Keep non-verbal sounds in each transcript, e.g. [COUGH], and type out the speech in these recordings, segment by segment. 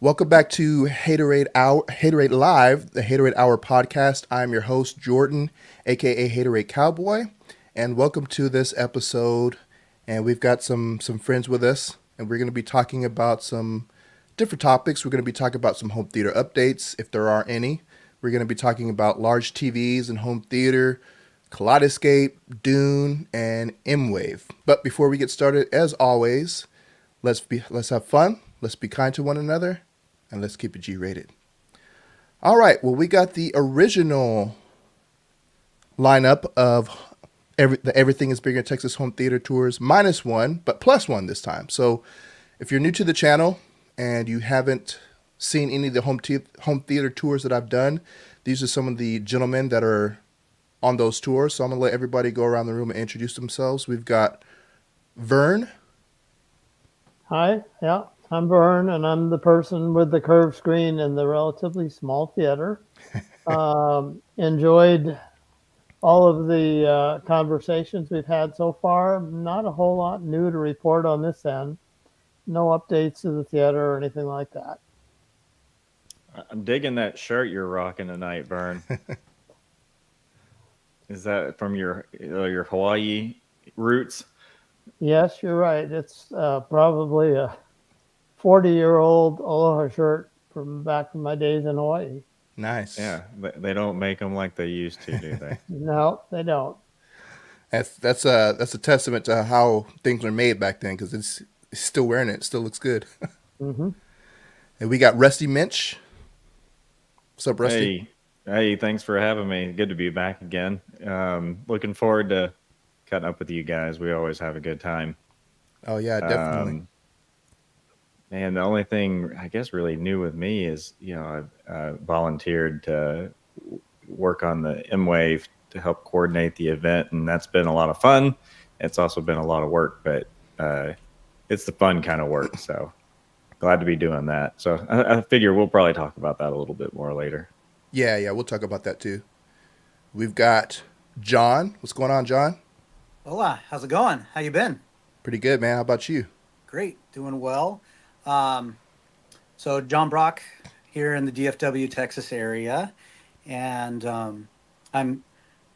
Welcome back to Hatoraid Hour, Hatoraid Live, the Hatoraid Hour podcast. I'm your host Jordan, aka Hatoraid Cowboy, and welcome to this episode. And we've got some some friends with us, and we're going to be talking about some different topics. We're going to be talking about some home theater updates, if there are any. We're going to be talking about large TVs and home theater, Kaleidescape, Dune, and M-Wave. But before we get started, as always, let's be let's have fun. Let's be kind to one another, and let's keep it G-rated. All right. Well, we got the original lineup of every the Everything is Bigger Texas Home Theater Tours minus one, but plus one this time. So, if you're new to the channel and you haven't seen any of the home home theater tours that I've done, these are some of the gentlemen that are on those tours. So I'm gonna let everybody go around the room and introduce themselves. We've got Vern. Hi, yeah, I'm Vern, and I'm the person with the curved screen in the relatively small theater. [LAUGHS] um, enjoyed all of the uh, conversations we've had so far. Not a whole lot new to report on this end. No updates to the theater or anything like that. I'm digging that shirt you're rocking tonight, Vern. [LAUGHS] Is that from your uh, your Hawaii roots? Yes, you're right. It's uh, probably a 40 year old aloha shirt from back in my days in Hawaii. Nice. Yeah, they don't make them like they used to, do they? [LAUGHS] no, they don't. That's that's a that's a testament to how things were made back then because it's, it's, still wearing it. it. Still looks good. [LAUGHS] mm-hmm. And we got Rusty Minch. What's up, Rusty? Hey, hey, thanks for having me. Good to be back again. Um, looking forward to cutting up with you guys. We always have a good time. Oh yeah, definitely. Um, and the only thing I guess really new with me is, you know, I've uh, volunteered to work on the M Wave to help coordinate the event, and that's been a lot of fun. It's also been a lot of work, but uh, it's the fun kind of work. So glad to be doing that. So I, I figure we'll probably talk about that a little bit more later. Yeah, yeah, we'll talk about that too. We've got John. What's going on, John? Hola, how's it going? How you been? Pretty good, man. How about you? Great, doing well. Um, so John Brock here in the DFW, Texas area, and um, I'm.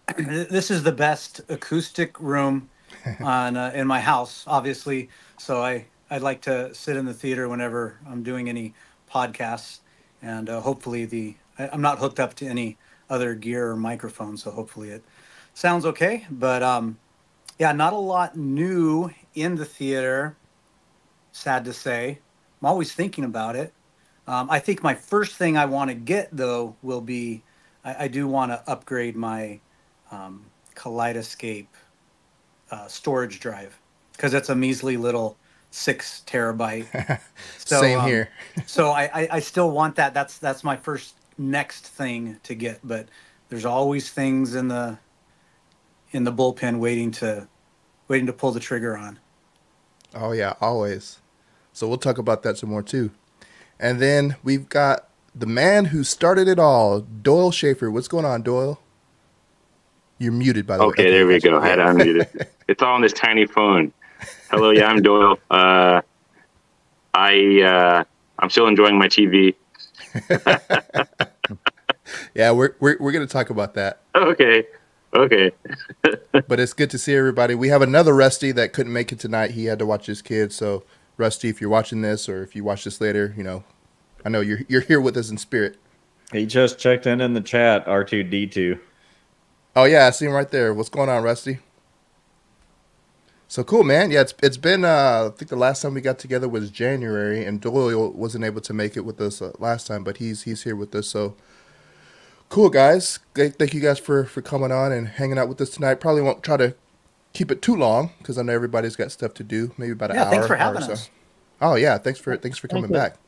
[CLEARS THROAT] this is the best acoustic room [LAUGHS] on uh, in my house, obviously. So I I'd like to sit in the theater whenever I'm doing any podcasts, and uh, hopefully the I, I'm not hooked up to any other gear or microphone, so hopefully it sounds okay. But um, yeah, not a lot new in the theater. Sad to say. I'm always thinking about it. Um, I think my first thing I want to get though will be I, I do want to upgrade my um, Kaleidescape uh, storage drive because it's a measly little six terabyte. [LAUGHS] So, Same um, here. [LAUGHS] so I, I, I still want that. That's that's my first next thing to get. But there's always things in the in the bullpen waiting to waiting to pull the trigger on. Oh yeah, always. So we'll talk about that some more too. And then we've got the man who started it all, Doyle Schaefer. What's going on, Doyle? You're muted, by the okay, way. Okay, there we go. I had unmuted. [LAUGHS] it's all on this tiny phone. Hello, yeah, I'm Doyle. Uh, I uh, I'm still enjoying my TV. [LAUGHS] yeah, we're we're we're gonna talk about that. Okay. Okay. [LAUGHS] but it's good to see everybody. We have another Rusty that couldn't make it tonight. He had to watch his kids, so Rusty, if you're watching this or if you watch this later, you know, I know you're you're here with us in spirit. He just checked in in the chat. R two D two. Oh yeah, I see him right there. What's going on, Rusty? So cool, man. Yeah, it's it's been. Uh, I think the last time we got together was January, and Doyle wasn't able to make it with us uh, last time, but he's he's here with us. So cool, guys. Thank you guys for for coming on and hanging out with us tonight. Probably won't try to keep it too long because I know everybody's got stuff to do. Maybe about an yeah, hour. Thanks for having so. us. Oh yeah, thanks for thanks for coming Thank back.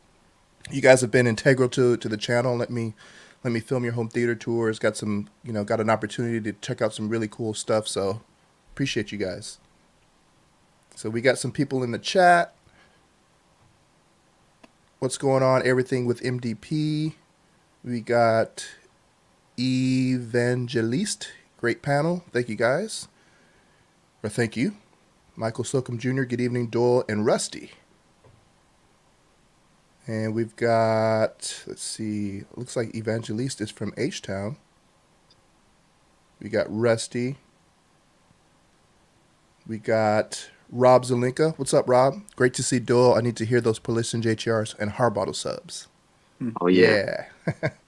You guys have been integral to to the channel. Let me let me film your home theater tours. Got some you know got an opportunity to check out some really cool stuff. So appreciate you guys. So we got some people in the chat. What's going on? Everything with MDP. We got Evangelist. Great panel. Thank you guys. Or thank you. Michael Slocum Jr., good evening, Doyle and Rusty. And we've got, let's see, looks like Evangelist is from H Town. We got Rusty. We got Rob Zelinka. What's up, Rob? Great to see Doyle. I need to hear those Perlisten JTRs and Harbottle subs. Oh yeah. Yeah. [LAUGHS]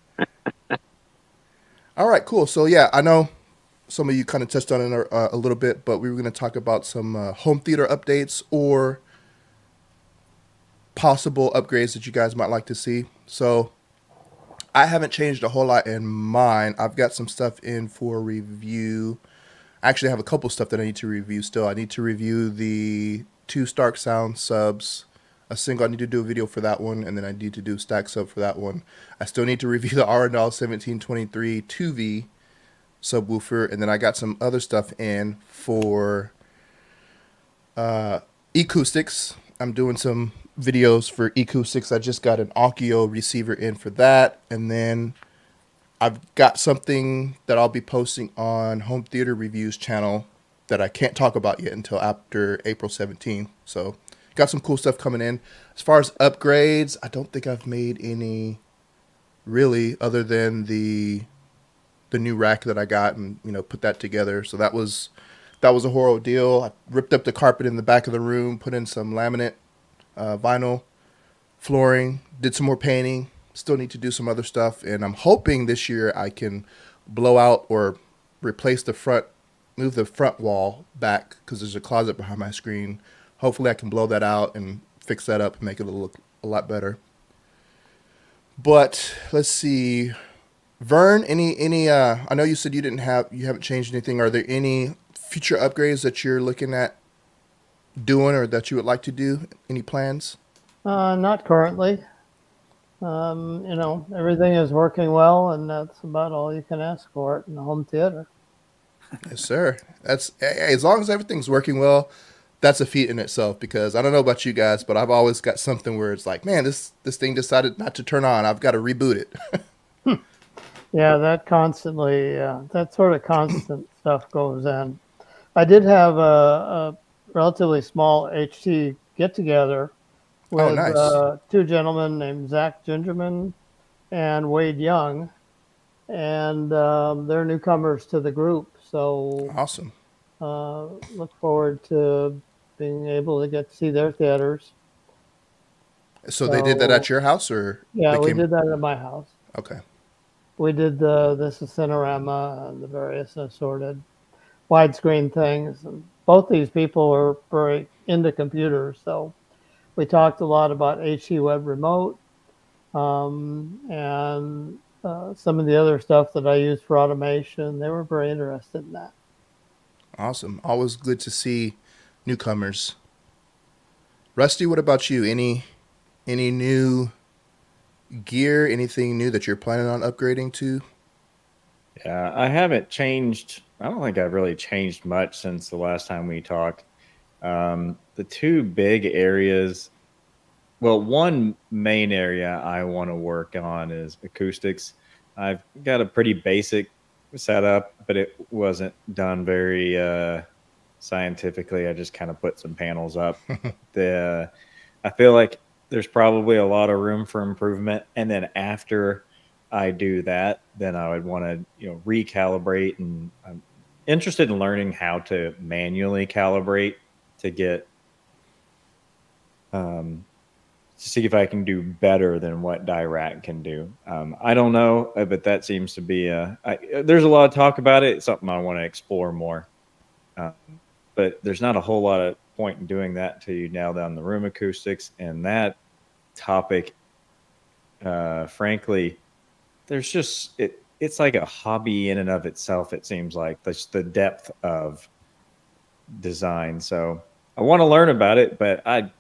All right, cool. So yeah, I know some of you kind of touched on it uh, a little bit, but we were going to talk about some uh, home theater updates or possible upgrades that you guys might like to see. So I haven't changed a whole lot in mine. I've got some stuff in for review. I actually have a couple stuff that I need to review still. I need to review the two Starke Sound subs. A single, I need to do a video for that one, and then I need to do stack sub for that one. I still need to review the Arendal 1723 2V subwoofer, and then I got some other stuff in for uh, acoustics. I'm doing some videos for acoustics. I just got an Akio receiver in for that, and then I've got something that I'll be posting on Home Theater Reviews channel that I can't talk about yet until after April 17th. So, got some cool stuff coming in. As far as upgrades, I don't think I've made any really other than the the new rack that I got and you know put that together. So that was that was a horrible deal. I ripped up the carpet in the back of the room, put in some laminate, uh, vinyl flooring, did some more painting. Still need to do some other stuff, and I'm hoping this year I can blow out or replace the front, move the front wall back because there's a closet behind my screen. Hopefully, I can blow that out and fix that up and make it look a lot better. But let's see, Vern, any any uh I know you said you didn't have you haven't changed anything. Are there any future upgrades that you're looking at doing or that you would like to do? Any plans? Uh, not currently. Um, you know, everything is working well, and that's about all you can ask for it in the home theater. Yes, sir. That's as long as everything's working well, that's a feat in itself. Because I don't know about you guys, but I've always got something where it's like, man, this this thing decided not to turn on. I've got to reboot it. [LAUGHS] Yeah, that constantly, uh, that sort of constant [CLEARS THROAT] stuff goes in. I did have a, a relatively small HT get together with Oh, nice. uh, two gentlemen named Zach Gingerman and Wade Young, and um, they're newcomers to the group. So awesome. uh, look forward to being able to get to see their theaters. So they did that at your house, or Yeah, we came- did that at my house. Okay. We did the this is Cinerama and the various assorted widescreen things. And both these people were very into computers, so we talked a lot about HE Web Remote um, and uh, some of the other stuff that I use for automation. They were very interested in that. Awesome. Always good to see newcomers. Rusty, what about you? Any any new gear, anything new that you're planning on upgrading to? Yeah, I haven't changed. I don't think I've really changed much since the last time we talked. Um, the two big areas, well, one main area I want to work on is acoustics. I've got a pretty basic setup, but it wasn't done very uh, scientifically. I just kind of put some panels up. [LAUGHS] the I feel like there's probably a lot of room for improvement, and then after I do that, then I would want to, you know, recalibrate. And I'm interested in learning how to manually calibrate to get, um, to see if I can do better than what Dirac can do. Um, I don't know, uh, but that seems to be a. I, there's a lot of talk about it. It's something I want to explore more. Um, but there's not a whole lot of point in doing that until you nail down the room acoustics. And that topic. Uh, frankly, there's just it it's like a hobby in and of itself it seems like that's the depth of design. So i want to learn about it but i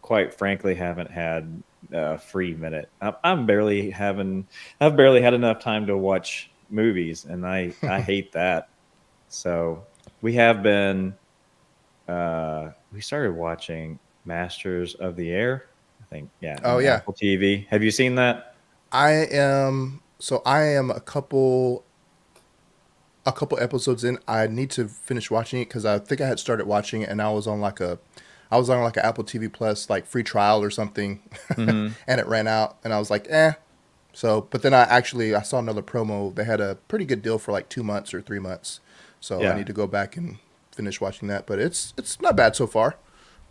quite frankly haven't had a free minute. I'm- i'm barely having i've barely had enough time to watch movies and i i [LAUGHS] hate that. So we have been uh we started watching masters of the air i think yeah Oh, yeah. apple tv have you seen that I am so I am a couple a couple episodes in. I need to finish watching it because I think I had started watching it and I was on like a I was on like an Apple TV Plus like free trial or something, Mhm. [LAUGHS] and it ran out, and I was like, eh. So, but then I actually I saw another promo. They had a pretty good deal for like two months or three months. So Yeah. I need to go back and finish watching that. But it's it's not bad so far.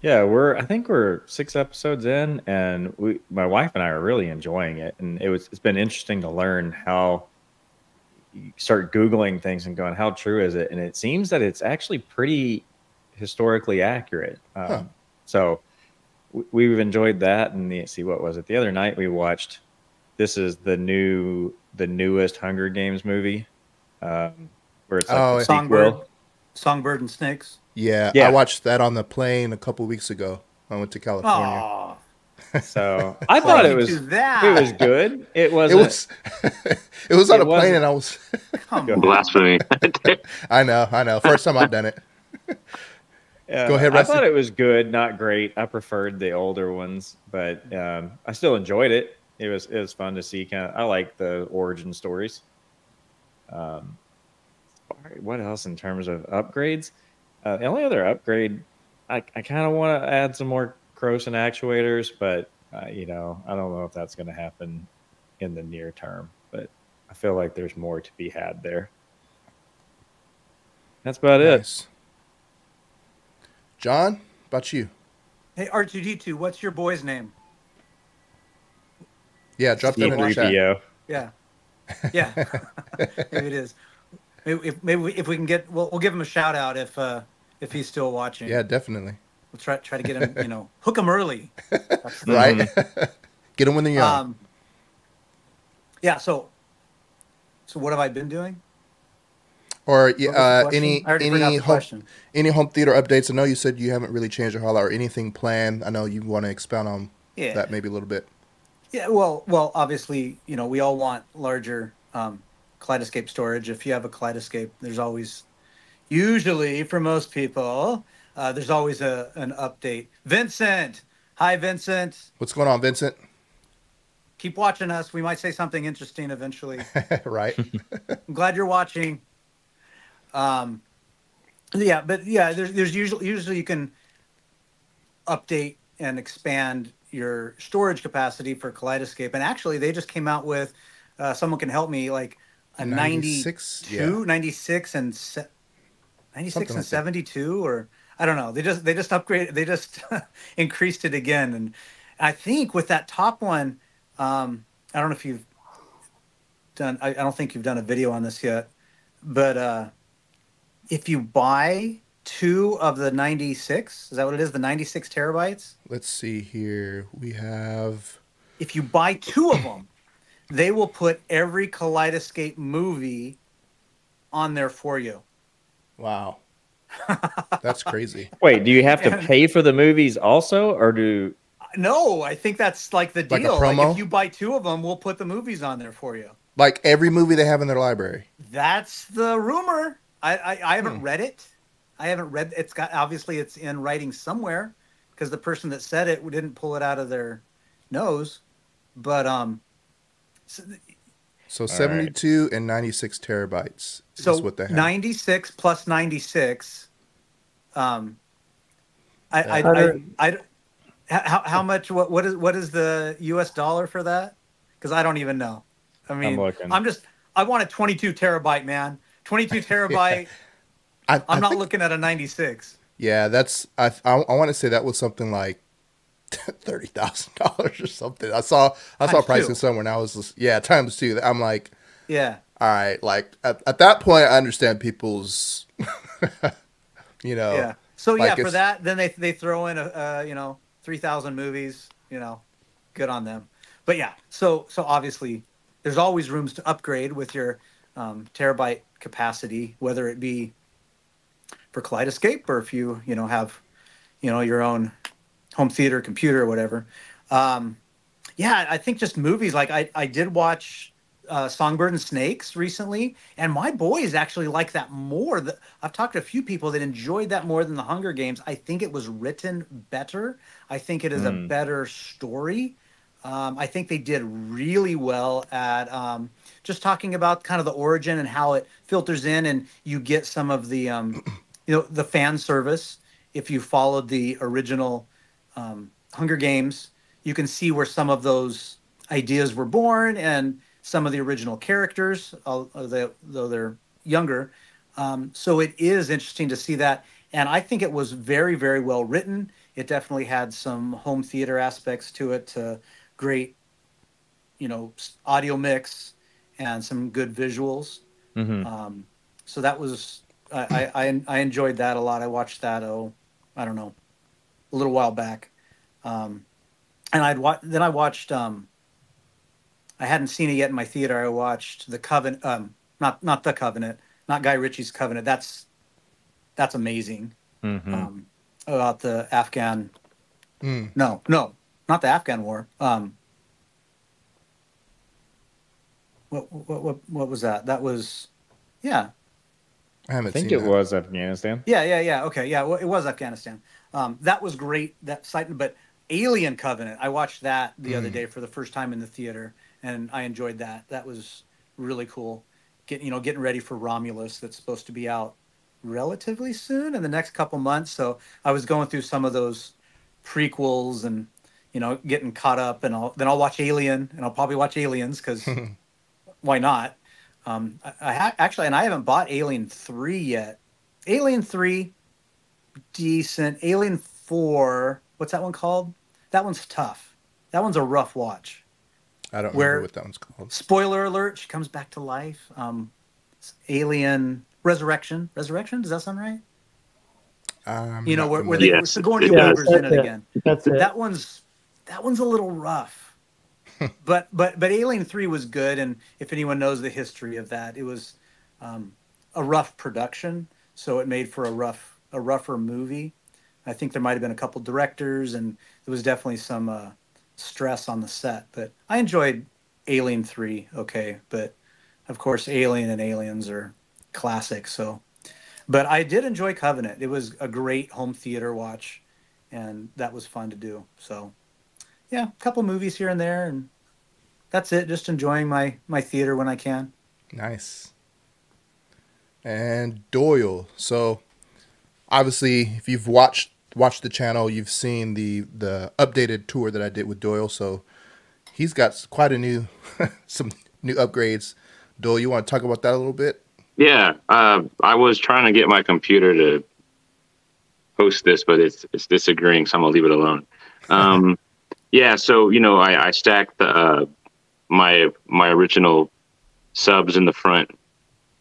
Yeah, we're I think we're six episodes in, and we my wife and I are really enjoying it, and it was it's been interesting to learn how you start googling things and going how true is it, and it seems that it's actually pretty historically accurate. Um, Huh. So w- we've enjoyed that, and the, see what was it the other night we watched. This is the new the newest Hunger Games movie, um, where it's like Oh. Songbird, sequel. Songbird and Snakes. Yeah, Yeah. I watched that on the plane a couple weeks ago. I went to California. Oh, [LAUGHS] So I thought it was that. it was good. It It wasn't. was [LAUGHS] it was on It a plane, wasn't- and I was [LAUGHS] Blasphemy. I know I know first time I've done it. Yeah, Go ahead, I thought it was good, not great. I preferred the older ones, but um, I still enjoyed it. It was it was fun to see. Kind of, I like the origin stories. Um, all right, what else in terms of upgrades? Uh, the only other upgrade, I, I kind of want to add some more Crowson actuators, but uh, you know, I don't know if that's going to happen in the near term. But I feel like there's more to be had there. That's about it. John, about you? Hey, R2D2, what's your boy's name? Yeah, drop that in the chat. C3PO. Yeah. Yeah. [LAUGHS] maybe it is. Maybe if, maybe we, if we can get, we'll, we'll give him a shout out if uh, if he's still watching. Yeah, definitely. We'll try try to get him, you know, [LAUGHS] hook him early. That's Right. [LAUGHS] Get him when they're young. Um, yeah. So, so what have I been doing? or What uh, any I already forgot any home, any home theater updates? I know you said you haven't really changed a whole lot or anything planned. I know you want to expound on Yeah. that maybe a little bit. Yeah, well, well, obviously, you know, we all want larger um, Kaleidescape storage. If you have a Kaleidescape, there's always, usually for most people, uh, there's always a an update. Vincent, hi, Vincent. What's going on, Vincent? Keep watching us. We might say something interesting eventually. [LAUGHS] right. I'm glad you're watching. Um, yeah, but yeah, there's there's usually usually you can update and expand your storage capacity for Kaleidescape, and actually they just came out with uh, someone can help me like a 96? 92, 96 and se- 96 Something and like that. 72 or I don't know. They just they just upgraded they just [LAUGHS] increased it again and I think with that top one um I don't know if you've done I, I don't think you've done a video on this yet but uh if you buy two of the 96 is that what it is the 96 terabytes Let's see here. We have if you buy two of them they will put every kaleidescape movie on there for you wow. [LAUGHS] That's crazy. Wait, do you have to pay for the movies also, or do no i think that's like the Like a deal like, promo? if you buy two of them we'll put the movies on there for you Like every movie they have in their library. That's the rumor. I I, I haven't Hmm. read it. I haven't read. It's got obviously it's in writing somewhere because the person that said it didn't pull it out of their nose. But um, so, So right. 72 and 96 terabytes so is what they have. ninety six plus ninety six. Um, I I, I, I, how how much what what is what is the U.S. dollar for that? Because I don't even know. I mean, looking. I'm just I want a 22 terabyte man. 22 [LAUGHS] terabyte. I, I'm I not think- looking at a 96. Yeah, that's I. I, I want to say that was something like thirty thousand dollars or something. I saw I saw Times pricing two. somewhere, and I was just, yeah times two. I'm like, Yeah. all right, like at, at that point, I understand people's, [LAUGHS] you know, Yeah. So like yeah, for that, then they they throw in a uh, you know three thousand movies. You know, good on them. But yeah, so so obviously, there's always rooms to upgrade with your um, terabyte capacity, whether it be for Kaleidescape or if you you know have you know your own home theater computer or whatever. Um, yeah, I think just movies like I I did watch uh, Songbird and Snakes recently, and my boys actually like that more. The, I've talked to a few people that enjoyed that more than the Hunger Games. I think it was written better. I think it is a Mm. better story. Um, I think they did really well at um, just talking about kind of the origin and how it filters in, and you get some of the um, you know the fan service if you followed the original um, Hunger Games, you can see where some of those ideas were born and some of the original characters, although they're younger. Um, so it is interesting to see that. And I think it was very, very well written. It definitely had some home theater aspects to it, to great, you know, audio mix and some good visuals. Mm-hmm. Um, so that was I, I I enjoyed that a lot. I watched that oh I don't know a little while back, um, and I'd wa- then I watched um, I hadn't seen it yet in my theater. I watched the Covenant, um, not not the Covenant, not Guy Ritchie's Covenant. That's that's amazing. Mm-hmm. Um, about the Afghan. Mm. No, no, not the Afghan war. Um, what, what what what was that? That was, yeah. I haven't. I think it that. was Afghanistan. Yeah, yeah, yeah. Okay, yeah, well, it was Afghanistan. Um, that was great. That site, but Alien Covenant. I watched that the mm. other day for the first time in the theater, and I enjoyed that. That was really cool. Getting you know getting ready for Romulus. That's supposed to be out relatively soon in the next couple months. So I was going through some of those prequels and you know getting caught up, and I'll then I'll watch Alien, and I'll probably watch Aliens because [LAUGHS] why not? Um, I, I ha- actually, and I haven't bought Alien Three yet. Alien Three, decent. Alien Four, what's that one called? That one's tough. That one's a rough watch. I don't remember what that one's called. Spoiler alert: She comes back to life. Um, Alien Resurrection. Resurrection. Does that sound right? Um, you know where, where they yes. Sigourney Weaver's in it, it again. That's it. That one's that one's a little rough. [LAUGHS] but but but Alien Three was good, and if anyone knows the history of that, it was um, a rough production, so it made for a rough a rougher movie. I think there might have been a couple directors, and there was definitely some uh, stress on the set. But I enjoyed Alien Three, okay, but of course, Alien and Aliens are classic. So, but I did enjoy Covenant. It was a great home theater watch, and that was fun to do. So, yeah, a couple movies here and there, and that's it. Just enjoying my my theater when I can. Nice. And Doyle. So, obviously, if you've watched watched the channel, you've seen the the updated tour that I did with Doyle. So he's got quite a new [LAUGHS] some new upgrades. Doyle, you want to talk about that a little bit? Yeah, uh, I was trying to get my computer to host this, but it's it's disagreeing, so I'm gonna leave it alone. [LAUGHS] Um, yeah, so you know, I, I stacked the, uh, my my original subs in the front,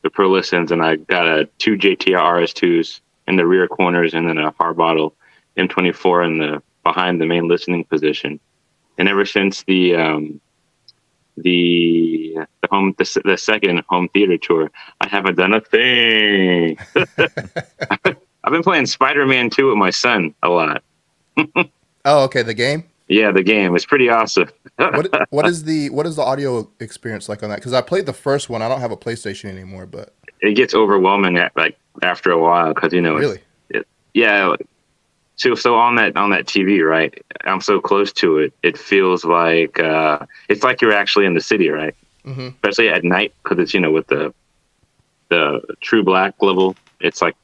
the Perlistens, and I got a two JTR RS2s in the rear corners, and then a Harbottle M24 in the behind the main listening position. And ever since the um, the the home the, the second home theater tour, I haven't done a thing. [LAUGHS] I've been playing Spider Man 2 with my son a lot. [LAUGHS] oh, okay, the game. Yeah, the game. It's pretty awesome. what [LAUGHS] what is the what is the audio experience like on that? Because I played the first one. I don't have a PlayStation anymore, but it gets overwhelming at, like after a while because you know really it, yeah so so on that on that TV, right? I'm so close to it. It feels like uh, it's like you're actually in the city, right? Mm-hmm. Especially at night because it's you know with the the true black level. It's like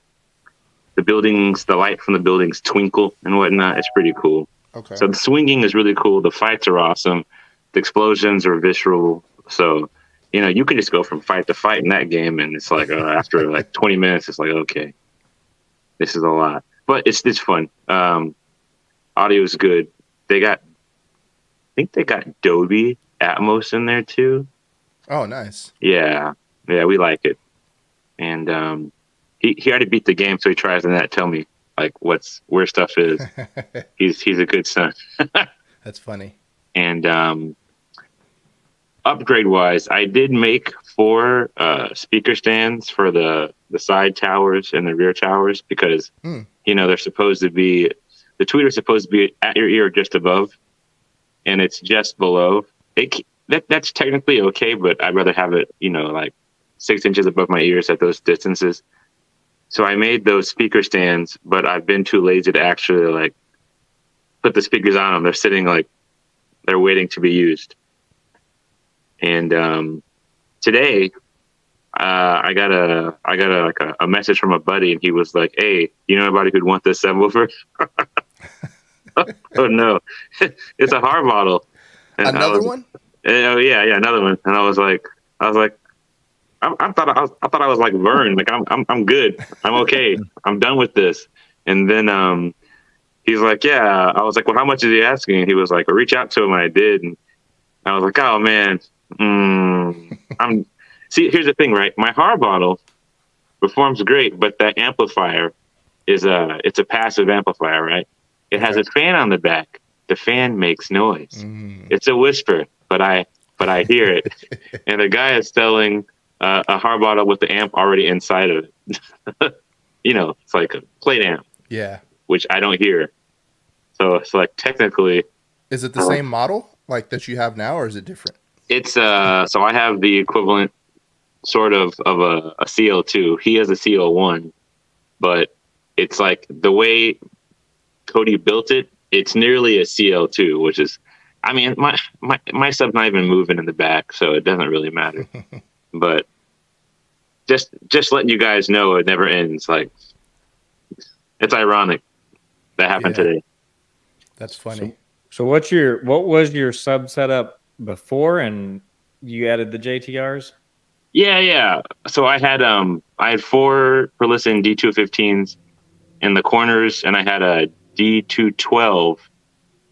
the buildings, the light from the buildings twinkle and whatnot. It's pretty cool. Okay. So the swinging is really cool. The fights are awesome. The explosions are visceral. So you know you can just go from fight to fight in that game, and it's like uh, after like [LAUGHS] 20 minutes, it's like okay, this is a lot but it's it's fun. Um, audio is good. They got, I think they got Dolby Atmos in there too. Oh, nice. Yeah, yeah, we like it. And um, he he already beat the game, so he tries to not tell me like what's where stuff is. [LAUGHS] he's he's a good son. [LAUGHS] That's funny. And um, upgrade wise, I did make four uh, speaker stands for the the side towers and the rear towers because mm. you know they're supposed to be the tweeter's supposed to be at your ear just above, and it's just below. It that that's technically okay, but I'd rather have it you know like six inches above my ears at those distances. So I made those speaker stands, but I've been too lazy to actually like put the speakers on them. They're sitting like they're waiting to be used. And um, today, uh, I got a I got a like a, a message from a buddy, and he was like, "Hey, you know anybody who'd want this subwoofer?" [LAUGHS] oh no, [LAUGHS] it's a Harbottle. And Another was- one? Oh yeah, yeah, another one. And I was like, I was like, I, I thought I was, I thought I was like Vern. Like I'm, I'm, I'm good. I'm okay. [LAUGHS] I'm done with this. And then um, he's like, yeah. I was like, well, how much is he asking? And he was like, well, reach out to him. And I did. And I was like, oh man, mm, I'm. See, here's the thing, right? My Harbottle performs great, but that amplifier is a, it's a passive amplifier, right? It has a fan on the back. The fan makes noise Mm. it's a whisper, but I but I hear it. [LAUGHS] and the guy is selling uh, a Harbottle with the amp already inside of it. [LAUGHS] you know, it's like a plate amp, Yeah. which I don't hear. So it's like technically, Is it the same model like that you have now, or is it different? It's uh. So I have the equivalent, sort of, of a, a CL2. He has a CL1, but it's like the way Cody built it. It's nearly a CL2, which is, I mean, my my my stuff's not even moving in the back, so it doesn't really matter. [LAUGHS] but just just letting you guys know, it never ends. Like it's ironic that happened Yeah. today. That's funny. So what's your what was your sub setup before, and you added the JTRs? Yeah, yeah. So I had um I had four Perlisten D two fifteens in the corners, and I had a D two twelve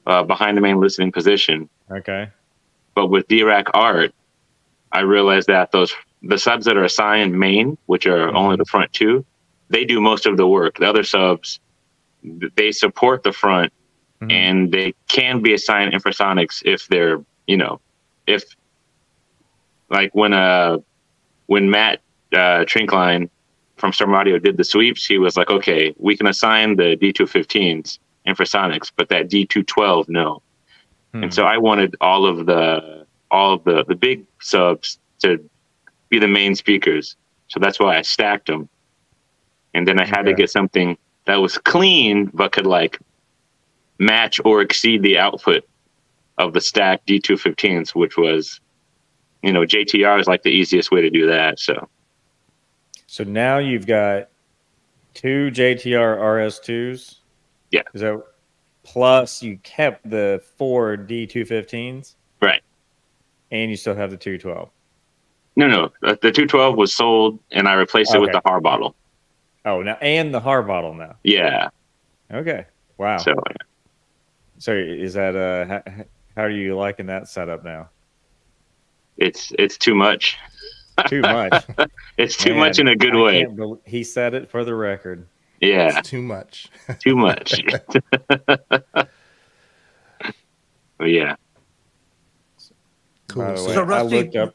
uh, behind the main listening position. Okay. But with Dirac ART, I realized that those the subs that are assigned main, which are only the front two, they do most of the work. The other subs, they support the front, Mhm. and they can be assigned infrasonics if they're you know, if like when uh when Matt uh, Trinkline from Storm Audio did the sweeps, he was like, okay, we can assign the D215s infrasonics, but that D212, no. Hmm. And so I wanted all of the all of the the big subs to be the main speakers. So that's why I stacked them. And then I had to get something that was clean but could like match or exceed the output of the stack D215s, which was you know, JTR is like the easiest way to do that. So So now you've got two JTR RS2s. Yeah. Is that plus you kept the four D215s? Right. And you still have the 212. no, no, the the 212 was sold and I replaced it with the Harbottle. Oh, now and the Harbottle now. Yeah. Okay. Wow. So So is that uh how, how are you liking that setup now? it's it's too much. Too much. [LAUGHS] It's too Man, much in a good I way. can't he said it for the record. Yeah, It's too much. [LAUGHS] too much. [LAUGHS] but yeah. Cool. By the So- way, So I Rusty- looked up.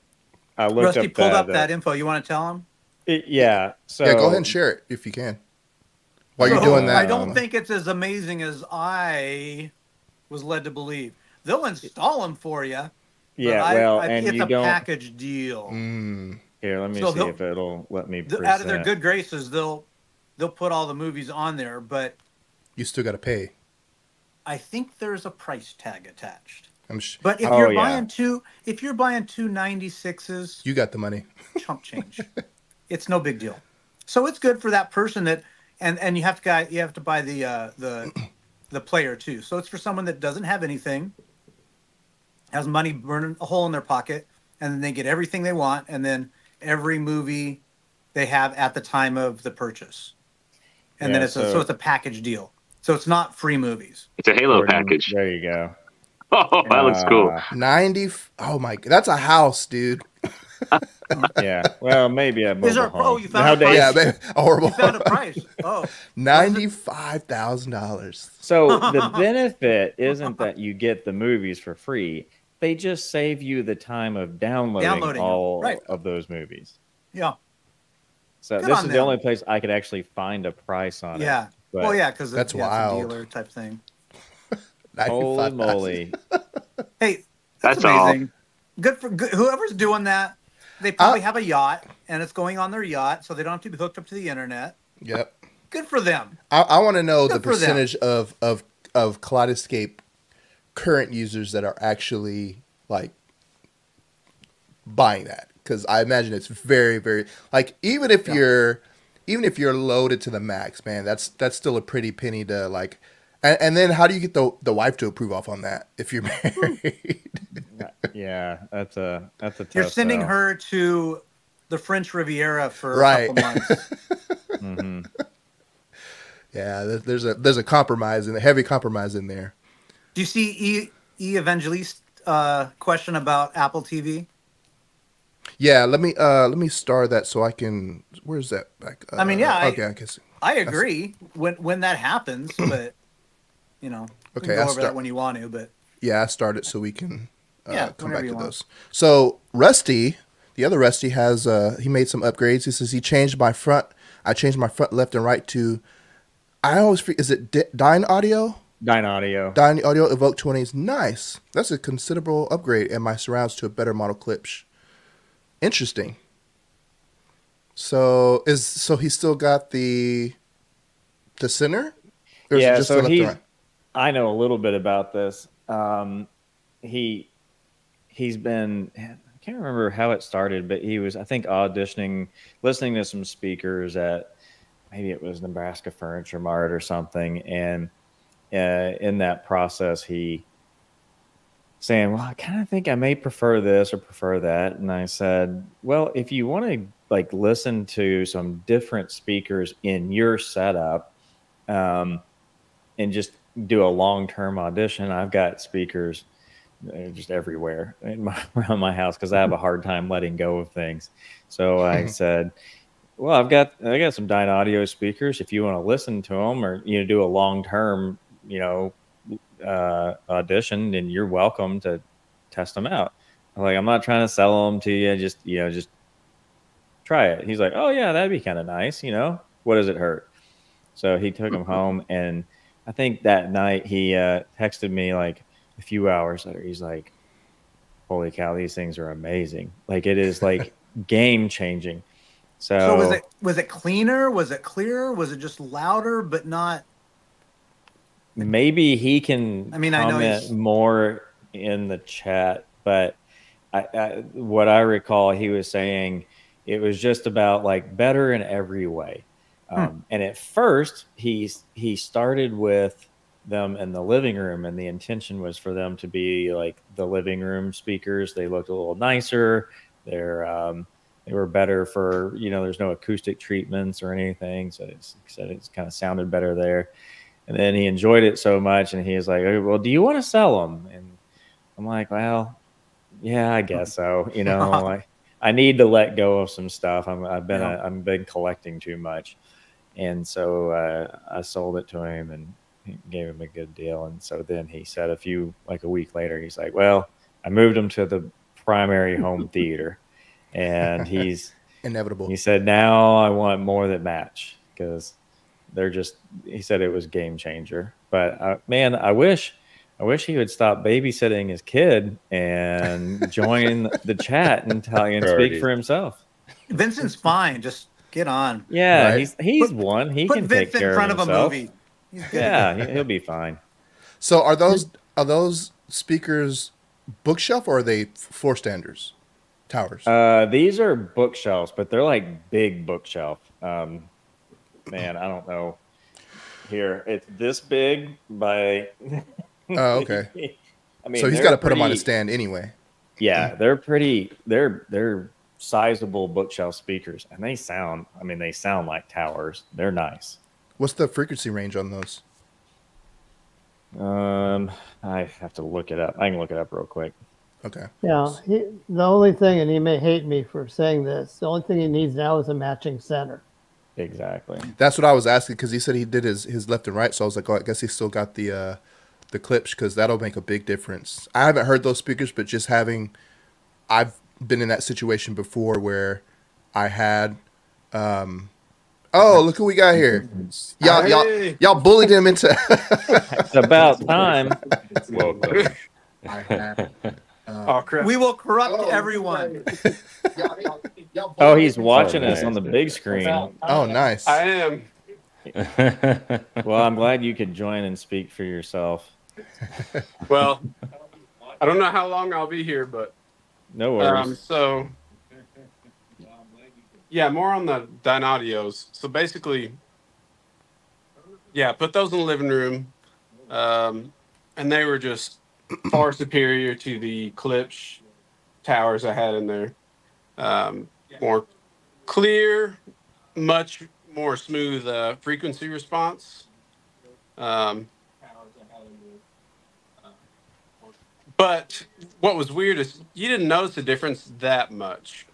I looked Rusty up pulled that, up that uh, info. You want to tell him? it- yeah. So yeah, go ahead and share it if you can. While you're So, doing that, I don't um, think it's as amazing as I was led to believe. They'll install them for you. Yeah. I, well, I, and it's you a don't. package deal. Mm, Here, let me So see if it'll let me. The- out of their good graces, they'll they'll put all the movies on there, but you still got to pay. I think there's a price tag attached. I'm sh- But if Oh, you're yeah. buying two, if you're buying two ninety sixes, you got the money. [LAUGHS] chump change. it's no big deal. So it's good for that person that, and and you have to guy you have to buy the uh, the the player too. So it's for someone that doesn't have anything, has money burning a hole in their pocket, and then they get everything they want, and then every movie they have at the time of the purchase, and then Yeah, it's a, so- so it's a package deal. So it's not free movies. It's a Halo Gordon, package. There you go. [LAUGHS] Oh, that looks cool. Uh, 90. f- Oh my, that's a house, dude. [LAUGHS] yeah. Well, maybe a mobile Is there a- home. oh, you found a Nowadays- Yeah, man, a horrible. You found a price. Oh, [LAUGHS] Ninety-five thousand dollars. So the benefit isn't that you get the movies for free. They just save you the time of downloading, Downloading all right. of those movies. yeah, So Good this on is the only place I could actually find a price on it. yeah. Well, yeah, because That's yeah, It's a dealer type thing. [LAUGHS] Holy moly. [LAUGHS] Hey, that's, That's all. amazing. Good for good, whoever's doing that. They probably uh, have a yacht and it's going on their yacht, so they don't have to be hooked up to the internet. Yep. Good for them. I, I want to know Good the for them. percentage of of of Kaleidescape current users that are actually like buying that because I imagine it's very, very like even if you're even if you're loaded to the max, man, that's that's still a pretty penny to like. And, and then how do you get the the wife to approve off on that if you're [LAUGHS] married? yeah, that's a that's a. Tough You're sending sell. her to the French Riviera for Right. a couple months. [LAUGHS] Mhm. yeah, there's a there's a compromise and a heavy compromise in there. Do you see E E Evangelist uh, question about Apple TV? Yeah, let me uh let me star that so I can. Where's that back? Uh, I mean, yeah, I- Okay, I guess. I agree when when that happens, [CLEARS THROAT] but you know, we Okay, can go I'll over start- that when you want to. But Yeah, I start it so we can uh, Yeah, come back to want. those. So Rusty, the other Rusty has uh he made some upgrades. He says he changed my front. I changed my front left and right to. I always. Is it D- Dynaudio? Dynaudio. Dyne Audio Evoke 20 is nice. That's a considerable upgrade, and my surrounds to a better model Klipsch. Interesting. So is so he still got the the center? Or yeah, just so the left and right? I know a little bit about this. Um, he he's been. I can't remember how it started, but he was I think auditioning, listening to some speakers at maybe it was Nebraska Furniture Mart or something, and uh, in that process he saying, "Well, I kind of think I may prefer this or prefer that," and I said, "Well, if you want to like listen to some different speakers in your setup." Um, and just do a long term audition. I've got speakers uh, just everywhere in my, [LAUGHS] around my house because I have a hard time letting go of things. So I [LAUGHS] said, "Well, I've got I got some Dynaudio speakers. If you want to listen to them or you know do a long term, you know, uh, audition, then you're welcome to test them out." I'm like, I'm not trying to sell them to you. Just you know, just try it. He's like, "Oh yeah, that'd be kind of nice." You know, what does it hurt? So he took him home, and I think that night he uh, texted me like a few hours later. He's like, "Holy cow, these things are amazing! Like it is like [LAUGHS] game changing." So, so was it was it cleaner? Was it clearer? Was it just louder but not? Maybe he can I mean, I know comment he's- more in the chat, but I, I, what I recall, he was saying it was just about like better in every way. Hmm. Um, And at first, he he started with them in the living room, and the intention was for them to be like the living room speakers. They looked a little nicer. They're um, they were better for you know. There's no acoustic treatments or anything, so it's, it's kind of sounded better there. And then he enjoyed it so much, and he was like, "Okay, "Well, do you want to sell them?" And I'm like, "Well, yeah, I guess so." You know, like I need to let go of some stuff. I'm, I've been Yeah. a, I've been collecting too much, and so uh, I sold it to him and gave him a good deal. And so then he said a few like a week later, he's like, "Well, I moved him to the primary home [LAUGHS] theater," and he's Inevitable. he said, "Now I want more that match because they're just." He said it was game changer. But uh, man, I wish, I wish he would stop babysitting his kid and [LAUGHS] join the chat and tell and speak for himself. Vincent's fine. Just get on. Yeah, Right. he's he's Put- one. He Put can take care in front of of, a himself. movie. Yeah, he- he'll be fine. So are those are those speakers bookshelf or are they floor standers? Towers. Uh, these are bookshelves, but they're like big bookshelf. Um, man, I don't know. Here, it's this big by. Oh, okay. [LAUGHS] I mean, so he's they're got to put them on a stand anyway. Yeah, they're pretty. They're they're sizable bookshelf speakers, and they sound. I mean, they sound like towers. They're nice. What's the frequency range on those? Um, I have to look it up. I can look it up real quick. Okay. Yeah, he, the only thing, and he may hate me for saying this, the only thing he needs now is a matching center. Exactly. That's what I was asking because he said he did his, his left and right. So I was like, oh, I guess he still got the uh, the Klipsch because that'll make a big difference. I haven't heard those speakers, but just having, I've been in that situation before where I had, um, oh look who we got here, [LAUGHS] y'all y'all y'all bullied him into. [LAUGHS] It's about time. Welcome. Uh, oh crap! We will corrupt everyone. [LAUGHS] Oh, he's watching Oh, us on the big screen. oh, nice. I am. [LAUGHS] Well, I'm glad you could join and speak for yourself. [LAUGHS] Well, I don't know how long I'll be here, but No worries. Um, so, yeah, more on the Dynaudios. So basically, yeah, put those in the living room, um, and they were just far superior to the Klipsch towers I had in there. Um, more clear, much more smooth uh, frequency response. Um, but what was weird is you didn't notice the difference that much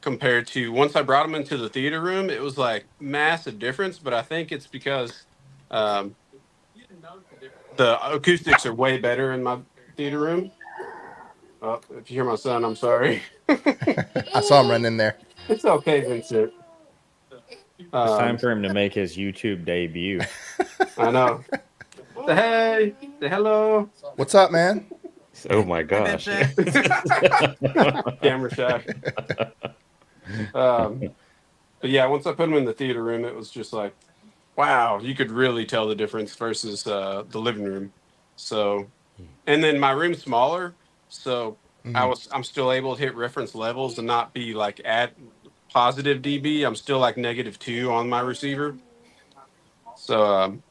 compared to once I brought them into the theater room. It was like massive difference, but I think it's because um, the acoustics are way better in my theater room. Oh, if you hear my son, I'm sorry. I saw him running in there. [LAUGHS] It's okay, Vincent. it's Um, time for him to make his YouTube debut. [LAUGHS] I know. Say hey, say hello. What's up, man? Oh my gosh. [LAUGHS] Camera shy. Um, but yeah, once I put him in the theater room, it was just like, wow, you could really tell the difference versus uh, the living room. So, and then my room's smaller, so I Mhm. was I'm still able to hit reference levels and not be like at positive dB. I'm still like negative two on my receiver. So, um,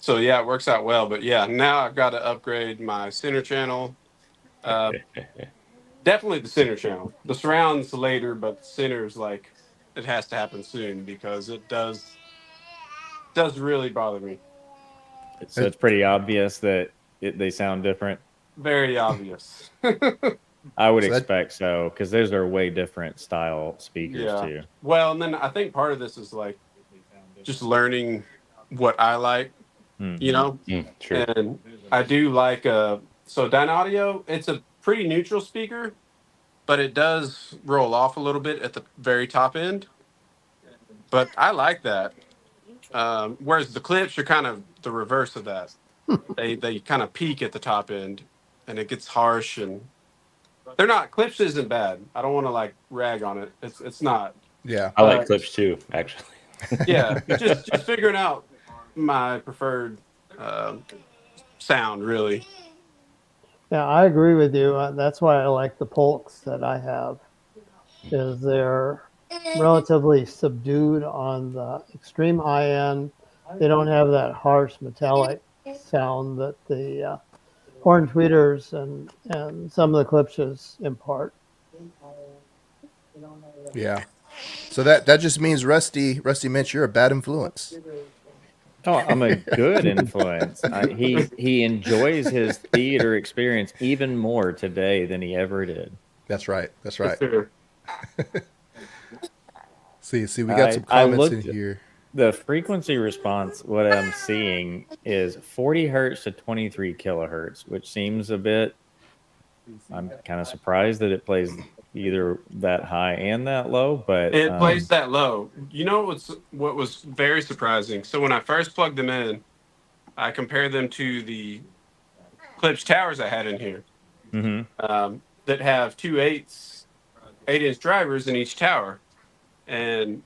so yeah, it works out well. But yeah, now I've got to upgrade my center channel. Uh, [LAUGHS] definitely the center channel. The surrounds later, but the center's like it has to happen soon because it does does really bother me. so it's pretty obvious that it, they sound different. Very obvious. I would So that- expect so because those are way different style speakers Yeah. too. well, and then I think part of this is like just learning what I like, Hmm. you know. Mm, true. And I do like uh so Dynaudio, it's a pretty neutral speaker, but it does roll off a little bit at the very top end. But I like that. Um, whereas the Klipsch are kind of the reverse of that. they they kind of peak at the top end and it gets harsh and they're not Klipsch isn't bad. I don't want to like rag on it. It's it's not. Yeah. I like uh, Klipsch too, actually. [LAUGHS] Yeah, just just figuring out my preferred um, sound really. Yeah, I agree with you. Uh, That's why I like the Polks that I have, is they're relatively subdued on the extreme high end. They don't have that harsh metallic sound that the uh, horn tweeters and and some of the Klipsch's impart. Yeah. So that that just means Rusty Rusty Mitch, you're a bad influence. Oh, I'm a good influence. I, he he enjoys his theater experience even more today than he ever did. That's right. That's right. Sure. [LAUGHS] See, see, we got I- some I comments in here. The frequency response, what I'm seeing is 40 hertz to 23 kilohertz, which seems a bit. I'm kind of surprised that it plays either that high and that low, but It um, plays that low. You know what's what was very surprising? So when I first plugged them in, I compared them to the Klipsch towers I had in here mhm. um, that have two eights, eight inch drivers in each tower, and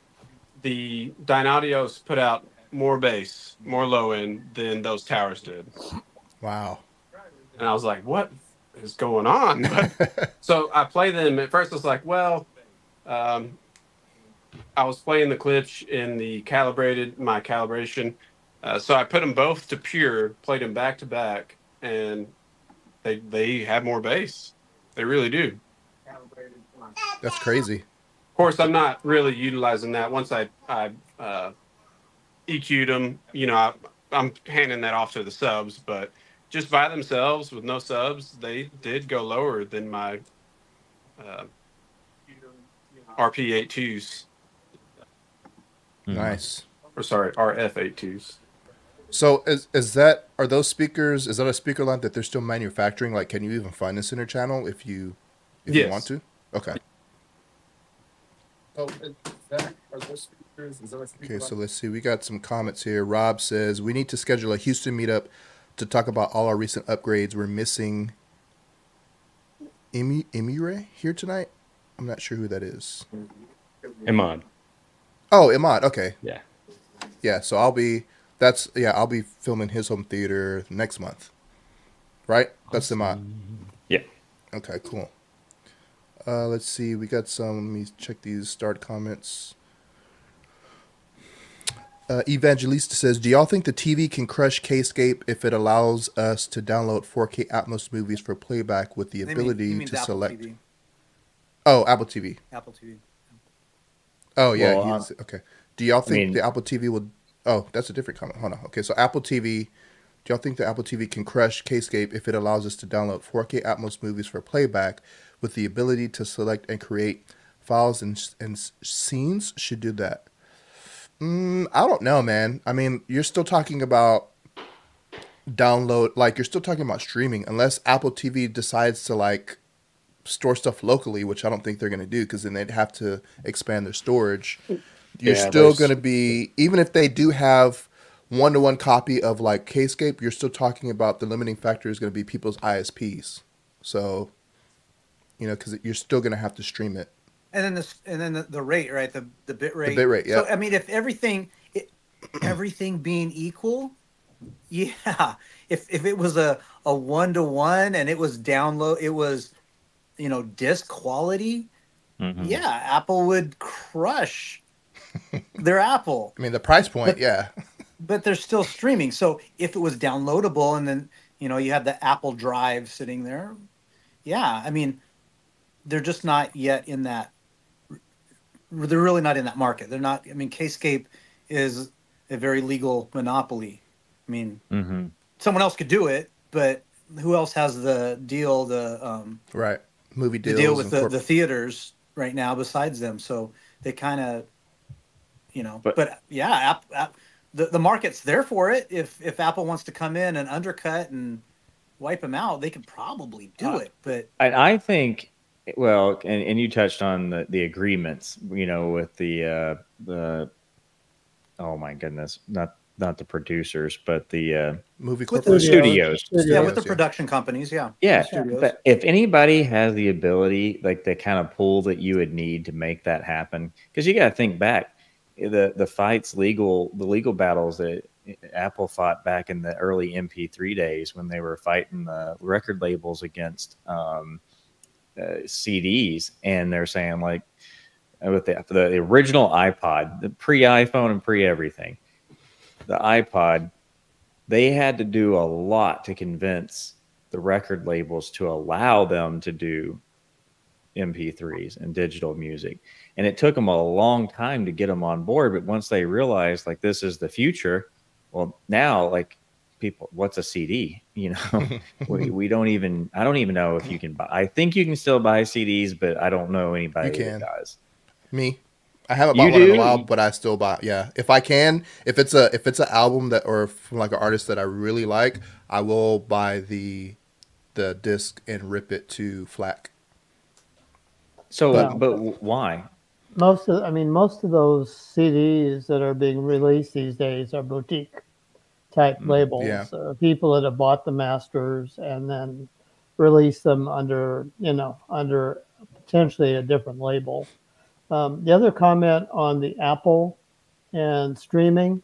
the Dynaudios put out more bass, more low end than those towers did. Wow. And I was like, what is going on? [LAUGHS] [LAUGHS] so I play them. At first, I was like, well, um, I was playing the Klipsch in the calibrated, my calibration. Uh, so I put them both to pure, played them back to back, and they they have more bass. They really do. That's crazy. Of course, I'm not really utilizing that. Once I I uh, EQ'd them, you know, I, I'm handing that off to the subs. But just by themselves, with no subs, they did go lower than my uh, RP82s, Mhm. Nice. or sorry, RF82s. So is is that are those speakers? Is that a speaker line that they're still manufacturing? Like, can you even find the center channel if you if you want to? Okay. Oh, is that, are those speakers? Is that a speaker? Okay. So let's see. We got some comments here. Rob says we need to schedule a Houston meetup to talk about all our recent upgrades. We're missing Emi Emire here tonight. I'm not sure who that is. Iman. Oh, Imad. Okay. Yeah. Yeah. So I'll be. That's yeah. I'll be filming his home theater next month. Right. That's Imad. Yeah. Okay. Cool. Uh, let's see. We got some. Let me check these start comments. Uh, Evangelista says, "Do y'all think the TV can crush Kscape if it allows us to download 4K Atmos movies for playback with the They mean- ability he means to Apple select?" TV. Oh, Apple TV. Apple TV. Oh yeah. Well, he's- okay. Do y'all think mean- the Apple TV will? Oh, that's a different comment. Hold on. Okay, so Apple TV. Do y'all think the Apple TV can crush Kscape if it allows us to download 4K Atmos movies for playback with the ability to select and create files and and scenes? Should do that. Mm, I don't know, man. I mean, you're still talking about download, like you're still talking about streaming, unless Apple TV decides to like store stuff locally, which I don't think they're going to do because then they'd have to expand their storage. You're Yeah, still going to be, even if they do have one to one copy of like Kscape, you're still talking about the limiting factor is going to be people's ISPs. So, you know, because you're still going to have to stream it. And then this, and then the, the rate, right? The the bit rate. The bit rate, yeah. So. I mean, if everything, it, [CLEARS THROAT] everything being equal, [LAUGHS] yeah. If if it was a a one to one and it was download, it was, you know, disc quality. Mhm. Yeah, Apple would crush [LAUGHS] their Apple, I mean, the price point, But- yeah. but they're still streaming. So if it was downloadable and then you know you have the Apple Drive sitting there, yeah. I mean, they're just not yet in that. They're really not in that market. They're not. I mean, Kscape is a very legal monopoly. I mean, Mhm. someone else could do it, but who else has the deal? The um, Right. Movie the deal with the, corp- the theaters right now besides them. So they kind of, you know, but, But- yeah, app, app, the, the market's there for it. If, if Apple wants to come in and undercut and wipe them out, they could probably do Uh, it. But And I think, well, and, and you touched on the, the agreements, you know, with the uh, the oh my goodness, not not the producers, but the uh, movie with the Studios. studios. yeah, with the yeah. production companies, yeah. Yeah, but if anybody has the ability, like the kind of pool that you would need to make that happen, because you got to think back, the the fights, legal, the legal battles that Apple fought back in the early MP3 days when they were fighting the record labels against um, uh, CDs, and they're saying like with the, the original iPod, the pre iPhone and pre everything, the iPod, they had to do a lot to convince the record labels to allow them to do MP3s and digital music. And it took them a long time to get them on board. But once they realized like this is the future, well, now like people, what's a CD? You know, [LAUGHS] we, we don't even, I don't even know if you can buy, I think you can still buy CDs, but I don't know anybody You that does. Me. I haven't You bought one in a while, but I still buy. Yeah, if I can, if it's a if it's an album that or from like an artist that I really like, I will buy the the disc and rip it to FLAC. So, But- but why? Most of, I mean, most of those CDs that are being released these days are boutique type Mm, labels. yeah. Uh, people that have bought the masters and then release them under, you know, under potentially a different label. Um, the other comment on the Apple and streaming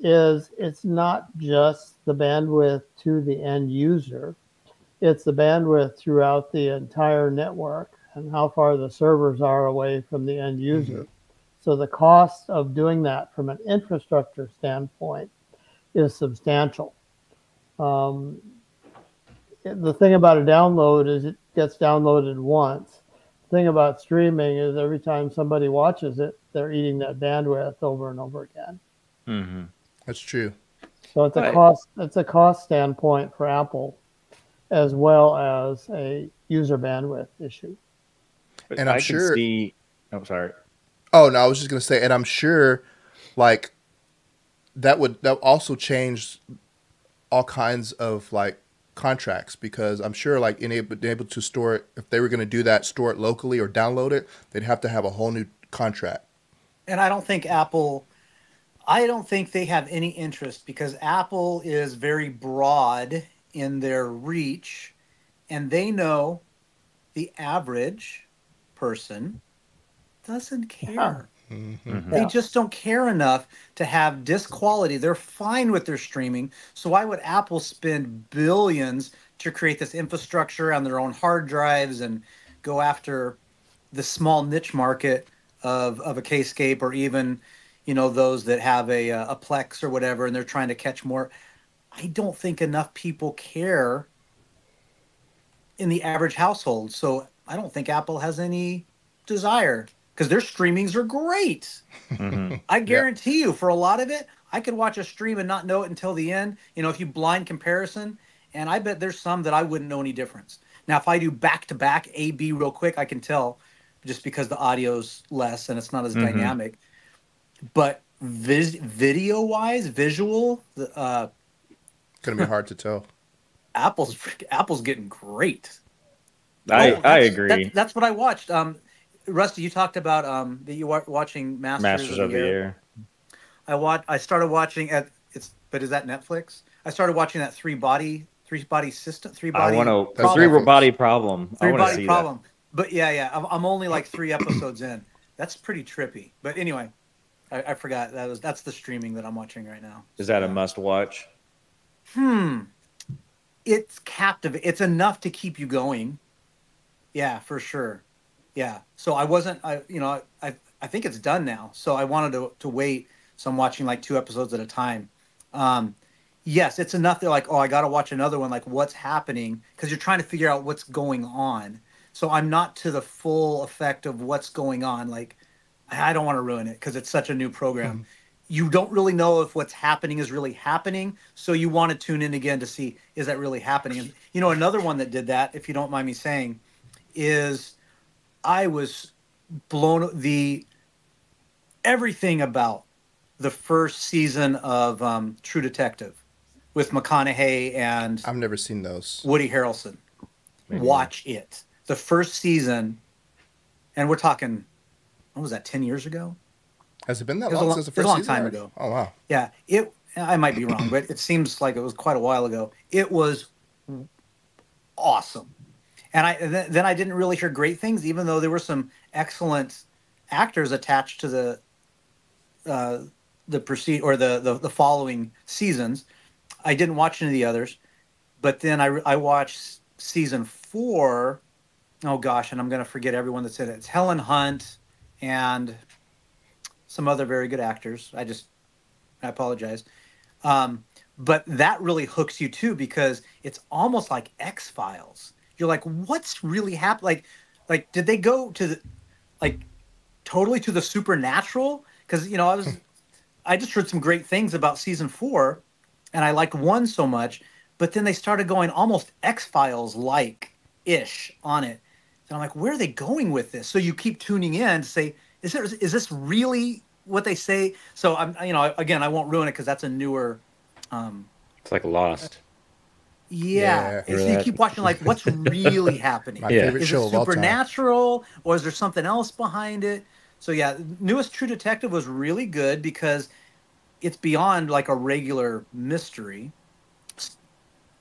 is it's not just the bandwidth to the end user, it's the bandwidth throughout the entire network and how far the servers are away from the end user. So the cost of doing that from an infrastructure standpoint is substantial. Um, the thing about a download is it gets downloaded once. The thing about streaming is every time somebody watches it, they're eating that bandwidth over and over again. Mm-hmm. That's true. So it's a Right. cost. It's a cost standpoint for Apple, as well as a user bandwidth issue. But And I'm I sure- see, I'm sorry. Oh no, I was just gonna say, and I'm sure, like, that would that also change all kinds of like contracts because I'm sure like able able to store it if they were gonna do that, store it locally or download it, they'd have to have a whole new contract. and I don't think Apple, I don't think they have any interest because Apple is very broad in their reach, and they know the average person doesn't uh-huh. care. Mhm. They Yeah. just don't care enough to have disc quality. They're fine with their streaming. So why would Apple spend billions to create this infrastructure on their own hard drives and go after, the small niche market of of a K-scape or even you know those that have a uh, a Plex or whatever, and they're trying to catch more. I don't think enough people care in the average household. So I don't think Apple has any desire because their streamings are great. Mhm. I guarantee you, for a lot of it, I could watch a stream and not know it until the end. You know, if you blind comparison, and I bet there's some that I wouldn't know any difference. Now, if I do back to back A B real quick, I can tell just because the audio's less and it's not as Mhm. dynamic. But vis- video wise, visual, the, uh, Gonna be hard to tell. [LAUGHS] Apple's Apple's getting great. I, Oh, I agree. That, that's what I watched. Um, Rusty, you talked about um, that you were watching Masters, Masters of the Air. I watched. I started watching at it's, but is that Netflix? I started watching that three body, three body system, three body. I want to three body problem. Three want body see problem. But yeah, yeah, I'm, I'm only like three episodes in. That's pretty trippy. But anyway, I, I forgot that was that's the streaming that I'm watching right now. Is that a must watch? Hmm. It's captive. It's enough to keep you going. Yeah, for sure. Yeah. So I wasn't. I you know I I think it's done now. So I wanted to to wait. So I'm watching like two episodes at a time. Um, yes, it's enough. They're like, oh, I got to watch another one. Like, what's happening? Because you're trying to figure out what's going on. So I'm not to the full effect of what's going on. Like, I don't want to ruin it because it's such a new program. You don't really know if what's happening is really happening. So you want to tune in again to see is that really happening. And you know, another one that did that, if you don't mind me saying, is I was blown the everything about the first season of um, True Detective with McConaughey and I've never seen those. Woody Harrelson. Maybe. Watch it. The first season, and we're talking, what was that, 10 years ago? Has it been that It was a long since the it was a long season time already? ago. Oh wow. Yeah, it. I might be wrong, but it seems like it was quite a while ago. It was awesome, and I th- then I didn't really hear great things, even though there were some excellent actors attached to the uh, the proceed or the, the the following seasons. I didn't watch any of the others, but then I I watched season four. Oh gosh, and I'm gonna forget everyone that's in it. It's Helen Hunt and some other very good actors. I just I apologize. Um, but that really hooks you too because it's almost like X Files. You're like, what's really happening? Like, like did they go to the, like, totally to the supernatural? Because you know, I was, I just heard some great things about season four, and I liked one so much. But then they started going almost X Files like ish on it, and I'm like, where are they going with this? So you keep tuning in to say, is there is this really what they say? So I'm you know again I won't ruin it because that's a newer. Um, It's like Lost. Yeah, Yeah. So you keep watching like what's really [LAUGHS] happening. My Yeah. favorite Is show it of all time. supernatural or is there something else behind it? So yeah, newest True Detective was really good because it's beyond like a regular mystery.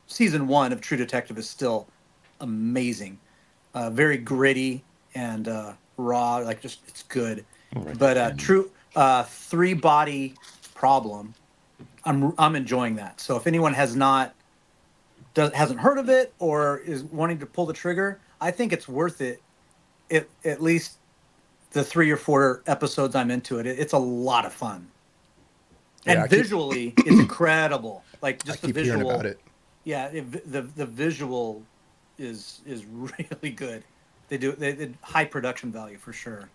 Season one of True Detective is still amazing, uh, very gritty and uh, raw. Like just it's good. Alright. But uh, true uh, three body problem. I'm I'm enjoying that. So if anyone has not does, hasn't heard of it or is wanting to pull the trigger, I think it's worth it. It at least the three or four episodes I'm into it. it it's a lot of fun, and Yeah, I keep- visually it's incredible. Like I just the keep visual. about it. Yeah, it, the the visual is is [LAUGHS] really good. They do they did high production value for sure.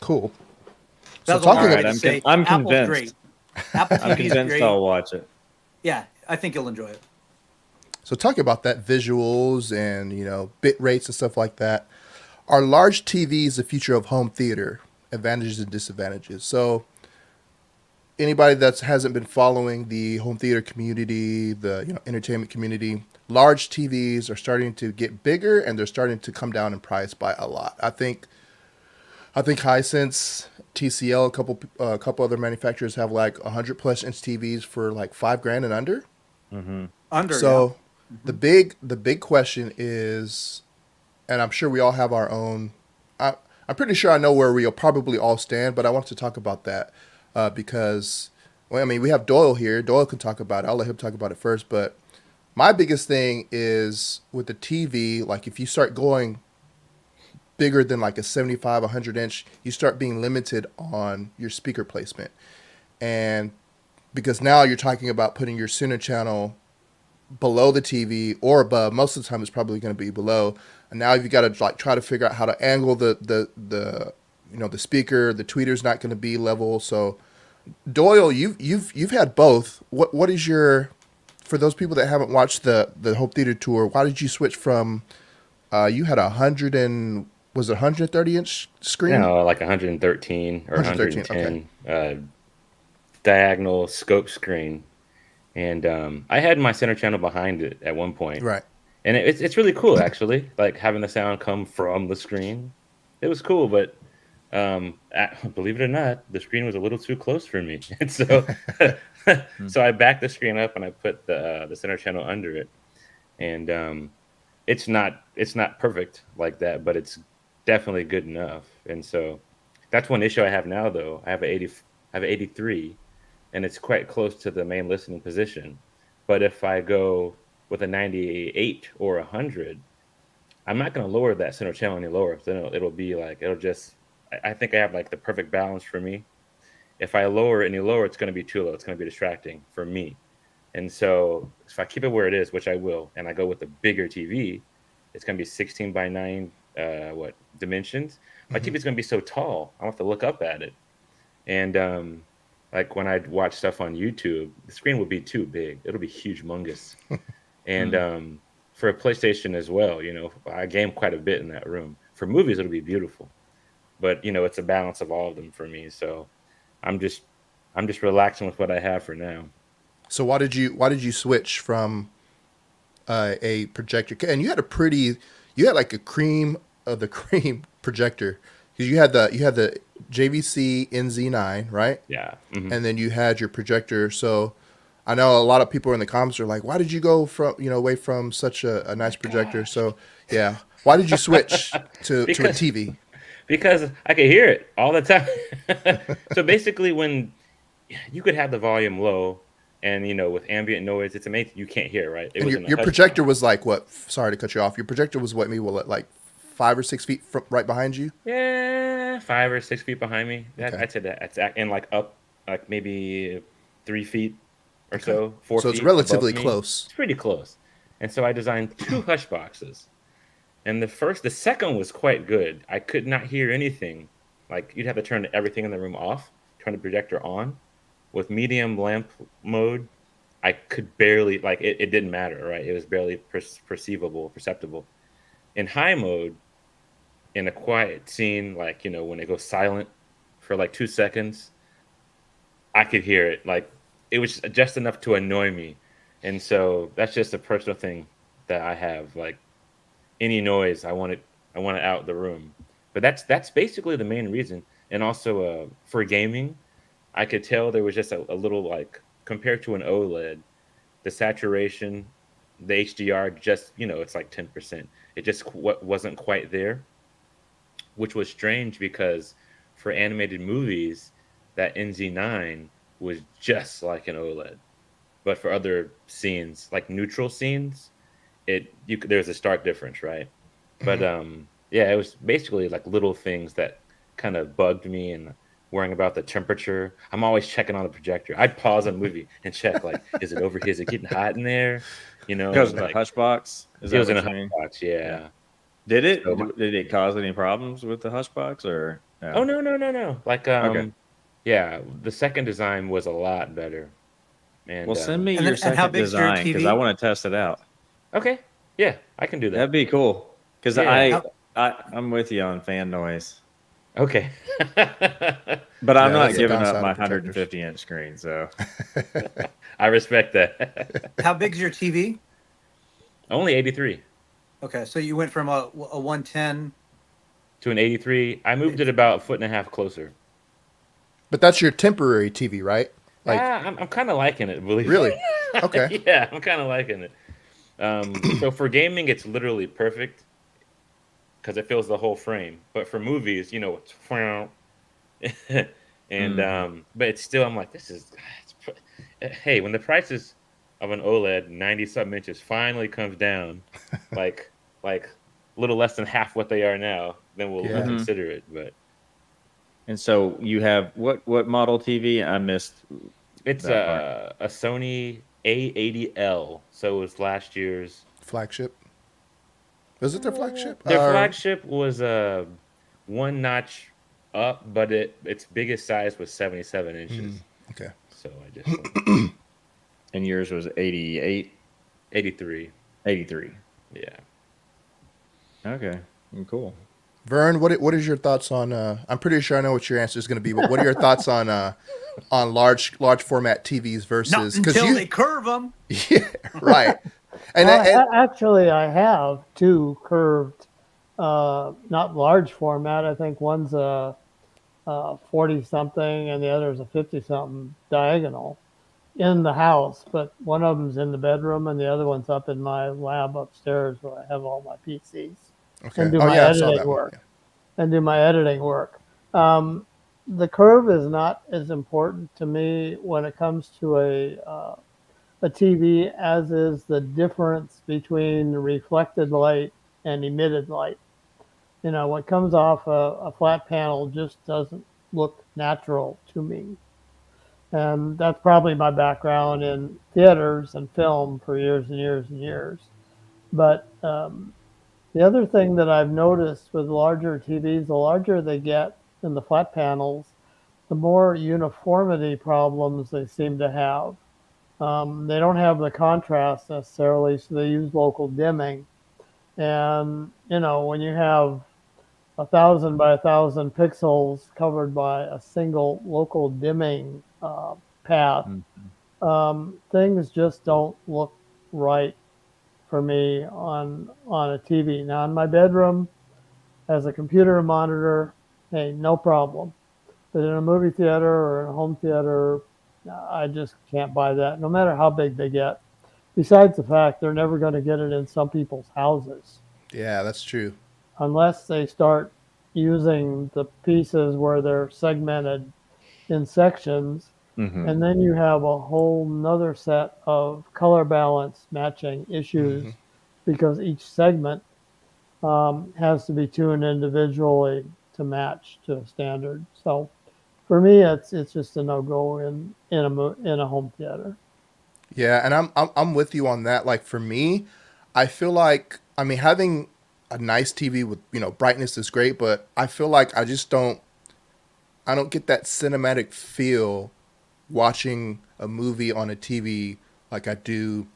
Cool. That So was a long talking way Alright, I'm con- I'm Apple's convinced. great. Apple I'm convinced great. I'll watch it. Yeah, I think you'll enjoy it. So talking about that visuals and you know bit rates and stuff like that, are large TVs the future of home theater? Advantages and disadvantages. So anybody that hasn't been following the home theater community, the you know entertainment community, large TVs are starting to get bigger and they're starting to come down in price by a lot. I think I think Hisense, TCL, a couple a uh, couple other manufacturers have like 100 plus inch TVs for like 5 grand and under. Under So the big the big question is, and I'm sure we all have our own. I, I'm pretty sure I know where we'll probably all stand, but I want to talk about that uh, because, well, I mean, we have Doyle here. Doyle can talk about it. I'll let him talk about it first. But my biggest thing is with the TV, like if you start going bigger than like a 75, 100 inch, you start being limited on your speaker placement. And because now you're talking about putting your center channel below the TV or above. Most of the time, it's probably going to be below. And now you've got to like try to figure out how to angle the the the you know the speaker. The tweeter's not going to be level. So Doyle, you've you've you've had both. What what is your for those people that haven't watched the the Hope Theater tour? Why did you switch from? Uh, you had a hundred and was it 130 inch screen? No, like 113 or 113, 110 uh, diagonal scope screen, and um, I had my center channel behind it at one point, Right. and it, it's it's really cool actually, like having the sound come from the screen. It was cool, but um, I- believe it or not, the screen was a little too close for me, [LAUGHS] and so [LAUGHS] so I backed the screen up and I put the uh, the center channel under it, and um, it's not it's not perfect like that, but it's definitely good enough. And so that's one issue I have now, though. I have a 80, I have an 83, and it's quite close to the main listening position. But if I go with a 98 or a 100, I'm not going to lower that center channel any lower. Then it'll, it'll be like it'll just. I- think I have like the perfect balance for me. If I lower any lower, it's going to be too low. It's going to be distracting for me. And so if I keep it where it is, which I will, and I go with a bigger TV, it's going to be 16 by 9 uh what dimensions my Mhm. TV is going to be so tall i have to look up at it and um like when I'd watch stuff on youtube the screen will be too big. It'll be huge mungus [LAUGHS] and um for a playstation as well you know i game quite a bit in that room. For movies it'll be beautiful. But you know it's a balance of all of them for me. So i'm just i'm just relaxing with what i have for now. So why did you why did you switch from uh, a projector? And you had a pretty you had like a cream of the [LAUGHS] cream projector. Because you had the you had the JVC NZ9 right, yeah mhm. and then you had your projector. So I know a lot of people in the comments are like, why did you go from you know away from such a, a nice projector? So yeah, why did you switch [LAUGHS] to to a TV? because I could hear it all the time. [LAUGHS] so basically, when you could have the volume low, and you know, with ambient noise, it's amazing you can't hear, right? It And your, your projector was like what? Sorry to cut you off. Your projector was what? Maybe what? Like five or six feet from, right behind you. yeah, five or six feet behind me. That, Okay. I'd say that ac- and like up, like maybe three feet or so, four. So it's relatively close. It's pretty close. And so I designed two [CLEARS THROAT] hush boxes. And the first, the second was quite good. I could not hear anything. Like you'd have to turn everything in the room off, turn the projector on. With medium lamp mode, I could barely, like, it, it didn't matter, right? It was barely per- perceivable, perceptible. In high mode, in a quiet scene, like, you know, when it goes silent for like two seconds, I could hear it. Like, it was just enough to annoy me and so that's just a personal thing that I have. Like any noise, I want it, I want it out the room. But that's that's basically the main reason. And also uh, for gaming, I could tell there was just a, a little like compared to an OLED, the saturation, the HDR just you know it's like ten percent. It just wasn't quite there, which was strange because for animated movies, that NZ9 was just like an OLED but for other scenes like neutral scenes it you there's a stark difference right? But um yeah it was basically like little things that kind of bugged me and worrying about the temperature. I'm always checking on the projector. I'd pause a movie [LAUGHS] and check like is it over here? Is it getting hot in there? You know Because of the like, hush box. Is it was in a hush box yeah Did it? So my- Did it cause any problems with the hush box or? No? oh no no no no like um Okay. yeah the second design was a lot better and Well, uh, send me And your and second big's design because I want to test it out. okay yeah i can do that That'd be cool. Because Yeah. I, How- I, I'm with you on fan noise, okay [LAUGHS] but I'm Yeah, not giving up my 150 inch screen. So [LAUGHS] I respect that. How big's your TV? Only 83 Okay, so you went from a, a 110. to an 83. I moved it about a foot and a half closer. But that's your temporary TV, right? Like ah, I'm, I'm kind of liking it. Believe it. really? [LAUGHS] Okay. yeah, I'm kind of liking it. Um, so for gaming, it's literally perfect because it fills the whole frame. But for movies, you know, it's [LAUGHS] and Mhm. um, but it's still. I'm like, this is. It's, hey, when the prices of an OLED 90 something inches finally comes down, [LAUGHS] like like a little less than half what they are now, then we'll Yeah. Mhm. consider it. But And so you have what what model TV? I missed. it's That uh, a Sony A80L, so it was last year's. Flagship. Was it their flagship? Their Uh, flagship was uh, one notch up, but it its biggest size was 77 inches. Mm, okay. So I just [CLEARS THROAT] And yours was 88, 83. 83. Yeah. Okay, Mm, cool. Vern, what what is your thoughts on? Uh, I'm pretty sure I know what your answer is going to be, but what are your thoughts on uh, on large large format TVs Not versus until you they curve them. [LAUGHS] yeah right and, Well, and- actually, I have two curved, uh, not large format. I think one's a, a 40 something and the other is a 50 something diagonal in the house, but one of them's in the bedroom and the other one's up in my lab upstairs where I have all my PCs okay. and do oh my yeah, editing work. and do my editing work. Um, the curve is not as important to me when it comes to a uh, a TV as is the difference between reflected light and emitted light. You know, what comes off a, a flat panel just doesn't look natural to me. And that's probably my background in theaters and film for years and years and years. But um, the other thing that I've noticed with larger TVs, the larger they get in the flat panels, the more uniformity problems they seem to have. Um, they don't have the contrast necessarily, so they use local dimming. And, you know, when you have a thousand by a thousand pixels covered by a single local dimming uh, path, um, things just don't look right for me on on a TV. Now in my bedroom, as a computer monitor, hey, no problem. But in a movie theater or a home theater, I just can't buy that, no matter how big they get. Besides the fact they're never going to get it in some people's houses Yeah, that's true. unless they start using the pieces where they're segmented in sections Mhm. and then you have a whole nother set of color balance matching issues Mhm. because each segment um, has to be tuned individually to match to a standard. So for me, it's it's just a no go in in a in a home theater. Yeah, and I'm, I'm I'm with you on that. Like for me, I feel like I mean having a nice TV with you know brightness is great, but I feel like I just don't I don't get that cinematic feel watching a movie on a TV like I do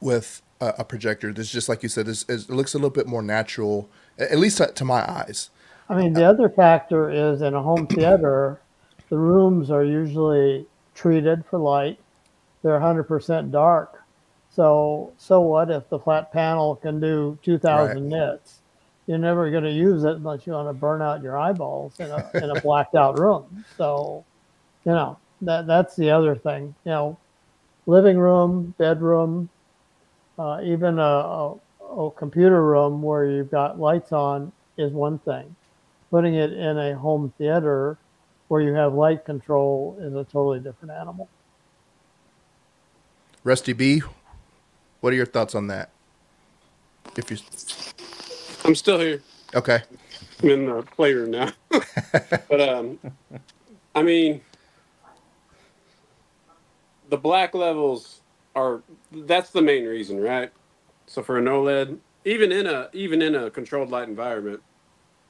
with a, a projector. This just like you said, this is, it looks a little bit more natural, at least to, to my eyes. I mean, the other factor is in a home theater, the rooms are usually treated for light. They're 100% dark. So, so what if the flat panel can do 2,000 nits? You're never going to use it unless you want to burn out your eyeballs in a, in a blacked out room. So, you know, that that's the other thing. You know, living room, bedroom, uh, even a, a, a computer room where you've got lights on is one thing putting it in a home theater where you have light control is a totally different animal. Rusty B, what are your thoughts on that? If you I'm still here. okay, I'm in the playroom now. [LAUGHS] but um, I mean, the black levels are that's the main reason, right? So for an OLED, even in a even in a controlled light environment,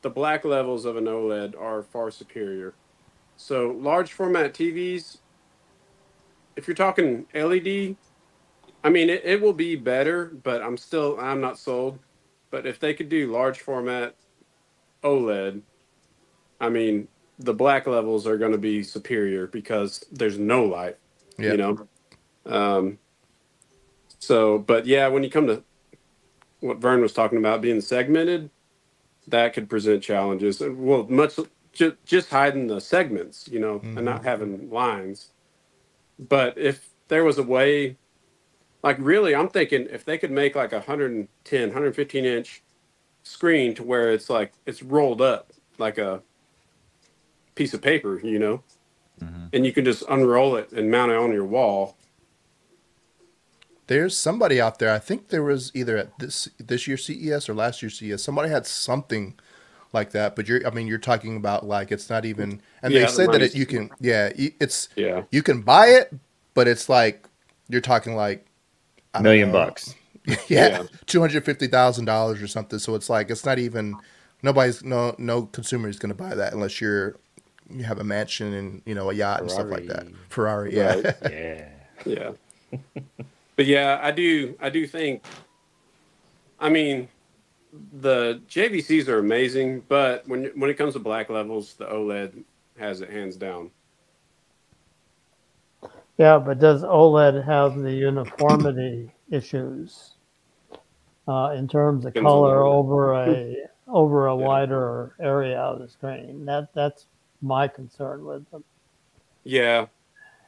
the black levels of an OLED are far superior. So large format TVs, if you're talking LED, I mean it, it will be better, but I'm still I'm not sold. But if they could do large format OLED, I mean, the black levels are going to be superior because there's no light, yeah, you know. Um, so, but yeah, when you come to what Vern was talking about being segmented, that could present challenges. Well, much just just hiding the segments, you know, and not having lines. But if there was a way, like really, I'm thinking if they could make like a 110, 115 inch screen to where it's like it's rolled up like a piece of paper, you know, Mm-hmm. and you can just unroll it and mount it on your wall. there's somebody out there. I think there was either at this this year's CES or last year's CES. Somebody had something like that. But you're, I mean, you're talking about like it's not even, and Yeah, they the said that it, you can, yeah, it's Yeah. you can buy it, but it's like you're talking like a Million know, bucks. [LAUGHS] yeah, Yeah. two hundred fifty thousand dollars or something. So it's like it's not even nobody's no no consumer is going to buy that unless you're you have a mansion and you know a yacht and stuff like that. Ferrari, yeah, Right. [LAUGHS] Yeah. Yeah. but yeah, I do I do think I mean the JVCs are amazing, but when when it comes to black levels, the OLED has it hands down. Yeah, but does OLED have the uniformity [COUGHS] issues uh, in terms of Depends color over a [LAUGHS] over a Yeah. wider area of the screen? That that's my concern with them. Yeah.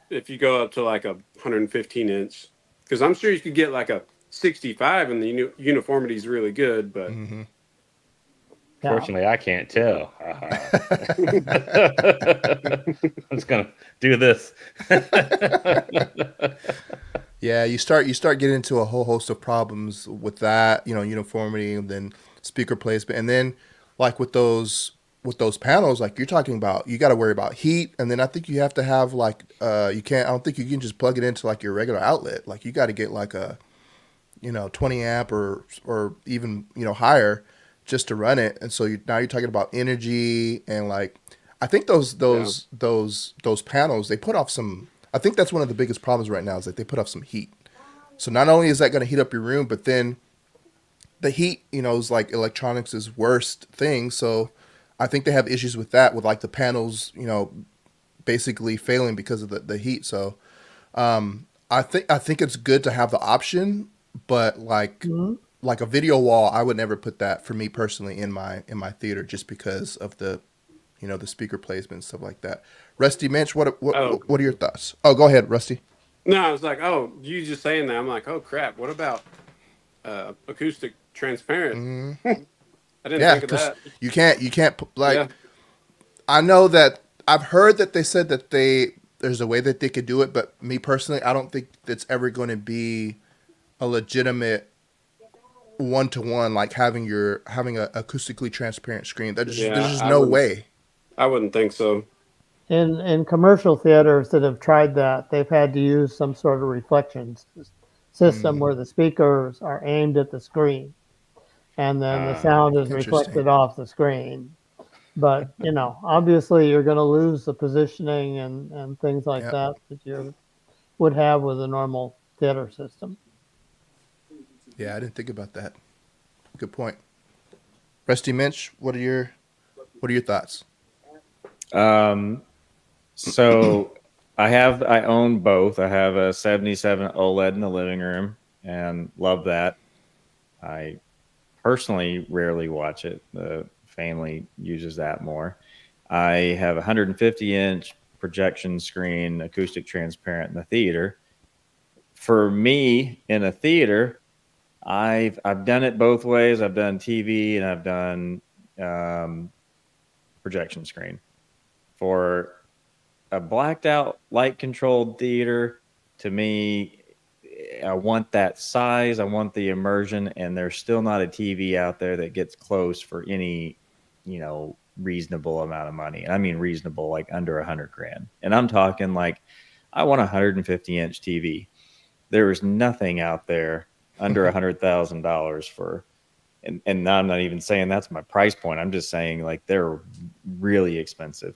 If you go up to like a 115 inch, because I'm sure you could get like a 65 and the uni- uniformity is really good, but hmm Yeah. Fortunately, I can't tell. [LAUGHS] I'm just gonna do this. [LAUGHS] yeah. You start you start getting into a whole host of problems with that, you know, uniformity and then speaker placement, and then like with those with those panels, like you're talking about, you got to worry about heat, and then I think you have to have like uh you can't. I don't think you can just plug it into like your regular outlet. Like you got to get like a you know 20 amp or or even you know higher just to run it and so you now you're talking about energy and like i think those those those those panels they put off some i think that's one of the biggest problems right now is that they put off some heat so not only is that going to heat up your room but then the heat you know is like electronics' is worst thing so i think they have issues with that with like the panels you know basically failing because of the, the heat so um i think i think it's good to have the option but like Mhm. like a video wall i would never put that for me personally in my in my theater just because of the you know the speaker placement and stuff like that rusty mensch what what, Oh. what are your thoughts oh go ahead rusty no, I was like, oh, you just saying that. I'm like, oh crap, what about uh, acoustic transparent? Mhm. [LAUGHS] I didn't yeah think of because that. you can't you can't like Yeah. i know that i've heard that they said that they there's a way that they could do it but me personally i don't think it's ever going to be a legitimate one to one like having your having a acoustically transparent screen there's just, Yeah, there's just I no wouldn't- way I wouldn't think so. In in commercial theaters that have tried that, they've had to use some sort of reflection s- system Mm. where the speakers are aimed at the screen, and then the Ah, sound is reflected off the screen. But [LAUGHS] you know, obviously, you're going to lose the positioning and and things like Yep. that that you would have with a normal theater system. yeah i didn't think about that good point rusty minch what are your what are your thoughts Um, so [CLEARS THROAT] I have I own both. I have a 77 OLED in the living room and love that. I personally rarely watch it. The family uses that more. I have a 150 inch projection screen, acoustic transparent in the theater. For me, in a theater, I've I've done it both ways. I've done TV and I've done um, projection screen for a blacked out light controlled theater to me i want that size i want the immersion and there's still not a tv out there that gets close for any you know reasonable amount of money. And i mean reasonable like under a hundred grand. And i'm talking like i want a 150 inch tv there is nothing out there under a [LAUGHS] hundred thousand dollars for and, and i'm not even saying that's my price point. I'm just saying like they're really expensive.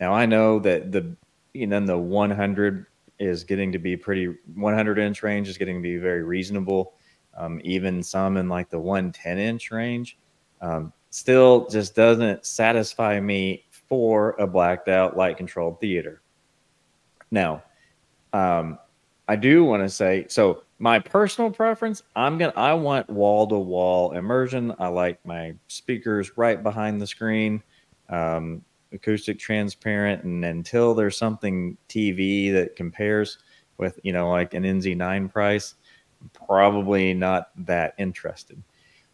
Now I know that the you know the 100 is getting to be pretty 100 inch range is getting to be very reasonable. Um, even some in like the 110 inch range, um, still just doesn't satisfy me for a blacked out light controlled theater. Now, um, I do want to say so. My personal preference, I'm gonna I want wall to wall immersion. I like my speakers right behind the screen. Um, acoustic transparent and until there's something tv that compares with you know like an nz9 price probably not that interested.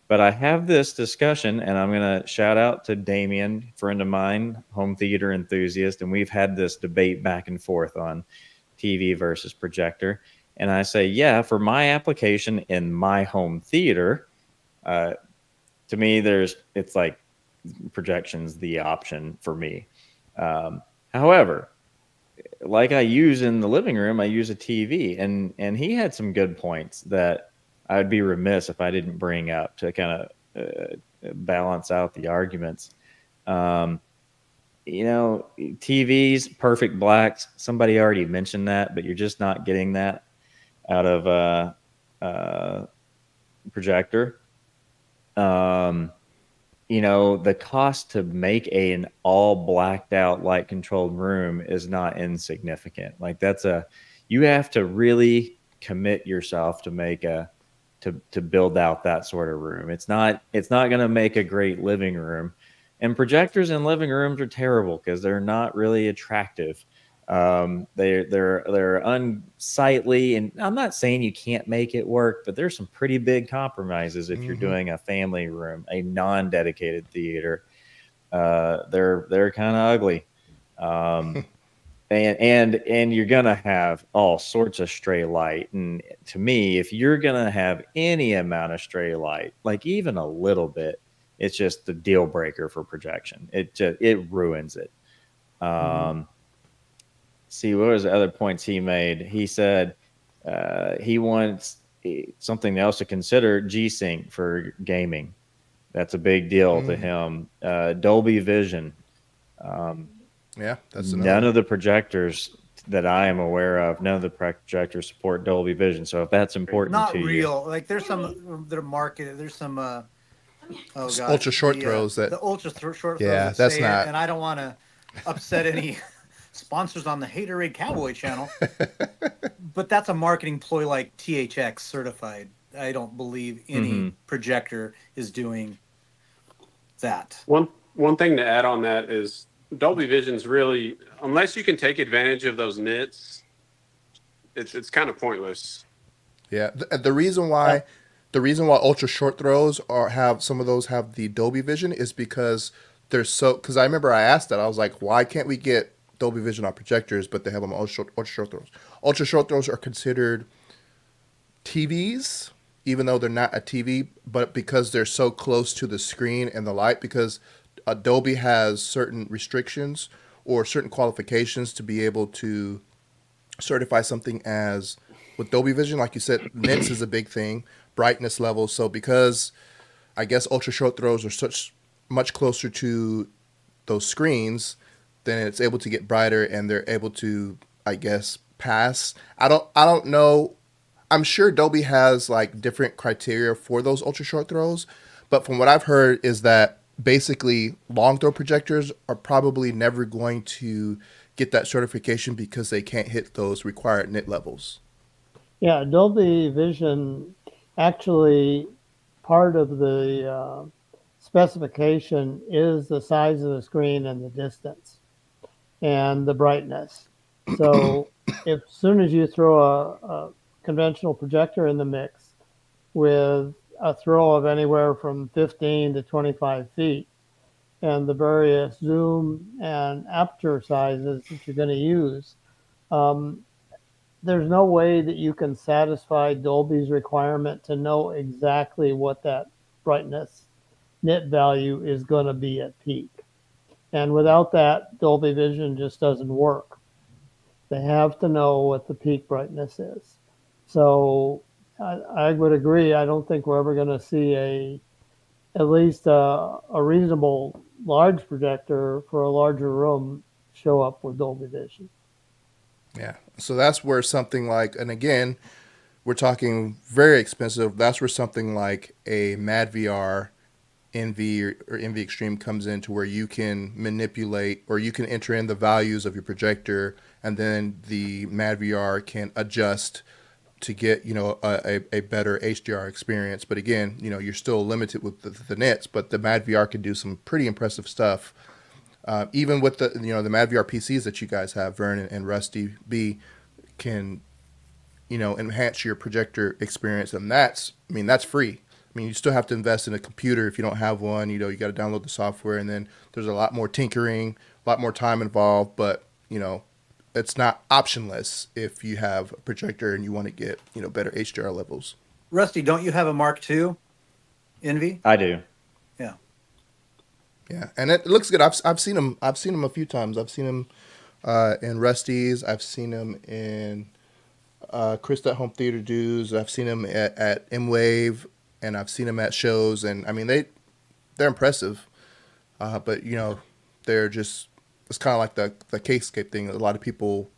But i have this discussion and i'm going to shout out to damien friend of mine home theater enthusiast and we've had this debate back and forth on tv versus projector. And i say yeah for my application in my home theater uh, to me there's it's like projections the option for me. Um, however, like I use in the living room, I use a TV, and and he had some good points that I'd be remiss if I didn't bring up to kind of uh, balance out the arguments. Um, you know, TVs, perfect blacks. Somebody already mentioned that, but you're just not getting that out of a, a projector. Um, you know, the cost to make a, an all blacked out light controlled room is not insignificant. Like that's a, you have to really commit yourself to make a, to, to build out that sort of room. It's not, it's not going to make a great living room and projectors in living rooms are terrible because they're not really attractive. Um, they're they're they're unsightly, and I'm not saying you can't make it work, but there's some pretty big compromises if mm-hmm. you're doing a family room, a non-dedicated theater. Uh, they're they're kind of ugly, um, [LAUGHS] and and and you're gonna have all sorts of stray light. And to me, if you're gonna have any amount of stray light, like even a little bit, it's just the deal breaker for projection. It just it ruins it. Mm-hmm. Um, mm-hmm. See, what was the other points he made? He said uh, he wants eh, something else to consider G Sync for gaming. That's a big deal mm-hmm. to him. Uh, Dolby Vision. Um, yeah, that's none of the projectors that I am aware of. None of the projectors support Dolby Vision. So if that's important not to real. you, like there's some that are marketed. There's some. Uh, oh god, ultra short the, uh, throws uh, that the ultra th- short yeah, throws. Yeah, that's not. It, and I don't want to upset any [LAUGHS] sponsors on the Hatoraid Cowboy channel, [LAUGHS] but that's a marketing ploy like THX certified. I don't believe any mm-hmm. projector is doing that. One one thing to add on that is Dolby Vision's really unless you can take advantage of those nits, it's it's kind of pointless. Yeah, the, the reason why the reason why ultra short throws are have some of those have the Dolby Vision is because they're so. Because I remember I asked that I was like, why can't we get Dolby Vision on projectors, but they have them on ultra short, ultra short throws? Ultra short throws are considered TVs, even though they're not a TV, but because they're so close to the screen and the light, because uh, Dolby has certain restrictions or certain qualifications to be able to certify something as with Dolby Vision, like you said, nits is a big thing brightness levels. So because I guess ultra short throws are such much closer to those screens, then it's able to get brighter and they're able to, I guess, pass. I don't I don't know. I'm sure Dolby has like different criteria for those ultra short throws, but from what I've heard is that basically long throw projectors are probably never going to get that certification because they can't hit those required nit levels. Yeah, Dolby Vision actually part of the uh, specification is the size of the screen and the distance and the brightness. So [CLEARS THROAT] if as soon as you throw a, a conventional projector in the mix with a throw of anywhere from 15 to 25 feet and the various zoom and aperture sizes that you're going to use, um, there's no way that you can satisfy Dolby's requirement to know exactly what that brightness nit value is going to be at peak. And without that, Dolby Vision just doesn't work. They have to know what the peak brightness is. So I, I would agree. I don't think we're ever going to see a at least a, a reasonable large projector for a larger room show up with Dolby Vision. Yeah. So that's where something like, and again, we're talking very expensive. That's where something like a MadVR Envy or, Envy Extreme comes in to where you can manipulate or you can enter in the values of your projector and then the MadVR can adjust to get you know a, a, a, better HDR experience. But again, you know you're still limited with the, the nits, but the MadVR can do some pretty impressive stuff uh, even with the you know the MadVR PCs that you guys have, Vernon and Rusty B, can you know enhance your projector experience, and that's I mean that's free. I mean you still have to invest in a computer if you don't have one. You know you got to download the software, and then there's a lot more tinkering, a lot more time involved. But you know it's not optionless if you have a projector and you want to get you know better HDR levels. Rusty, don't you have a Mark II Envy? I do. Yeah. Yeah, and it looks good. I've I've seen him. I've seen him a few times. I've seen him uh, in Rusty's. I've seen him in uh, Chris at Home Theater Dues. I've seen him at, at MWAVE, and I've seen them at shows. And I mean, they they're impressive. Uh, but you know, they're just it's kind of like the the Kscape thing. A lot of people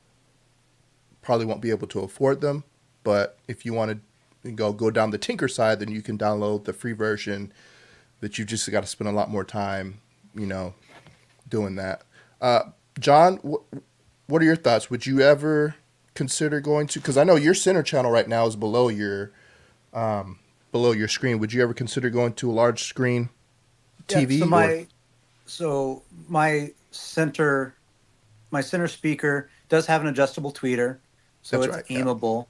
probably won't be able to afford them, but if you want to go go down the Tinker side, then you can download the free version. That you've just got to spend a lot more time, you know, doing that. Uh, John, wh- what are your thoughts? Would you ever consider going to? Because I know your center channel right now is below your um, below your screen. Would you ever consider going to a large screen TV? Yeah, so or- my so my center my center speaker does have an adjustable tweeter, so That's it's right, yeah. aimable.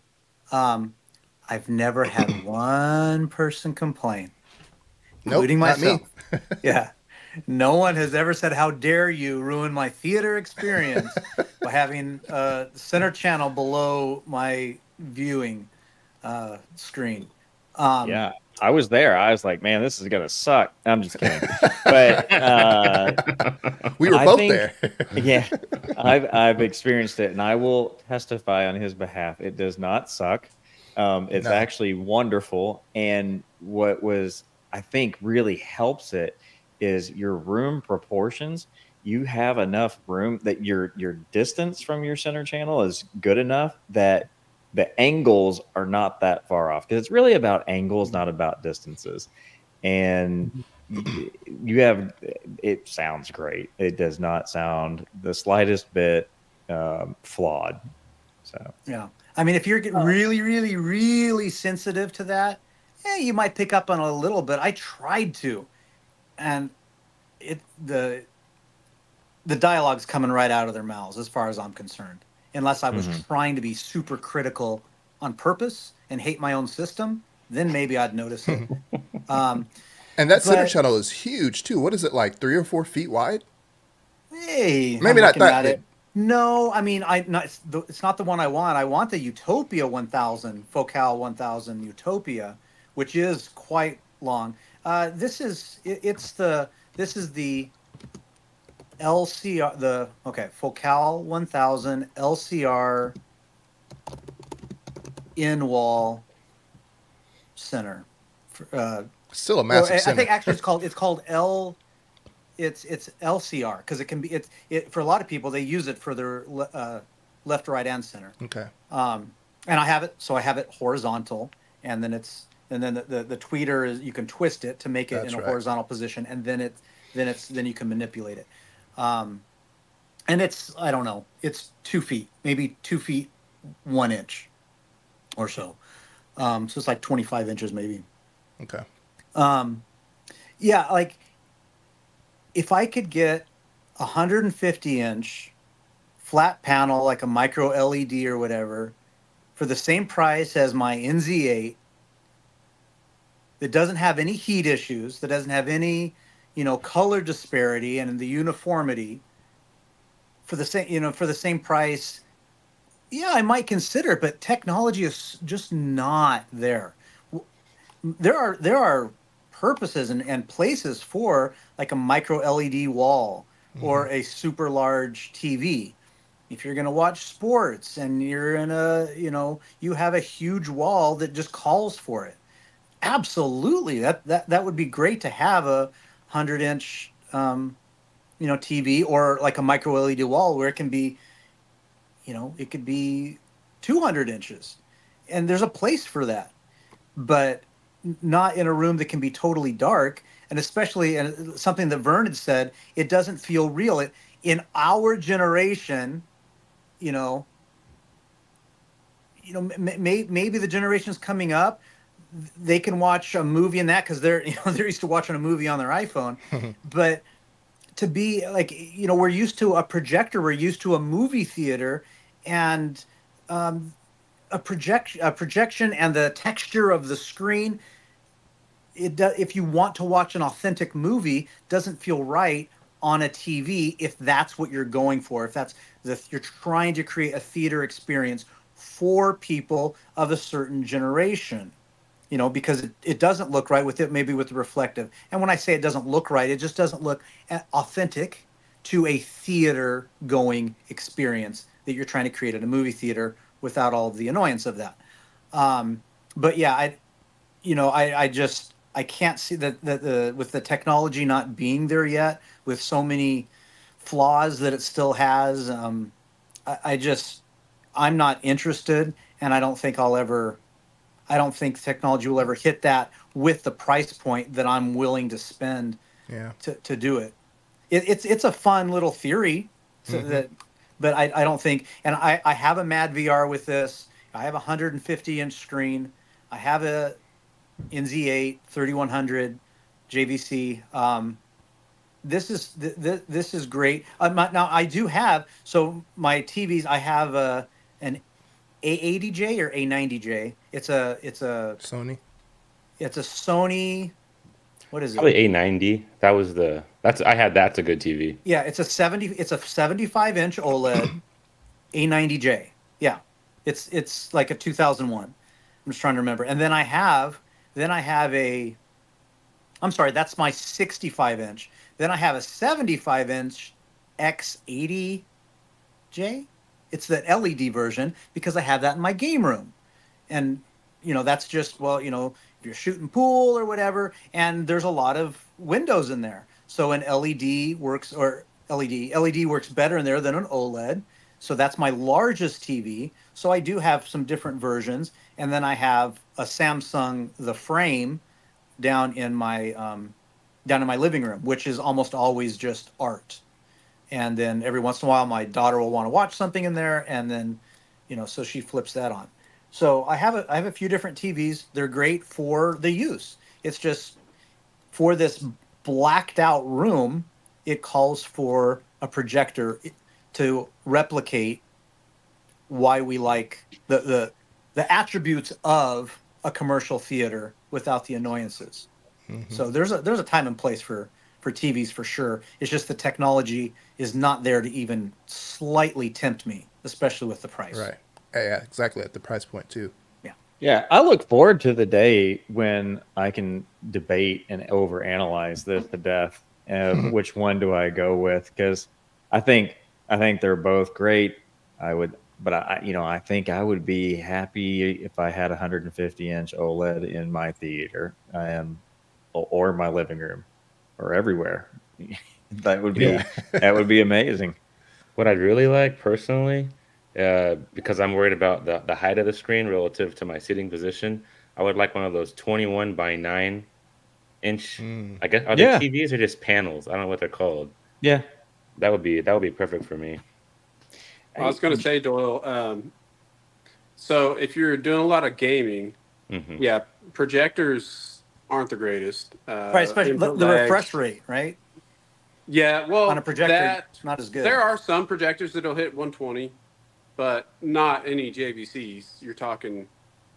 Um, I've never had [CLEARS THROAT] one person complain, Nope, including myself. [LAUGHS] yeah. No one has ever said, "How dare you ruin my theater experience by [LAUGHS] having a center channel below my viewing uh, screen?" Um, yeah, I was there. I was like, man, this is gonna suck. I'm just kidding, but uh, we were I both think- there. [LAUGHS] yeah, I've I've experienced it, and I will testify on his behalf. It does not suck. Um, it's No. actually wonderful, and what was I think really helps it is your room proportions. You have enough room that your your distance from your center channel is good enough that the angles are not that far off because it's really about angles, not about distances. And you have it sounds great. It does not sound the slightest bit um, flawed. So Yeah. I mean, if you're getting really, really, really sensitive to that, eh, you might pick up on a little bit. I tried to, and it the the dialogue's coming right out of their mouths, as far as I'm concerned. Unless I was Mhm. trying to be super critical on purpose and hate my own system, then maybe I'd notice it. [LAUGHS] um, And that center channel is huge too. What is it like? Three or four feet wide? Hey, Maybe I'm not that at it. No, I mean, I not it's, the, it's not the one I want. I want the Utopia 1000, Focal 1000 Utopia, which is quite long. Uh, this is it, it's the this is the LCR the okay Focal 1000 LCR in wall center. Uh, Still a massive I- I think actually it's [LAUGHS] called it's called L. It's it's LCR because it can be it's it for a lot of people they use it for their le- uh, left, right, and center. okay. Um, and I have it so I have it horizontal, and then it's and then the, the, the tweeter is you can twist it to make it That's in a right. horizontal position, and then it then it's then you can manipulate it. Um, and it's I don't know it's two feet maybe two feet one inch or so. Um, so it's like twenty five inches maybe. Okay. Um, yeah, like if I could get a 150 inch flat panel, like a micro LED or whatever, for the same price as my NZ8, that doesn't have any heat issues, that doesn't have any, you know, color disparity and the uniformity, for the same, you know, for the same price, yeah, I might consider it, but technology is just not there there are there are purposes and, and places for like a micro LED wall mm-hmm. or a super large TV. If you're going to watch sports and you're in a, you know, you have a huge wall that just calls for it. Absolutely. That that that would be great to have a 100 inch um, you know, TV or like a micro LED wall where it can be you know, it could be 200 inches. And there's a place for that. But not in a room that can be totally dark and especially and something that Vern had said it doesn't feel real it in our generation you know you know may, maybe the generations coming up they can watch a movie in that because they're [LAUGHS] you know they're used to watching a movie on their iphone. [LAUGHS] But to be like you know we're used to a projector we're used to a movie theater and um, a projection a projection and the texture of the screen it do, if you want to watch an authentic movie doesn't feel right on a TV if that's what you're going for if that's the you're trying to create a theater experience for people of a certain generation you know, because it, it doesn't look right with it, maybe with the reflective. And when I say it doesn't look right, it just doesn't look authentic to a theater going experience that you're trying to create at a movie theater without all of the annoyance of that. Um, but yeah, I, you know, I, I just, I can't see that, that the, with the technology not being there yet, with so many flaws that it still has, um, I, I just, I'm not interested and I don't think I'll ever, I don't think technology will ever hit that with the price point that I'm willing to spend Yeah. to, to do it. it. It's it's a fun little theory so Mhm. that, but I, I don't think. And I, I have a Mad VR with this. I have a 150 inch screen. I have a NZ8 3100 JVC. Um, this is th- th- this is great. Uh, my, now I do have so my TVs. I have a an A80J or A90J. It's a it's a Sony. it's a Sony. What is it? Probably A90. That was the that's I had that's a good TV. Yeah, it's a 70 it's a 75 inch OLED [CLEARS THROAT] A90J. Yeah. It's it's like a 2001. I'm just trying to remember. And then I have then I have a I'm sorry, that's my 65 inch. Then I have a 75 inch X80J. It's the LED version because I have that in my game room. And you know, that's just well, you know, if you're shooting pool or whatever, and there's a lot of windows in there. So an LED works or LED LED works better in there than an OLED. So that's my largest TV. So I do have some different versions, and then I have a Samsung the frame down in my um, down in my living room, which is almost always just art. And then every once in a while, my daughter will want to watch something in there, and then you know, so she flips that on. So I have a I have a few different TVs. They're great for the use. It's just for this blacked out room, it calls for a projector to replicate why we like the the the attributes of a commercial theater without the annoyances. Mhm. So there's a there's a time and place for for TVs for sure. It's just the technology is not there to even slightly tempt me, especially with the price. Right. Yeah, yeah, exactly. At the price point too. Yeah, Yeah, I look forward to the day when I can debate and overanalyze this to death. Uh, [LAUGHS] which one do I go with? Because I think I think they're both great. I would, but I, you know, I think I would be happy if I had a 150 inch OLED in my theater, um, or, or my living room, or everywhere. [LAUGHS] that would be Yeah. [LAUGHS] that would be amazing. What I'd really like personally, uh, because I'm worried about the, the height of the screen relative to my sitting position, I would like one of those 21 by 9 inch. Mm. I guess are Yeah. they TVs or just panels? I don't know what they're called. Yeah, That would be that would be perfect for me. I was going to say, Doyle. Um, so if you're doing a lot of gaming, hmm yeah, projectors aren't the greatest. Uh, Right, especially the, the refresh rate, right? Yeah, well, On a projector, that- it's not as good. there are some projectors that'll hit 120, but not any JVCs. You're talking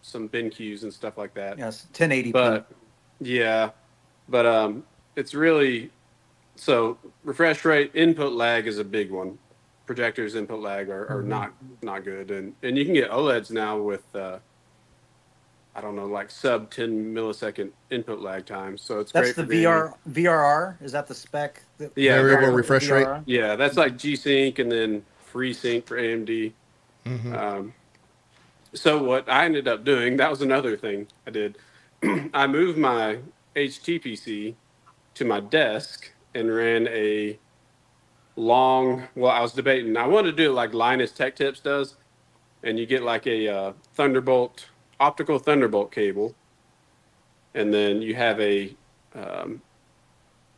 some BenQs and stuff like that. yes, 1080p. but yeah but um it's really so refresh rate input lag is a big one projectors input lag are, are Mm-hmm. not not good and and you can get oleds now with uh i don't know like sub 10 millisecond input lag time so it's That's great the for gaming. VR VRR. Is that the spec? that- yeah Variable variable- refresh rate. Yeah that's like g-sync and then free sync for amd Mhm. um, so what I ended up doing, that was another thing I did. [CLEARS THROAT] I moved my HTPC to my desk and ran a long. Well, I was debating. I wanted to do it like Linus Tech Tips does, and you get like a uh, Thunderbolt optical Thunderbolt cable, and then you have a um,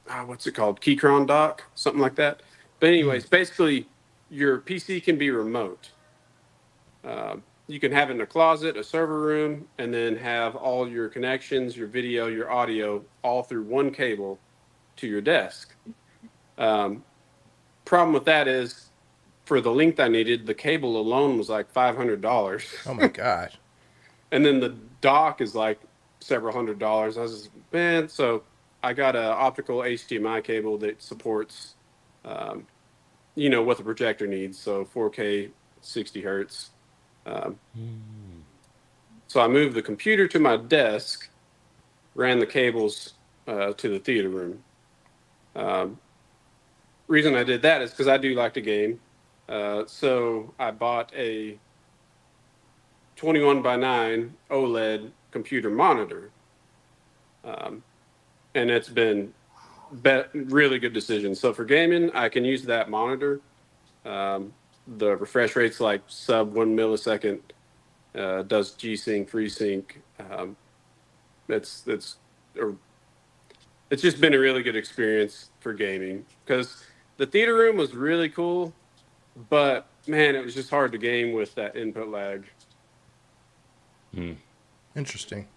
ah, what's it called, Keychron dock, something like that. But anyways, basically, your PC can be remote. Uh, you can have it in a closet, a server room, and then have all your connections, your video, your audio, all through one cable to your desk. Um, problem with that is, for the length I needed, the cable alone was like five hundred dollars, Oh my [LAUGHS] gosh. And then the dock is like several hundred dollars. I was just, man, so I got an optical HDMI cable that supports, um, you know, what the projector needs. So 4K, 60 hertz. Um, So I moved the computer to my desk, ran the cables uh, to the theater room. Um, reason I did that is because I do like to game. Uh, so I bought a 21 by 9 OLED computer monitor. Um, and it's been be- really good decision. So for gaming, I can use that monitor. Um, the refresh rate's like sub one millisecond. Uh, does G-Sync, FreeSync. Um, it's it's it's just been a really good experience for gaming because the theater room was really cool, but man, it was just hard to game with that input lag. Interesting.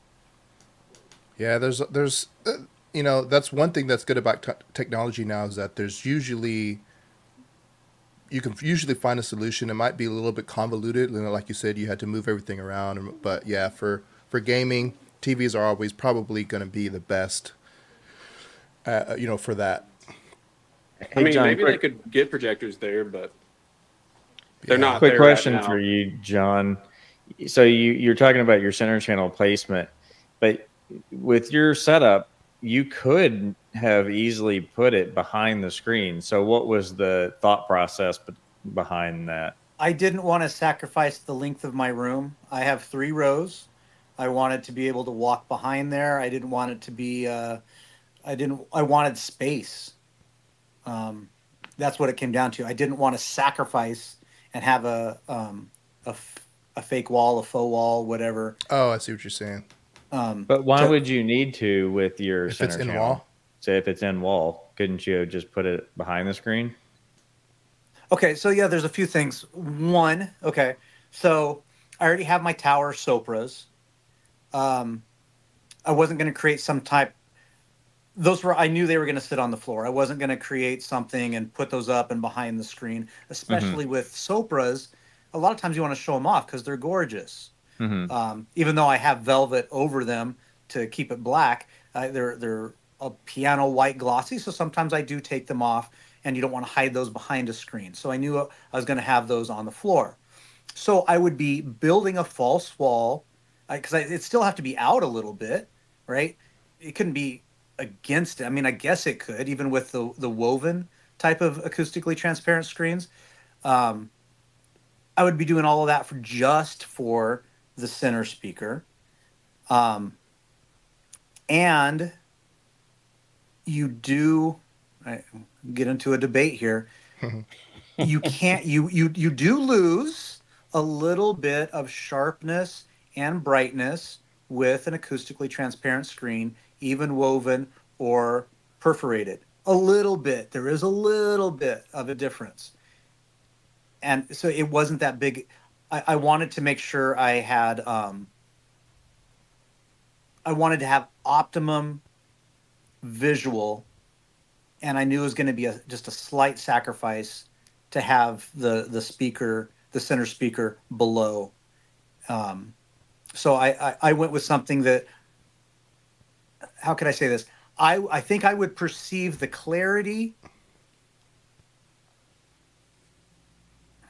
Yeah, there's there's uh, you know that's one thing that's good about t- technology now is that there's usually you can usually find a solution. It might be a little bit convoluted, you know, like you said, you had to move everything around. But yeah, for for gaming, TVs are always probably going to be the best. Uh, you know, for that. I Hey, mean, John, maybe quick- they could get projectors there, but they're Yeah. not. Quick there right question now. for you, John. So you you're talking about your center channel placement, but with your setup, you could have easily put it behind the screen. So what was the thought process behind that? I didn't want to sacrifice the length of my room. I have three rows. I wanted to be able to walk behind there. I didn't want it to be. Uh, I didn't. I wanted space. Um, that's what it came down to. I didn't want to sacrifice and have a um, a, a fake wall, a faux wall, whatever. Oh, I see what you're saying. Um, But why So- would you need to with your If center it's in channel? wall? Say if it's in wall, couldn't you just put it behind the screen? Okay, so yeah, there's a few things. One, okay, so I already have my tower Sopras. Um, I wasn't going to create some type. Those were I knew they were going to sit on the floor. I wasn't going to create something and put those up and behind the screen, especially with Sopras. A lot of times you want to show them off because they're gorgeous. Mm-hmm. Um, even though I have velvet over them to keep it black, uh, they're they're a piano white glossy. So sometimes I do take them off, and you don't want to hide those behind a screen. So I knew I was going to have those on the floor. So I would be building a false wall because it still have to be out a little bit, right? It couldn't be against it. I mean, I guess it could, even with the the woven type of acoustically transparent screens. Um, I would be doing all of that for just for the center speaker. Um, and you do I get into a debate here. [LAUGHS] you can't you you you do lose a little bit of sharpness and brightness with an acoustically transparent screen, even woven or perforated. A little bit. There is a little bit of a difference. And so it wasn't that big. I, I wanted to make sure I had um, I wanted to have optimum visual and I knew it was going to be a, just a slight sacrifice to have the the speaker, the center speaker below. Um, so I, I I went with something that. How could I say this? I I think I would perceive the clarity.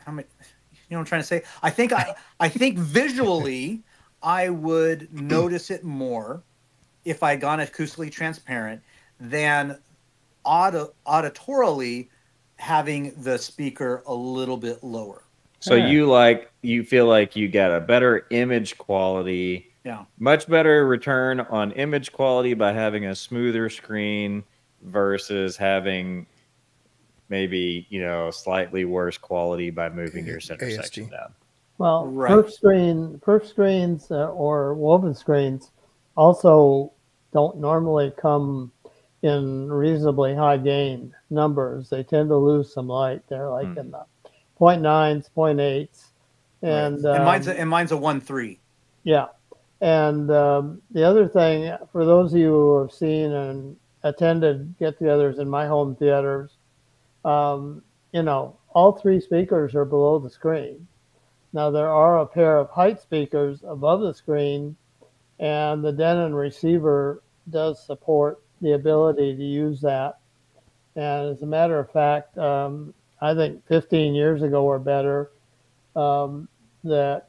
How many? You know what I'm trying to say? I think I I think visually I would notice it more if I had gone acoustically transparent than audio, auditorily having the speaker a little bit lower. So Yeah. you like you feel like you get a better image quality, Yeah. much better return on image quality by having a smoother screen versus having maybe you know slightly worse quality by moving your center ASD. section down. Well, Right. perf screen, perf screens uh, or woven screens also don't normally come in reasonably high gain numbers. They tend to lose some light. They're like Hmm. in the point nines, point eights, and, and mine's um, a, and mine's a one three. yeah. And um, the other thing, for those of you who have seen and attended get-togethers in my home theaters, um, you know, all three speakers are below the screen. Now there are a pair of height speakers above the screen, and the Denon receiver does support the ability to use that. And as a matter of fact, um, I think 15 years ago or better, um, that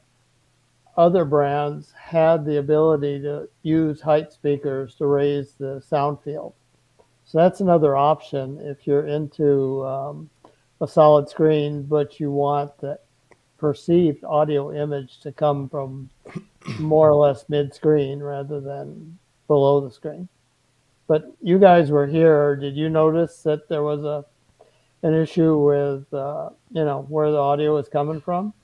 other brands had the ability to use height speakers to raise the sound field. So that's another option if you're into um, a solid screen, but you want the perceived audio image to come from more or less mid screen rather than below the screen. But you guys were here. Did you notice that there was a an issue with uh, you know where the audio was coming from?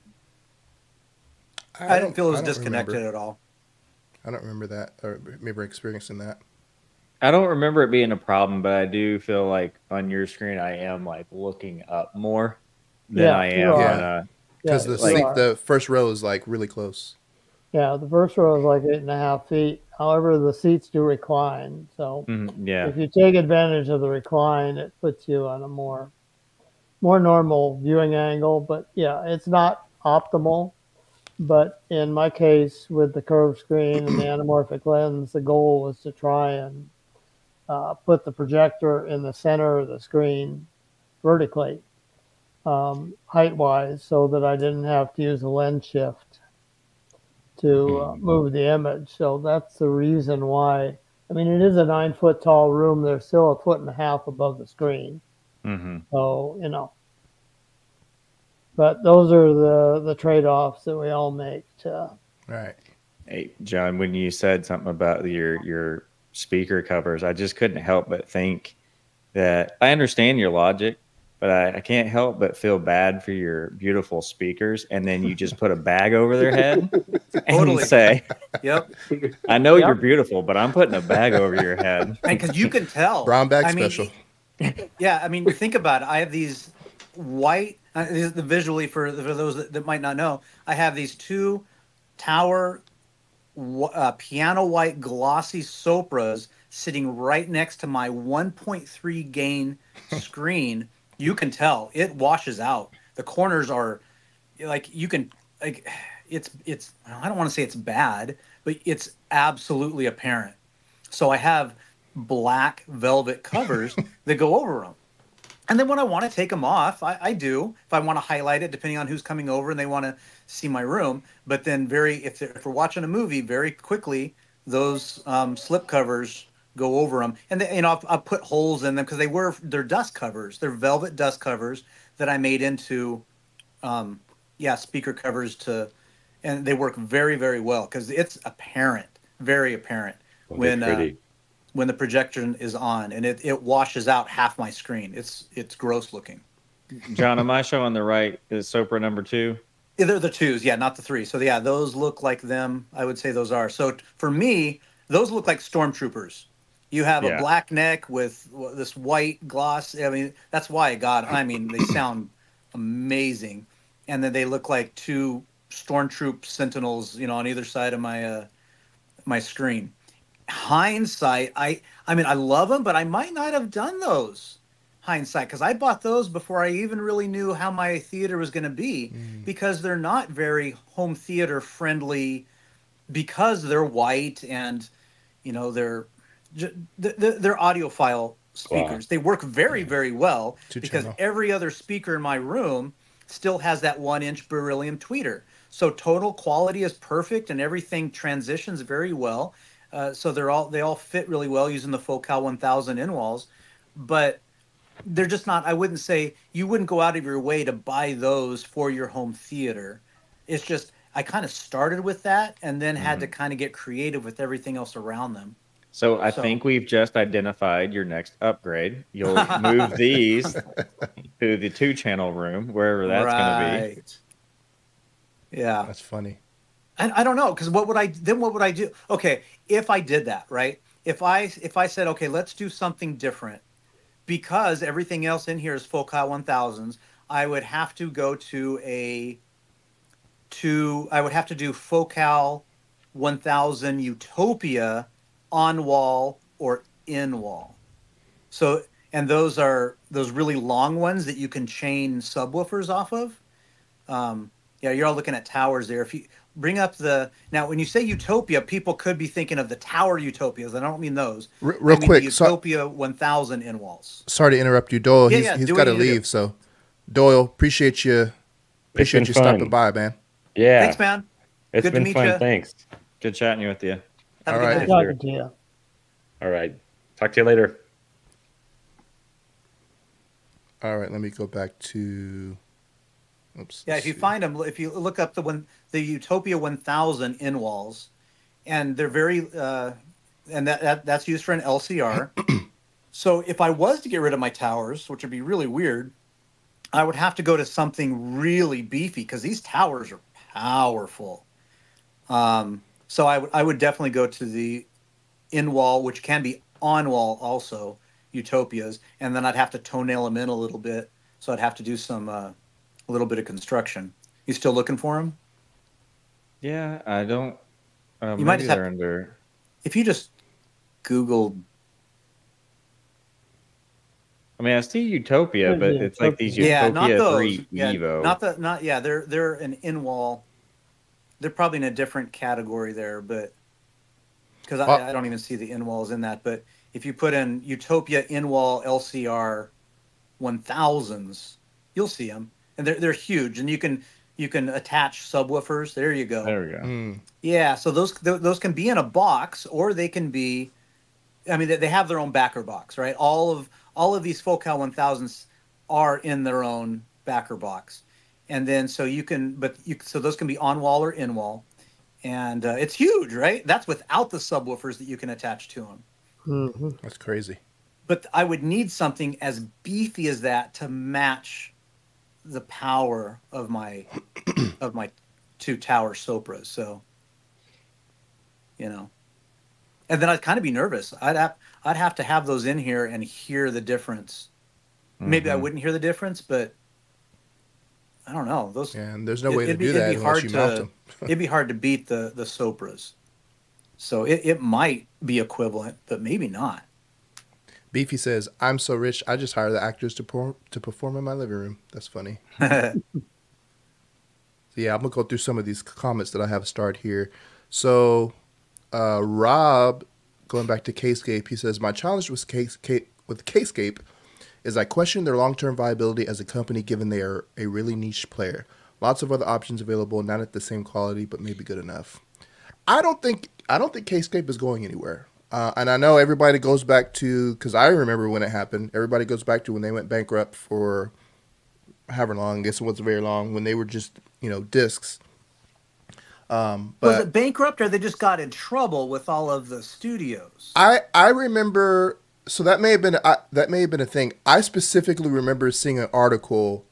I, didn't feel it was disconnected remember. at all. I don't remember that, or maybe experiencing that. I don't remember it being a problem, but I do feel like on your screen I am like looking up more than Yeah, I am on uh Because Yeah, the you seat, the first row is like really close. Yeah, the first row is like eight and a half feet. However, the seats do recline. So mhm, yeah. if you take advantage of the recline, it puts you on a more more normal viewing angle. But yeah, it's not optimal. But in my case, with the curved screen and the [CLEARS THROAT] anamorphic lens, the goal was to try and uh, put the projector in the center of the screen vertically, um, height wise, so that I didn't have to use a lens shift to uh, move the image. So that's the reason why. I mean, it is a nine foot tall room. There's still a foot and a half above the screen. hmm So, you know. But those are the, the trade offs that we all make. To, Right. Hey, John, when you said something about your your speaker covers, I just couldn't help but think that I understand your logic, but I, I can't help but feel bad for your beautiful speakers. And then you just put a bag over their head [LAUGHS] and Totally. say, Yep. "I know Yep. you're beautiful, but I'm putting a bag over your head." [LAUGHS] And because you can tell. Brown bag I mean, special. Yeah, I mean, think about it. I have these white, uh, the visually for, for those that, that might not know, I have these two tower wh- uh, piano white glossy Sopras sitting right next to my 1.3 gain [LAUGHS] screen. You can tell it washes out. The corners are like you can like [SIGHS] it's it's I don't want to say it's bad, but it's absolutely apparent. So I have black velvet covers [LAUGHS] that go over them. And then when I want to take them off, I, I do. If I want to highlight it, depending on who's coming over and they want to see my room. But then, very if, they're, if we're watching a movie, very quickly those um, slip covers go over them, and they, you know I'll, I'll put holes in them because they were they're dust covers. They're velvet dust covers that I made into, um, yeah, speaker covers to, and they work very very well because it's apparent, very apparent Well, when uh. When the projection is on and it, it washes out half my screen. It's it's gross looking. John, am I showing the right is Sopra number two? Yeah, They're the twos, yeah, not the three. So yeah, those look like them. I would say those are. So for me, those look like stormtroopers. You have Yeah. a black neck with w- this white gloss. I mean, that's why I got. I mean, they [COUGHS] sound amazing, and then they look like two stormtroop sentinels, you know, on either side of my uh, my screen. Hindsight, I I mean, I love them, but I might not have done those. Hindsight, because I bought those before I even really knew how my theater was going to be, mm. because they're not very home theater friendly, because they're white and, you know, they're j- th- th- they're audiophile speakers. They work very very well Two because channel. every other speaker in my room still has that one inch beryllium tweeter. So total quality is perfect and everything transitions very well. Uh, so they're all they all fit really well using the Focal 1000 in walls, but they're just not. I wouldn't say you wouldn't go out of your way to buy those for your home theater. It's just I kind of started with that and then had to kind of get creative with everything else around them. So I So- think we've just identified your next upgrade. You'll [LAUGHS] move these to the two channel room, wherever that's going to be. right. Yeah. That's funny. And I don't know because what would I then? What would I do? Okay, if I did that, right? If I if I said, okay, let's do something different, because everything else in here is Focal one thousands, I would have to go to a to I would have to do Focal one thousand Utopia on wall or in wall. So and those are those really long ones that you can chain subwoofers off of. Um, yeah, you're all looking at towers there. If you bring up the now, when you say Utopia, people could be thinking of the tower Utopias. and I don't mean those. R- I real mean quick, the so- Utopia 1000 in walls. Sorry to interrupt you, Doyle. Yeah, he's yeah, he's do got to you gotta do. leave. So, Doyle, appreciate you. Appreciate you fun. stopping by, man. Yeah. Thanks, man. It's Good to been meet fun. ya. Thanks. Good chatting with you. Have All a good right. night. Talking to you. All right. Talk to you later. All right, let me go back to. Oops. Yeah, if you find them, if you look up the one, the Utopia 1000 in walls, and they're very, uh, and that, that that's used for an LCR. [CLEARS THROAT] so if I was to get rid of my towers, which would be really weird, I would have to go to something really beefy because these towers are powerful. Um, so I would I would definitely go to the in wall, which can be on wall also, Utopias, and then I'd have to toenail them in a little bit. So I'd have to do some. Uh, a little bit of construction. You still looking for them? Yeah, I don't. Uh, You might just have- they're under. If you just Google, I mean, I see Utopia, but it's like these yeah, Utopia not those. Three Yeah, Evo. not the not yeah. They're they're an in wall. They're probably in a different category there, but because I, Well- I don't even see the in walls in that. But if you put in Utopia in wall LCR one thousands, you'll see them, and they're they're huge, and you can you can attach subwoofers. There you go. there we go. Mm, Yeah, so those th- those can be in a box, or they can be. I mean, they- they have their own backer box, right? All of all of these Focal one thousands are in their own backer box, and then so you can, but you so those can be on wall or in wall, and uh, it's huge, right? That's without the subwoofers that you can attach to them. hmm that's crazy. But I would need something as beefy as that to match the power of my [CLEARS THROAT] of my two tower Sopras. So, you know, and then I'd kind of be nervous. I'd have I'd have to have those in here and hear the difference. Maybe I Mhm. wouldn't hear the difference, but I don't know. Those Yeah, and there's no It- way to be- do it'd that be unless hard you to- mount them. [LAUGHS] it'd be hard to beat the the Sopras. So it, it might be equivalent, but maybe not. Beefy says, "I'm so rich, I just hire the actors to perform to perform in my living room." That's funny. [LAUGHS] So yeah, I'm gonna go through some of these comments that I have starred here. So, uh, Rob, going back to Kscape, he says, "My challenge with Case with is I question their long-term viability as a company, given they are a really niche player. Lots of other options available, not at the same quality, but maybe good enough. I don't think I don't think Kscape is going anywhere. Uh, and I know everybody goes back to because I remember when it happened. Everybody goes back to when they went bankrupt for however long. I guess it wasn't very long when they were just you know discs. Um, Was but it bankrupt or they just got in trouble with all of the studios? I I remember so that may have been I, that may have been a thing. I specifically remember seeing an article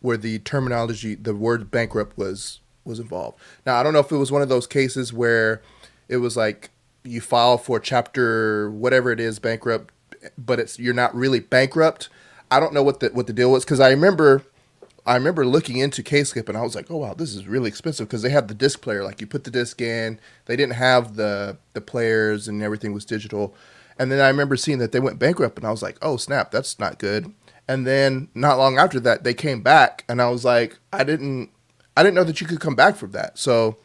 where the terminology, the word bankrupt was was involved. Now I don't know if it was one of those cases where it was like you file for chapter whatever it is bankrupt, but it's you're not really bankrupt. I don't know what the what the deal was because I remember I remember looking into Kscape and I was like, oh wow, this is really expensive because they have the disc player. Like you put the disc in, they didn't have the the players and everything was digital. And then I remember seeing that they went bankrupt and I was like, oh snap, that's not good. And then not long after that, they came back and I was like, I didn't I didn't know that you could come back from that. So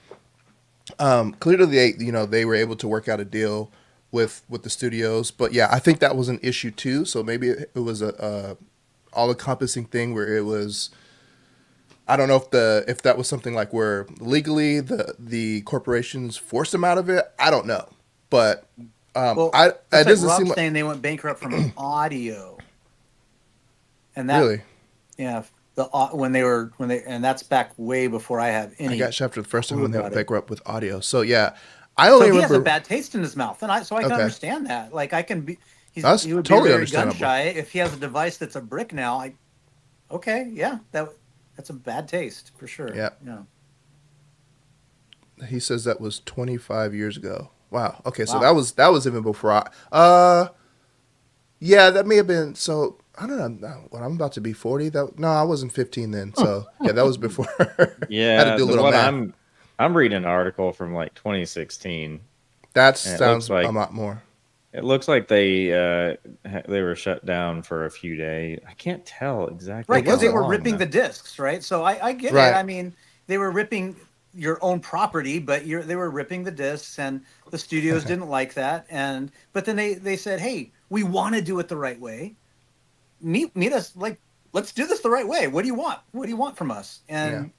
um, clearly they you know they were able to work out a deal with with the studios. But yeah, I think that was an issue too. So maybe it, it was a, a all encompassing thing where it was I don't know if the if that was something like where legally the the corporations forced them out of it. I don't know, but um, Well, I it like doesn't seem like saying they went bankrupt from [CLEARS THROAT] audio, and that really. yeah the when they were when they and that's back way before I have any. I got shafted the first time when they about it. bankrupt with audio. So yeah, I so only he has a bad taste in his mouth, and I so I can Okay. understand that. Like I can be, he's, That's he would totally be very gun shy if he has a device that's a brick now. I okay, yeah, that that's a bad taste for sure. Yeah. yeah. he says that was 25 years ago. Wow. Okay, so Wow. that was that was even before I. Uh, yeah, that may have been. So I don't know. no, When I'm about to be 40, that no, I wasn't 15 then. So yeah, that was before. [LAUGHS] Yeah, Had to do a little math. I'm I'm reading an article from like 2016. that sounds like- a lot more. It looks like they uh they were shut down for a few days. I can't tell exactly. Right, because they were ripping though. the discs, right? So I, I get Right. it. I mean, they were ripping your own property, but you're, they were ripping the discs, and the studios didn't like that. And but then they they said, hey, we want to do it the right way. Meet meet us like let's do this the right way. What do you want? What do you want from us? And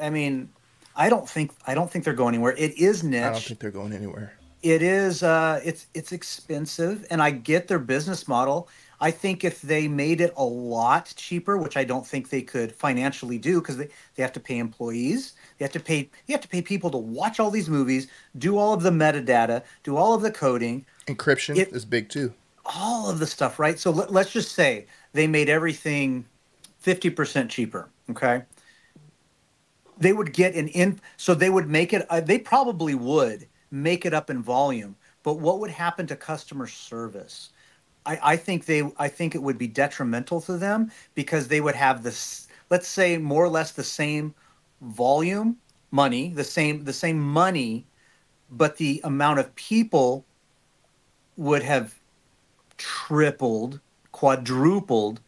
I mean, I don't think I don't think they're going anywhere. It is niche. I don't think they're going anywhere. it is uh it's it's expensive and i get their business model i think if they made it a lot cheaper which i don't think they could financially do because they, they have to pay employees they have to pay you have to pay people to watch all these movies do all of the metadata do all of the coding Encryption It- is big too. All of the stuff right? So let, let's just say they made everything 50% cheaper okay? They would get an in so they would make it uh, they probably would make it up in volume but what would happen to customer service? I, I think they i think it would be detrimental to them because they would have this let's say more or less the same volume money the same the same money but the amount of people would have tripled quadrupled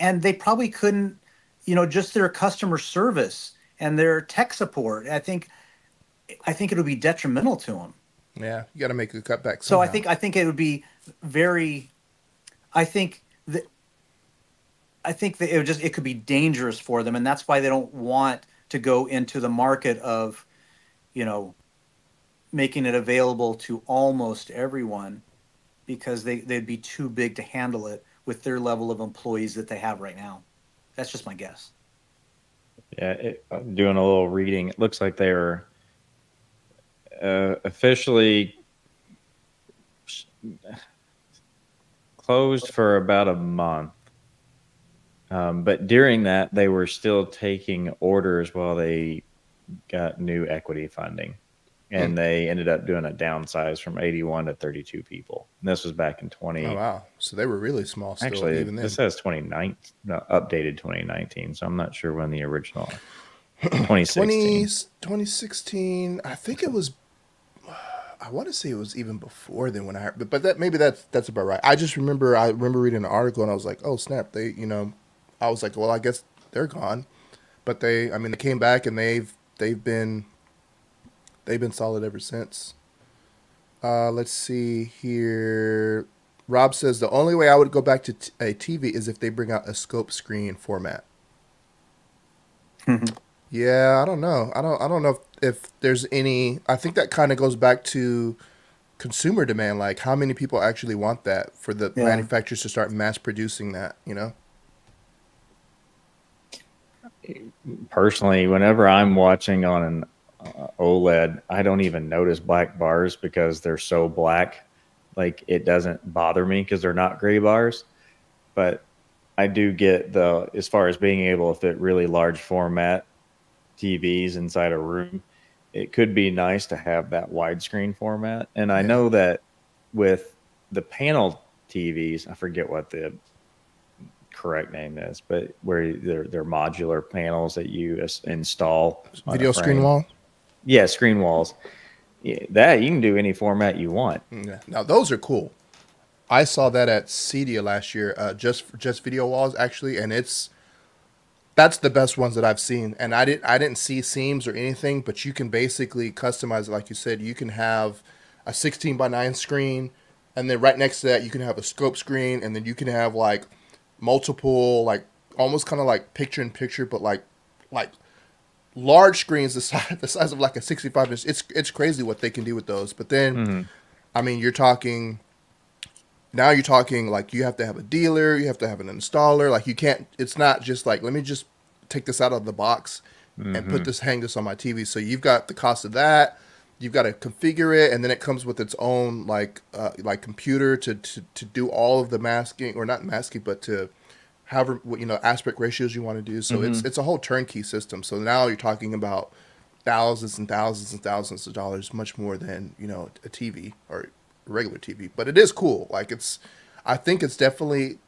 and they probably couldn't you know just their customer service and their tech support i think i think it would be detrimental to them Yeah, you got to make a cutback. so i think i think it would be very i think that i think that it would just it could be dangerous for them and that's why they don't want to go into the market of you know making it available to almost everyone because they, they'd be too big to handle it with their level of employees that they have right now that's just my guess Yeah, it, doing a little reading. It looks like they were uh, officially closed for about a month. Um, but during that, they were still taking orders while they got new equity funding. Hmm. And they ended up doing a downsize from 81 to 32 people. And this was back in 20. Oh wow! So they were really small. Still, Actually, even then. this says 2019, no, updated 2019. So I'm not sure when the original 2016. [CLEARS THROAT] 20, 2016 i think it was [SIGHS] i want to say it was even before then when i but, but that maybe that's that's about right i just remember i remember reading an article and i was like oh snap they you know i was like well i guess they're gone but they i mean they came back and they've they've been they've been solid ever since uh let's see here rob says the only way i would go back to t- a tv is if they bring out a scope screen format Yeah, I don't know. I don't. I don't know if, if there's any. I think that kind of goes back to consumer demand. Like, how many people actually want that for the Yeah. manufacturers to start mass producing that? You know. personally, whenever I'm watching on an uh, OLED, I don't even notice black bars because they're so black. Like it doesn't bother me because they're not gray bars. But I do get the as far as being able to fit really large format TVs inside a room. It could be nice to have that widescreen format. And I know that with the panel TVs, I forget what the correct name is, but where they're they're modular panels that you install Video screen wall. Yeah, screen walls. Yeah, that you can do any format you want. Yeah. Now those are cool. I saw that at Cedia last year. Uh, just just video walls actually, and it's that's the best ones that I've seen. And I didn't I didn't see seams or anything, but you can basically customize it like you said. You can have a 16 by 9 screen, and then right next to that you can have a scope screen, and then you can have like multiple like almost kind of like picture in picture, but like like large screens the [LAUGHS] size the size of like a 65 inch. It's it's crazy what they can do with those. But then, I mean, you're talking now you're talking like you have to have a dealer, you have to have an installer. Like you can't. It's not just like let me just take this out of the box and put this hang this on my TV. So you've got the cost of that. You've got to configure it, and then it comes with its own like uh, like computer to, to to do all of the masking or not masking, but to however what you know aspect ratios you want to do. So it's mm-hmm. it's a whole turnkey system. So now you're talking about thousands and thousands and thousands of dollars, much more than you know a TV or a regular TV. But it is cool. Like it's, I think it's definitely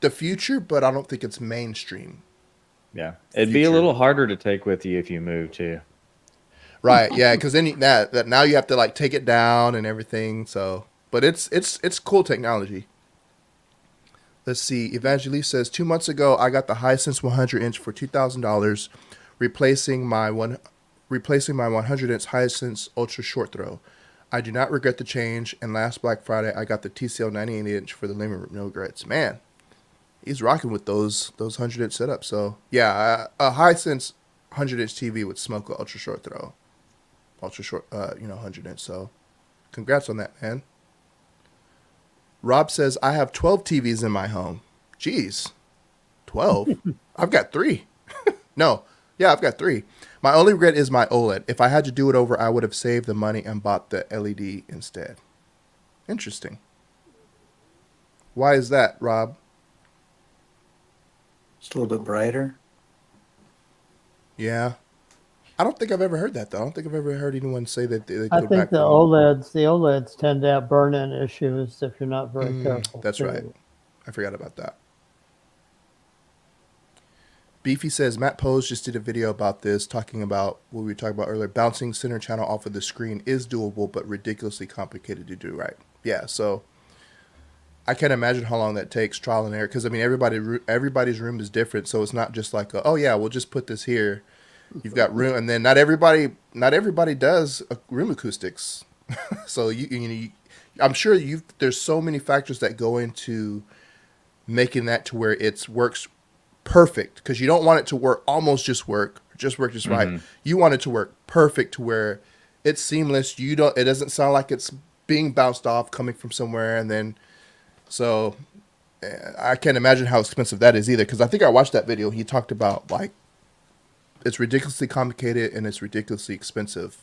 the future, but I don't think it's mainstream. Yeah, it'd be a little harder to take with you if you move too. Right? Yeah, [LAUGHS] because then you, that that now you have to like take it down and everything. So, but it's it's it's cool technology. Let's see. Evangelist says two months ago I got the Hisense 100 inch for two thousand dollars, replacing my one, replacing my 100 inch Hisense Ultra short throw. I do not regret the change. And last Black Friday I got the TCL 98 inch for the living room. No regrets, man. He's rocking with those those 100 inch setups. So yeah, a, a Hisense hundred inch TV would smoke a ultra short throw, ultra short, uh, you know, hundred inch. So, congrats on that, man. Rob says I have twelve TVs in my home. Jeez, twelve. [LAUGHS] I've got three. [LAUGHS] no, yeah, I've got three. My only regret is my OLED. If I had to do it over, I would have saved the money and bought the LED instead. Interesting. Why is that, Rob? It's a little bit brighter. Yeah. I don't think I've ever heard that though. I don't think I've ever heard anyone say that they, they I think back the OLEDs, the OLEDs tend to have burn-in issues if you're not very Mm, careful. That's too. right. I forgot about that. Beefy says Matt Poes just did a video about this, talking about what we were talking about earlier. Bouncing center channel off of the screen is doable, but ridiculously complicated to do right. Yeah, so I can't imagine how long that takes trial and error. Because I mean, everybody everybody's room is different, so it's not just like, a, oh yeah, we'll just put this here. You've got room, and then not everybody not everybody does uh, room acoustics. [LAUGHS] so you you know, you, I'm sure you there's so many factors that go into making that to where it's works perfect because you don't want it to work almost just work just work just right Mhm. you want it to work perfect to where it's seamless you don't it doesn't sound like it's being bounced off coming from somewhere and then so eh, i can't imagine how expensive that is either because i think i watched that video he talked about like it's ridiculously complicated and it's ridiculously expensive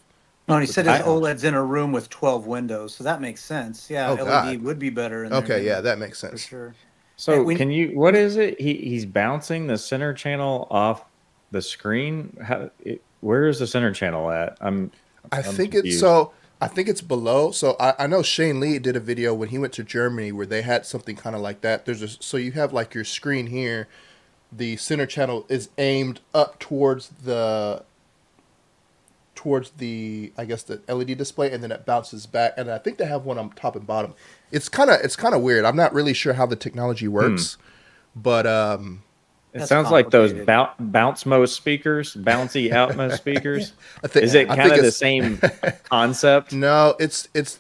No, and he said his OLED's in a room with 12 windows, so that makes sense. Yeah, Oh, LED God. would be better. In there, okay yeah yeah, that makes for sense sure. So Hey, we- can you? What is it? He he's bouncing the center channel off the screen. How? It, where is the center channel at? I'm. I I'm think confused. it's so. I think it's below. So I, I know Shane Lee did a video when he went to Germany where they had something kind of like that. There's a so you have like your screen here, the center channel is aimed up towards the towards the I guess the LED display, and then it bounces back. And I think they have one on top and bottom. It's kind of it's kind of weird. I'm not really sure how the technology works, but um, It sounds like those complicated. bou- bounce mo speakers, bouncy [LAUGHS] Atmos speakers. I think Is it I kind think of the same [LAUGHS] concept? No, it's it's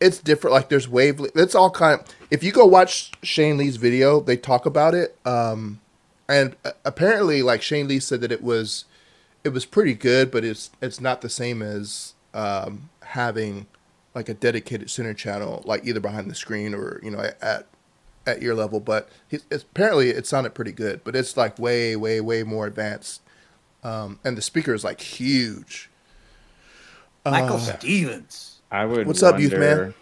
it's different. Like there's wavelength. It's all kind of. If you go watch Shane Lee's video, they talk about it. Um, and uh, apparently, like Shane Lee said that it was, it was pretty good, but it's it's not the same as um, having like a dedicated center channel, like either behind the screen or you know at at your level. But he, it's, apparently, it sounded pretty good. But it's like way, way, way more advanced. Um, and the speaker is like huge. Michael Uh, Stevens. I would. What's up, youth man?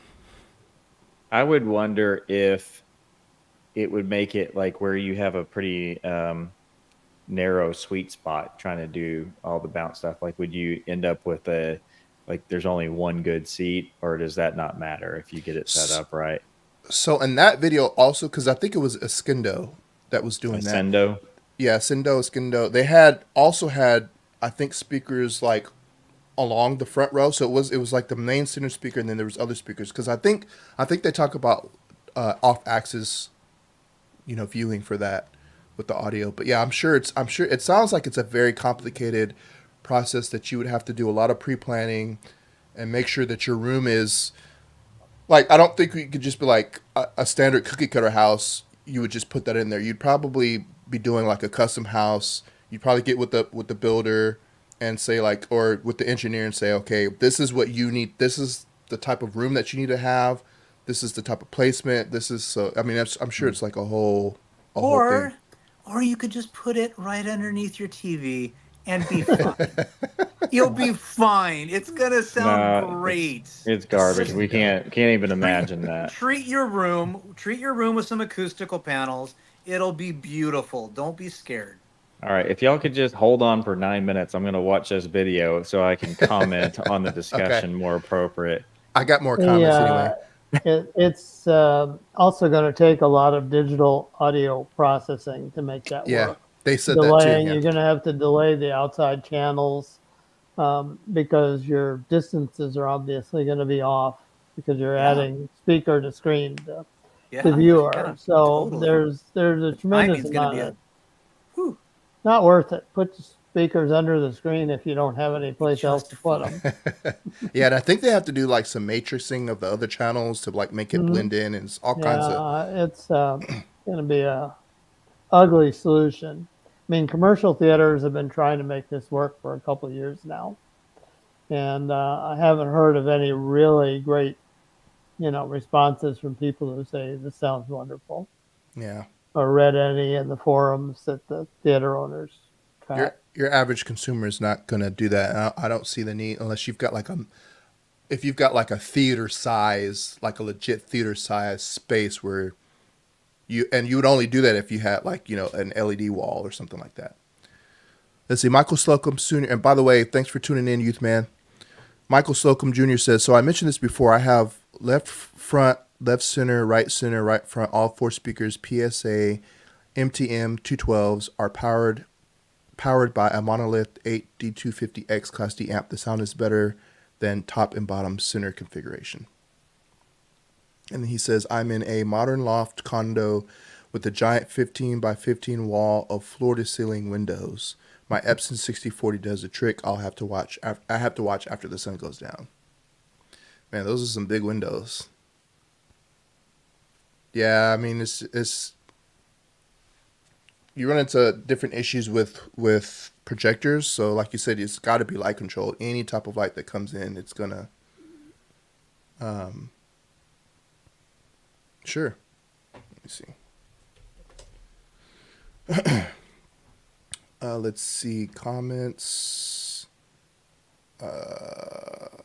I would wonder if it would make it like where you have a pretty um, narrow sweet spot trying to do all the bounce stuff. Like, would you end up with a like there's only one good seat, or does that not matter if you get it set up right? So in that video also, because I think it was Esquindo that was doing that. Ascendo. Yeah, Sendo, Esquindo. They had also had I think speakers like along the front row. So it was it was like the main center speaker, and then there was other speakers. Because I think I think they talk about uh, off axis, you know, viewing for that with the audio. But yeah, I'm sure it's I'm sure it sounds like it's a very complicated process that you would have to do a lot of pre planning and make sure that your room is like I don't think you could just be like a, a standard cookie cutter house. You would just put that in there. You'd probably be doing like a custom house. You'd probably get with the with the builder and say like, or with the engineer and say, okay, this is what you need. This is the type of room that you need to have. This is the type of placement. This is so. I mean, that's, I'm sure hmm. it's like a whole, a whole Or, thing. or you could just put it right underneath your TV and be [LAUGHS] fine. You'll be fine. It's gonna sound No, great. It's garbage. We can't can't even imagine that. Treat your room. Treat your room with some acoustical panels. It'll be beautiful. Don't be scared. All right, if y'all could just hold on for nine minutes, I'm going to watch this video so I can comment [LAUGHS] on the discussion more appropriate. I got more comments The, uh, anyway. Uh, it, it's um also going to take a lot of digital audio processing to make that Yeah, work. Yeah, they said that Delaying, too. you're going to have to delay the outside channels um, because your distances are obviously going to be off because you're Yeah. adding speaker to screen to Yeah. the viewer. yeah, so totally. there's there's a tremendous amount of a- not worth it. Put speakers under the screen if you don't have any place else to put them. [LAUGHS] yeah, and I think they have to do like some matrixing of the other channels to like make it Mhm. blend in and all kinds of. It's uh, going to be a ugly solution. I mean, commercial theaters have been trying to make this work for a couple of years now, and uh, I haven't heard of any really great, you know, responses from people who say this sounds wonderful, Yeah. or read any in the forums that the theater owners track. Your average consumer is not going to do that. I, I don't see the need unless you've got like a if you've got like a theater size, like a legit theater size space where you and you would only do that if you had like, you know, an LED wall or something like that. Let's see, Michael Slocum Jr. And by the way, thanks for tuning in, Youth Man. Michael Slocum Jr. says, so I mentioned this before. I have left front, left center, right center, right front, all four speakers, PSA, MTM 212s are powered powered by a monolith 8D250X Class D amp. The sound is better than top and bottom center configuration. And he says, I'm in a modern loft condo with a giant 15 by 15 wall of floor to ceiling windows. My Epson 6040 does the trick. I'll have to watch. I have to watch after the sun goes down. Man, those are some big windows. Yeah, I mean it's it's you run into different issues with with projectors. So like you said, it's got to be light controlled. Any type of light that comes in, it's gonna. Um. Sure. Let me see. [CLEARS THROAT] uh, let's see comments. Uh,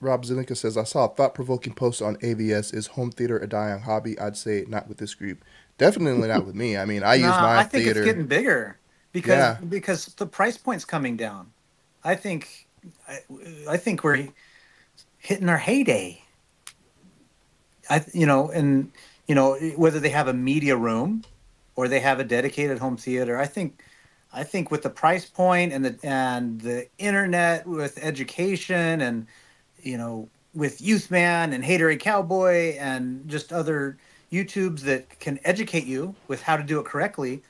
Rob Zelinka says, "I saw a thought-provoking post on AVS. Is home theater a dying hobby? I'd say not with this group. Definitely not with me. I mean, I use No, my I think theater. it's getting bigger because Yeah. because the price point's coming down. I think I, I think we're hitting our heyday. I you know and you know whether they have a media room or they have a dedicated home theater. I think I think with the price point and the and the internet with education and you know with Youth Man and Hatoraid Cowboy and just other YouTubes that can educate you with how to do it correctly,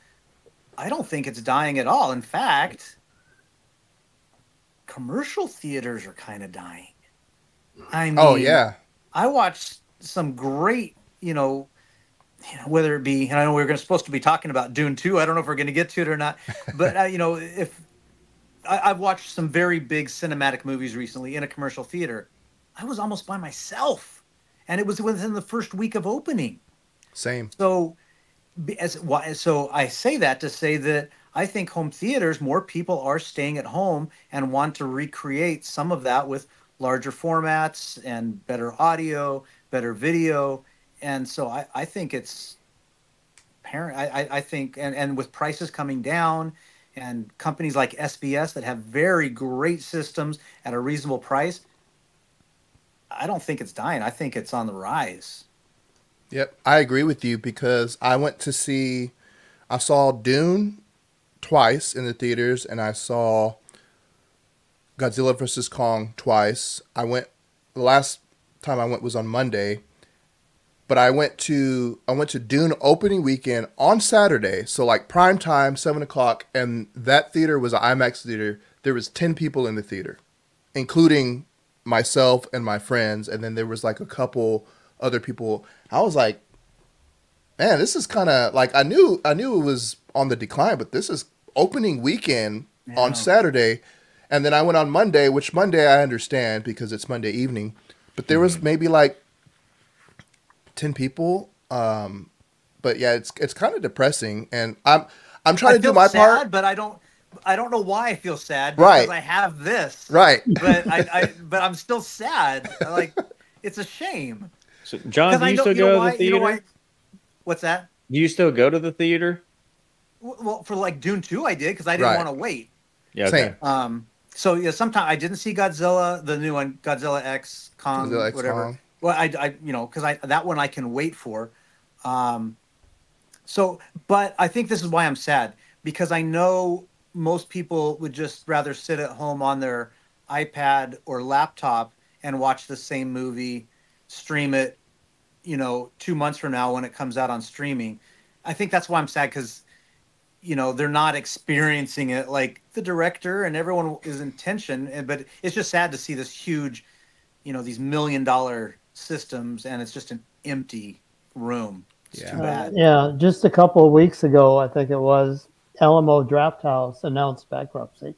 I don't think it's dying at all. In fact, commercial theaters are kind of dying. I mean, oh yeah, I watched some great, you know, you know, whether it be, and I know we are supposed to be talking about Dune 2. I don't know if we're going to get to it or not, [LAUGHS] but uh, you know, if I, I've watched some very big cinematic movies recently in a commercial theater, I was almost by myself, and it was within the first week of opening. Same. So, as why? So I say that to say that I think home theaters, more people are staying at home and want to recreate some of that with larger formats and better audio, better video, and so I, I think it's parent. I, I, think and and with prices coming down. And companies like SVS that have very great systems at a reasonable price, I don't think it's dying. I think it's on the rise. Yep, I agree with you because I went to see, I saw Dune twice in the theaters, and I saw Godzilla vs Kong twice. I went the last time I went was on Monday, but I went to I went to Dune opening weekend on Saturday, so like prime time, seven o'clock, and that theater was an IMAX theater. There was ten people in the theater, including myself and my friends, and then there was like a couple other people. I was like, man, this is kind of like I knew I knew it was on the decline, but this is opening weekend Yeah. on Saturday, and then I went on Monday, which Monday I understand because it's Monday evening, but there was maybe like ten people. Um, but yeah, it's it's kind of depressing, and I'm I'm trying I to do my sad, part. but I don't. I don't know why I feel sad because Right. I have this. Right. But I, I [LAUGHS] but I'm still sad. Like it's a shame. So, John, 'Cause do you know- still you know go to why- the you know theater? why- What's that? Do you still go to the theater? Well, for like Dune 2 I did because I didn't Right. want to wait. Yeah. okay. Same. Um so yeah, sometimes I didn't see Godzilla, the new one, Godzilla X Kong, Godzilla X whatever. Kong. Well, I, I you know, because I that one I can wait for. Um, so, but I think this is why I'm sad because I know most people would just rather sit at home on their iPad or laptop and watch the same movie, stream it, you know, two months from now when it comes out on streaming. I think that's why I'm sad because, you know, they're not experiencing it like the director and everyone is intention. and- But it's just sad to see this huge, you know, these million dollar systems and it's just an empty room. It's Yeah. too Uh, yeah, just a couple of weeks ago, I think it was, Alamo Draft House announced bankruptcy.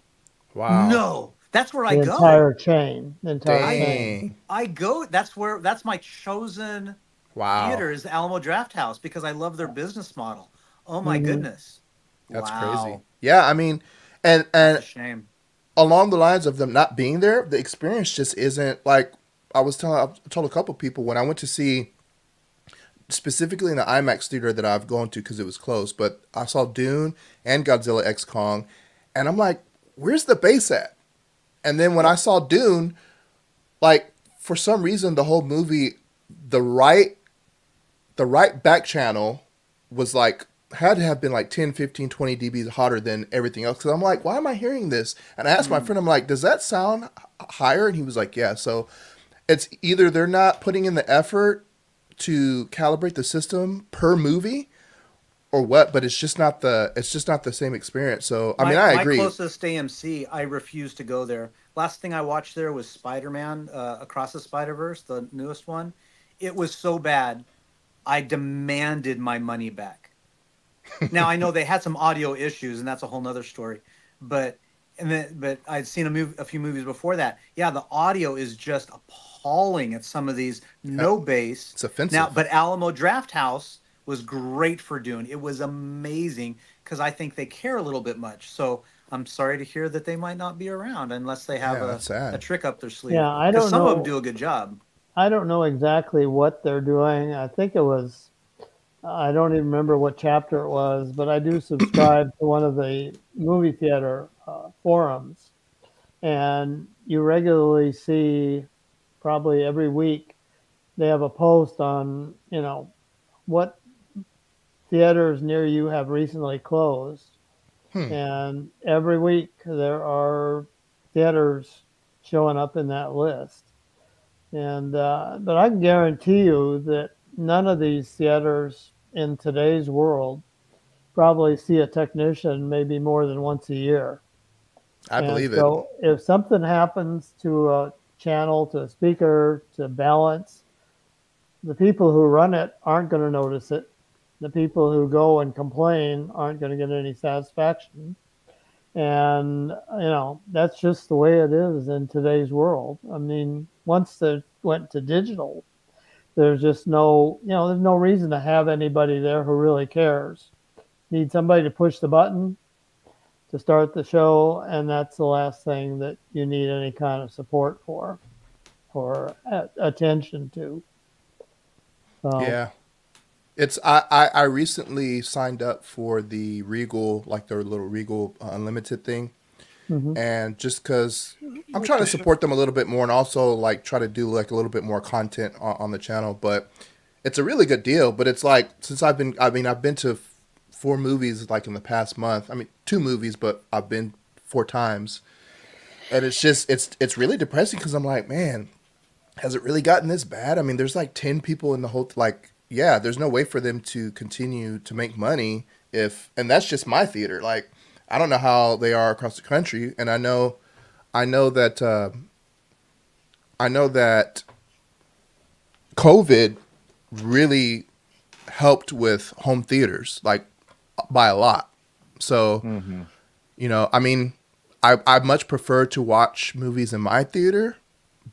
Wow. No, that's where The I go. entire chain. The entire chain. Dang. I go. That's where. That's my chosen Wow. theater is the Alamo Draft House because I love their business model. Oh my Mhm. goodness, That's Wow. crazy. Yeah, I mean, and and shame. along the lines of them not being there, the experience just isn't like I was telling. I told a couple people when I went to see, specifically in the IMAX theater that I've gone to because it was closed, but I saw Dune and Godzilla X Kong, and I'm like, where's the bass at? And then when I saw Dune, like for some reason the whole movie, the right, the right back channel was like had to have been like 10 15 20 dbs hotter than everything else. Because i'm like why am i hearing this? And i asked my friend i'm like does that sound higher? And he was like yeah. So it's either they're not putting in the effort to calibrate the system per movie or what but it's just not the it's just not the same experience. So i mean My- i agree. closest AMC, I refuse to go there. Last thing I watched there was Spider Man uh, Across the Spider Verse, the newest one. It was so bad, I demanded my money back. now I know they had some audio issues, and that's a whole nother story. But and then, but I'd seen a move a few movies before that. Yeah, the audio is just appalling at some of these. No bass. it's offensive Now, but Alamo Draft House was great for Dune. It was amazing because I think they care a little bit much. So I'm sorry to hear that they might not be around unless they have Yeah, a, a trick up their sleeve. Yeah, I 'Cause don't some of them do a good job. I don't know exactly what they're doing. I think it was, I don't even remember what chapter it was, but I do subscribe to one of the movie theater uh, forums. And you regularly see, probably every week, they have a post on, you know, what theaters near you have recently closed. Hmm. And every week there are theaters showing up in that list. And uh, but I can guarantee you that none of these theaters in today's world probably see a technician maybe more than once a year. i And believe it So if something happens to a channel, to a speaker, to balance, the people who run it aren't going to notice it. The people who go and complain aren't going to get any satisfaction. And, you know, that's just the way it is in today's world. I mean, once they went to digital, there's just no, you know, there's no reason to have anybody there who really cares. Need somebody to push the button, to start the show, and that's the last thing that you need any kind of support for or attention to. So, Yeah. It's I, I I recently signed up for the Regal like their little Regal Unlimited thing, mhm. and just because I'm trying to support them a little bit more, and also like try to do like a little bit more content on, on the channel. But it's a really good deal. But it's like since I've been I mean I've been to four movies like in the past month. I mean two movies, but I've been four times, and it's just it's it's really depressing because I'm like man, has it really gotten this bad? I mean, there's like 10 people in the whole, like, yeah, there's no way for them to continue to make money if, and that's just my theater. Like, I don't know how they are across the country. And I know, I know that, uh, I know that COVID really helped with home theaters, like, by a lot. So, Mm-hmm. you know, I mean, I I much prefer to watch movies in my theater,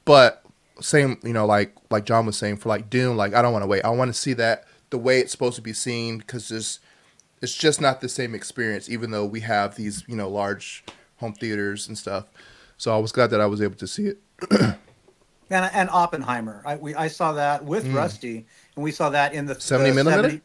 but same, you know, like like John was saying for like Dune, like I don't want to wait. I want to see that the way it's supposed to be seen because it's it's just not the same experience, even though we have these you know large home theaters and stuff. So I was glad that I was able to see it. [CLEARS THROAT] And, and Oppenheimer. I, we, I saw that with Mm. Rusty, and we saw that in the 70 the millimeter? 70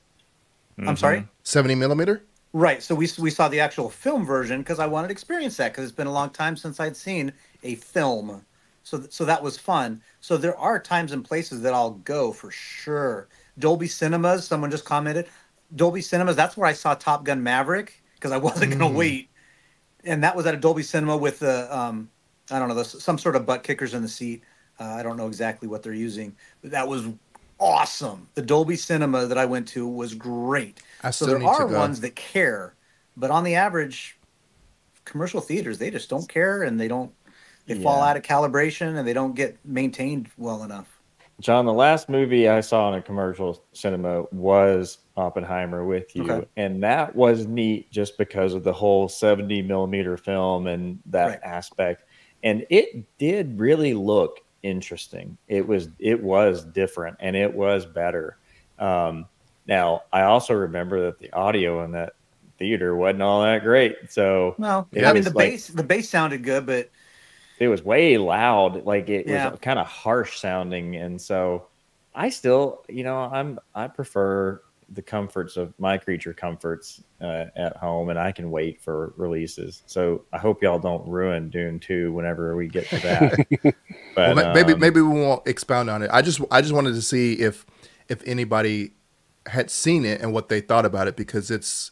I'm sorry? Seventy millimeter. Right. So we we saw the actual film version because I wanted to experience that because it's been a long time since I'd seen a film. So th- so that was fun. So there are times and places that I'll go for sure. Dolby Cinemas. Someone just commented. Dolby Cinemas. That's where I saw Top Gun Maverick because I wasn't Mm. gonna wait, and that was at a Dolby Cinema with the um I don't know the, some sort of butt kickers in the seat. Uh, I don't know exactly what they're using, but that was awesome. The Dolby Cinema that I went to was great. So there are to ones that care, but on the average, commercial theaters they just don't care and they don't they fall out of calibration and they don't get maintained well enough. John, the last movie I saw in a commercial cinema was Oppenheimer with you, Okay. and that was neat just because of the whole 70 millimeter film and that Right. aspect. And it did really look interesting. It was it was different and it was better. Um, now I also remember that the audio in that theater wasn't all that great, so Well, I mean the like- bass the bass sounded good, but it was way loud like it Yeah. was kind of harsh sounding and so i still you know i'm i prefer the comforts of my creature comforts uh, at home and i can wait for releases so i hope y'all don't ruin dune 2 whenever we get to that [LAUGHS] but ma- maybe um, maybe we won't expound on it. I just I just wanted to see if if anybody had seen it and what they thought about it because it's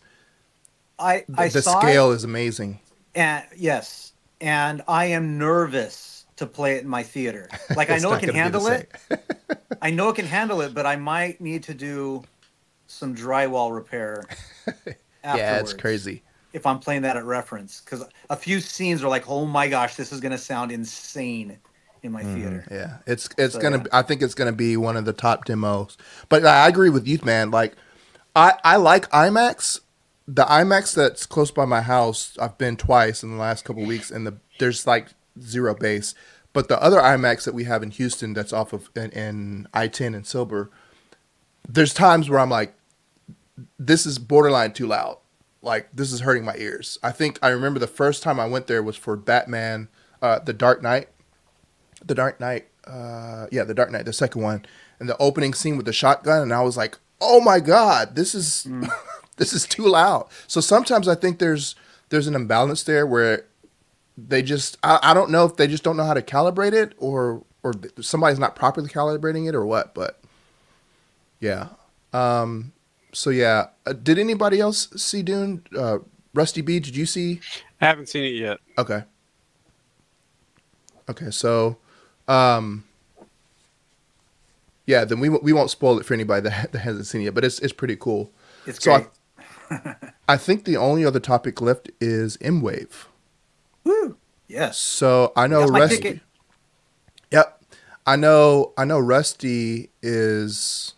I I the saw scale it, is amazing. and yes, and I am nervous to play it in my theater. [LAUGHS] Like I know it can gonna be the handle it. I know it can handle it, but I might need to do some drywall repair. [LAUGHS] Yeah, it's crazy. If I'm playing that at reference, because a few scenes are like, oh my gosh, this is gonna sound insane in my mm-hmm. theater. Yeah, it's it's So, gonna. yeah. I think it's gonna be one of the top demos. But I agree with you, man. Like, I I like IMAX. The IMAX that's close by my house, I've been twice in the last couple weeks, and the there's like zero bass. But the other IMAX that we have in Houston, that's off of in, in I-10 and Silver, there's times where I'm like, this is borderline too loud. Like this is hurting my ears. I think I remember the first time I went there was for Batman, uh, The Dark Knight, The Dark Knight. Uh, yeah, The Dark Knight, the second one, and the opening scene with the shotgun, and I was like, oh my god, this is [LAUGHS] [LAUGHS] this is too loud. So sometimes I think there's there's an imbalance there where they just I, I don't know if they just don't know how to calibrate it or or somebody's not properly calibrating it or what, but yeah. Um, so yeah, uh, did anybody else see Dune? Uh, Rusty B, did you see? I haven't seen it yet. Okay. Okay, so, um, yeah, then we won't- we won't spoil it for anybody that, [LAUGHS] that hasn't seen it yet, but it's it's pretty cool. It's So great. I, I think the only other topic left is M Wave. Woo! Yes. So I know Got Rusty. ticket. Yep, I know. I know Rusty is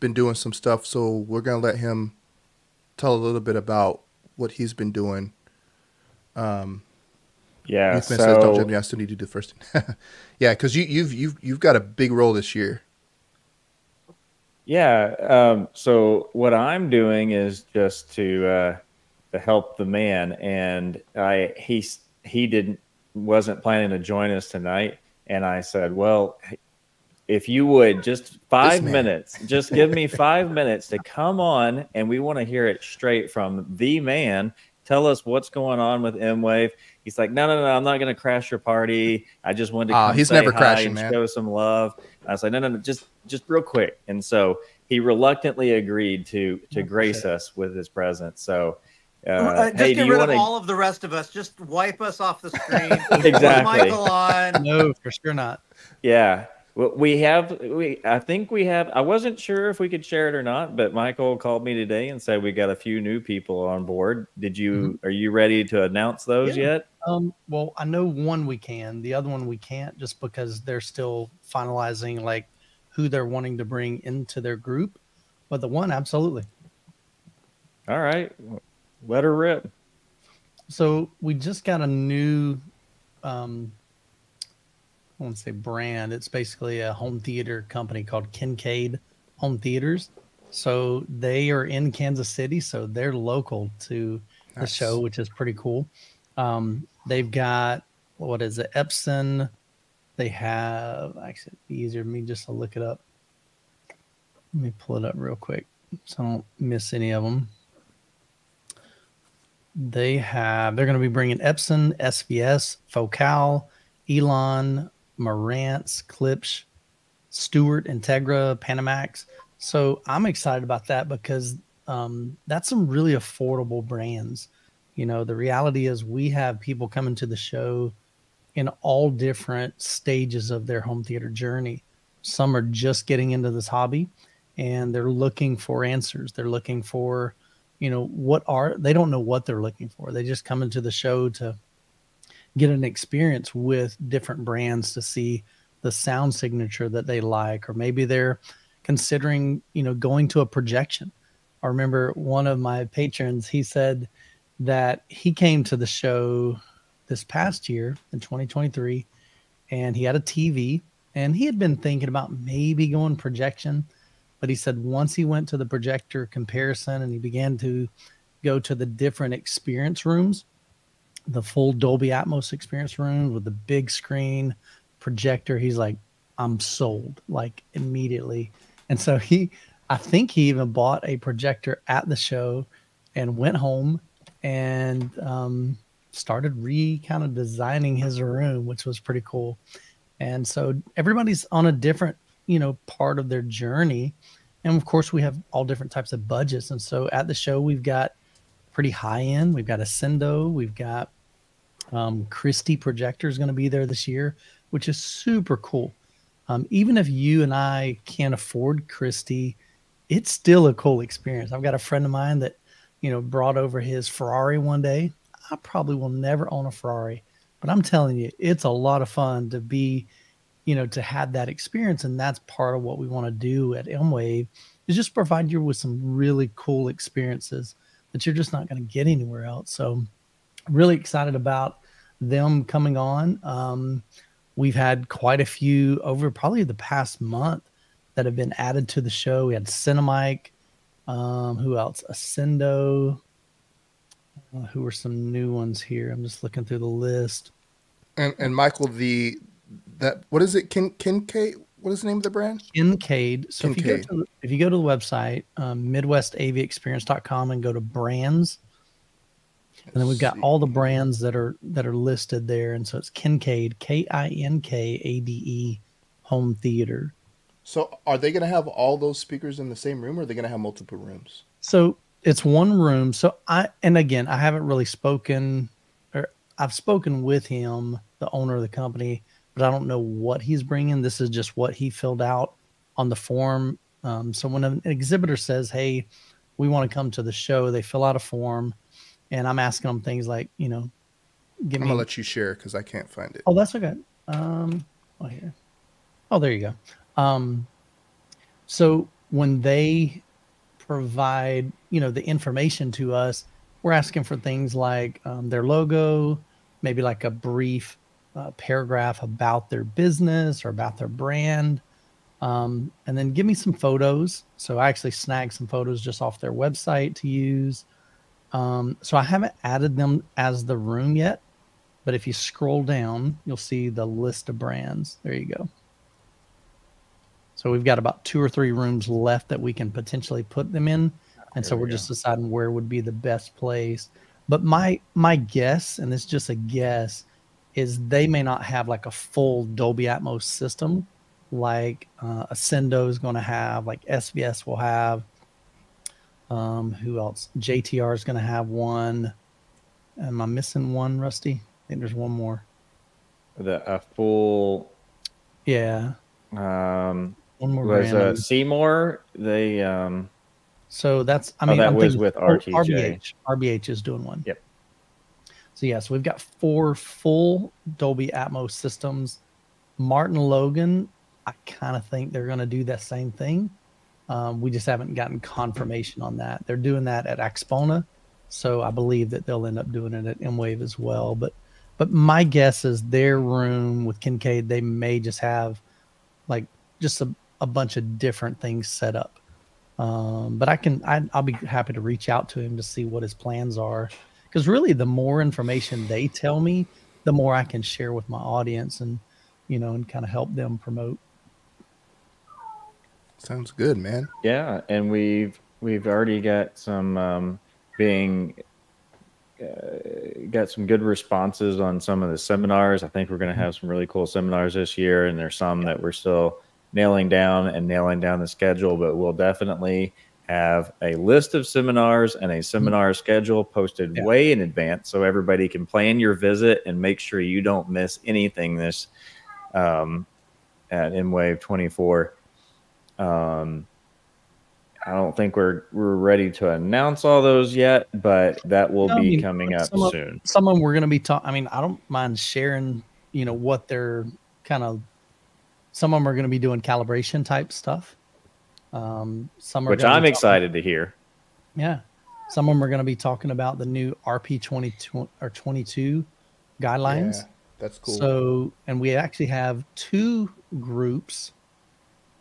been doing some stuff, so we're gonna let him tell a little bit about what he's been doing. Um, yeah Youthman says, "Don't so judge me. I still need to do the first." [LAUGHS] yeah, because you, you've you've you've got a big role this year. Yeah. Um, so what I'm doing is just to uh, to help the man, and I he he didn't wasn't planning to join us tonight, and I said, well. If you would just five minutes, just give me five minutes to come on, and we want to hear it straight from the man. Tell us what's going on with M Wave. He's like, no, no, no, I'm not going to crash your party. I just wanted to come he's never hi crashing, man. show some love. I was like, no, no, no, just just real quick. And so he reluctantly agreed to to grace us with his presence. So, uh, Uh, just hey, get do you rid want of all of the rest of us. Just wipe us off the screen. [LAUGHS] Exactly. Michael on. No, for sure not. Yeah. Well, we have we I think we have I wasn't sure if we could share it or not, but Michael called me today and said we got a few new people on board. Did you are you ready to announce those Yeah. yet? Um, well, I know one we can, the other one we can't, just because they're still finalizing like who they're wanting to bring into their group. But the one, absolutely. All right. Let her rip. So we just got a new, um, I want to say brand. It's basically a home theater company called Kinkade Home Theaters. So they are in Kansas City, so they're local to the show, which is pretty cool. Um, they've got what is it, Epson? They have actually it'd be easier for me just to look it up. Let me pull it up real quick so I don't miss any of them. They have they're going to be bringing Epson, SVS, Focal, Elan, Marantz, Klipsch, Stewart, Integra, Panamax. So I'm excited about that because um, that's some really affordable brands. You know, the reality is we have people coming to the show in all different stages of their home theater journey. Some are just getting into this hobby and they're looking for answers. They're looking for, you know, what are they don't know what they're looking for. They just come into the show to get an experience with different brands to see the sound signature that they like, or maybe they're considering, you know, going to a projection. I remember one of my patrons, he said that he came to the show this past year in 2023 and he had a TV and he had been thinking about maybe going projection but he said once he went to the projector comparison and he began to go to the different experience rooms the full dolby atmos experience room with the big screen projector he's like i'm sold like immediately. And so he i think he even bought a projector at the show and went home and um, started re kind of designing his room which was pretty cool. And so everybody's on a different you know part of their journey. And of course we have all different types of budgets. And so at the show we've got pretty high end. We've got ascendo. We've got um, christie projector is going to be there this year which is super cool. Um, even if you and i can't afford christie it's still a cool experience. I've got a friend of mine that you know brought over his ferrari one day i probably will never own a ferrari but i'm telling you it's a lot of fun to be you know, to have that experience. And that's part of what we want to do at M Wave is just provide you with some really cool experiences that you're just not going to get anywhere else. So really excited about them coming on. Um, we've had quite a few over probably the past month that have been added to the show. We had Cinemike, um, who else? Ascendo. Uh, who are some new ones here? I'm just looking through the list. And and Michael, the that what is it? Kin Kinkade? What is the name of the brand? Kinkade. So if you go to if you go to the website um, MidwestAVExperience.com and go to brands, and then we've got all the brands that are that are listed there, and so it's Kinkade, K I N K A D E, home theater. So are they going to have all those speakers in the same room, or are they going to have multiple rooms? So it's one room. So I and again, I haven't really spoken, or I've spoken with him, the owner of the company, but I don't know what he's bringing. This is just what he filled out on the form. Um, so when an exhibitor says, "Hey, we want to come to the show," they fill out a form, and I'm asking them things like, you know, give I'm me. I'm gonna let you share because I can't find it. Oh, that's okay. Um, oh here. Oh, there you go. Um, so when they provide, you know, the information to us, we're asking for things like um, their logo, maybe like a brief uh, paragraph about their business or about their brand. Um, and then give me some photos. So I actually snagged some photos just off their website to use. Um, so I haven't added them as the room yet, but if you scroll down, you'll see the list of brands. There you go. So we've got about two or three rooms left that we can potentially put them in. And there so we're we just deciding where would be the best place. But my my guess, and it's just a guess, is they may not have like a full Dolby Atmos system like uh, Ascendo is going to have, like SVS will have. Um, who else? JTR is going to have one. Am I missing one, Rusty? I think there's one more. The a full. Yeah. Um, one more. Was uh, Seymour? They. Um, so that's. I oh, mean, oh, that I'm was with RTJ. RBH. RBH is doing one. Yep. So yeah, so we've got four full Dolby Atmos systems. Martin Logan, I kind of think they're going to do that same thing. Um, we just haven't gotten confirmation on that. They're doing that at Axpona, so I believe that they'll end up doing it at M-Wave as well. But but my guess is their room with Kinkade, they may just have like just a, a bunch of different things set up. Um, but I can I, I'll be happy to reach out to him to see what his plans are. Because really the more information they tell me the more i can share with my audience and you know and kind of help them promote. Sounds good man. Yeah and we've we've already got some um, being uh, got some good responses on some of the seminars. I think we're going to have some really cool seminars this year and there's some that we're still nailing down and nailing down the schedule but we'll definitely have a list of seminars and a mm-hmm. seminar schedule posted yeah. way in advance so everybody can plan your visit and make sure you don't miss anything this um, at M-Wave 24. Um, I don't think we're we're ready to announce all those yet, but that will no, be I mean, coming up soon. Some of them we're going to be talking. I mean, I don't mind sharing, you know, what they're kind of some of them are going to be doing calibration type stuff. Um, some are which I'm talking- excited to hear. Yeah, some of them are going to be talking about the new RP twenty or twenty two guidelines. Yeah, that's cool. So, and we actually have two groups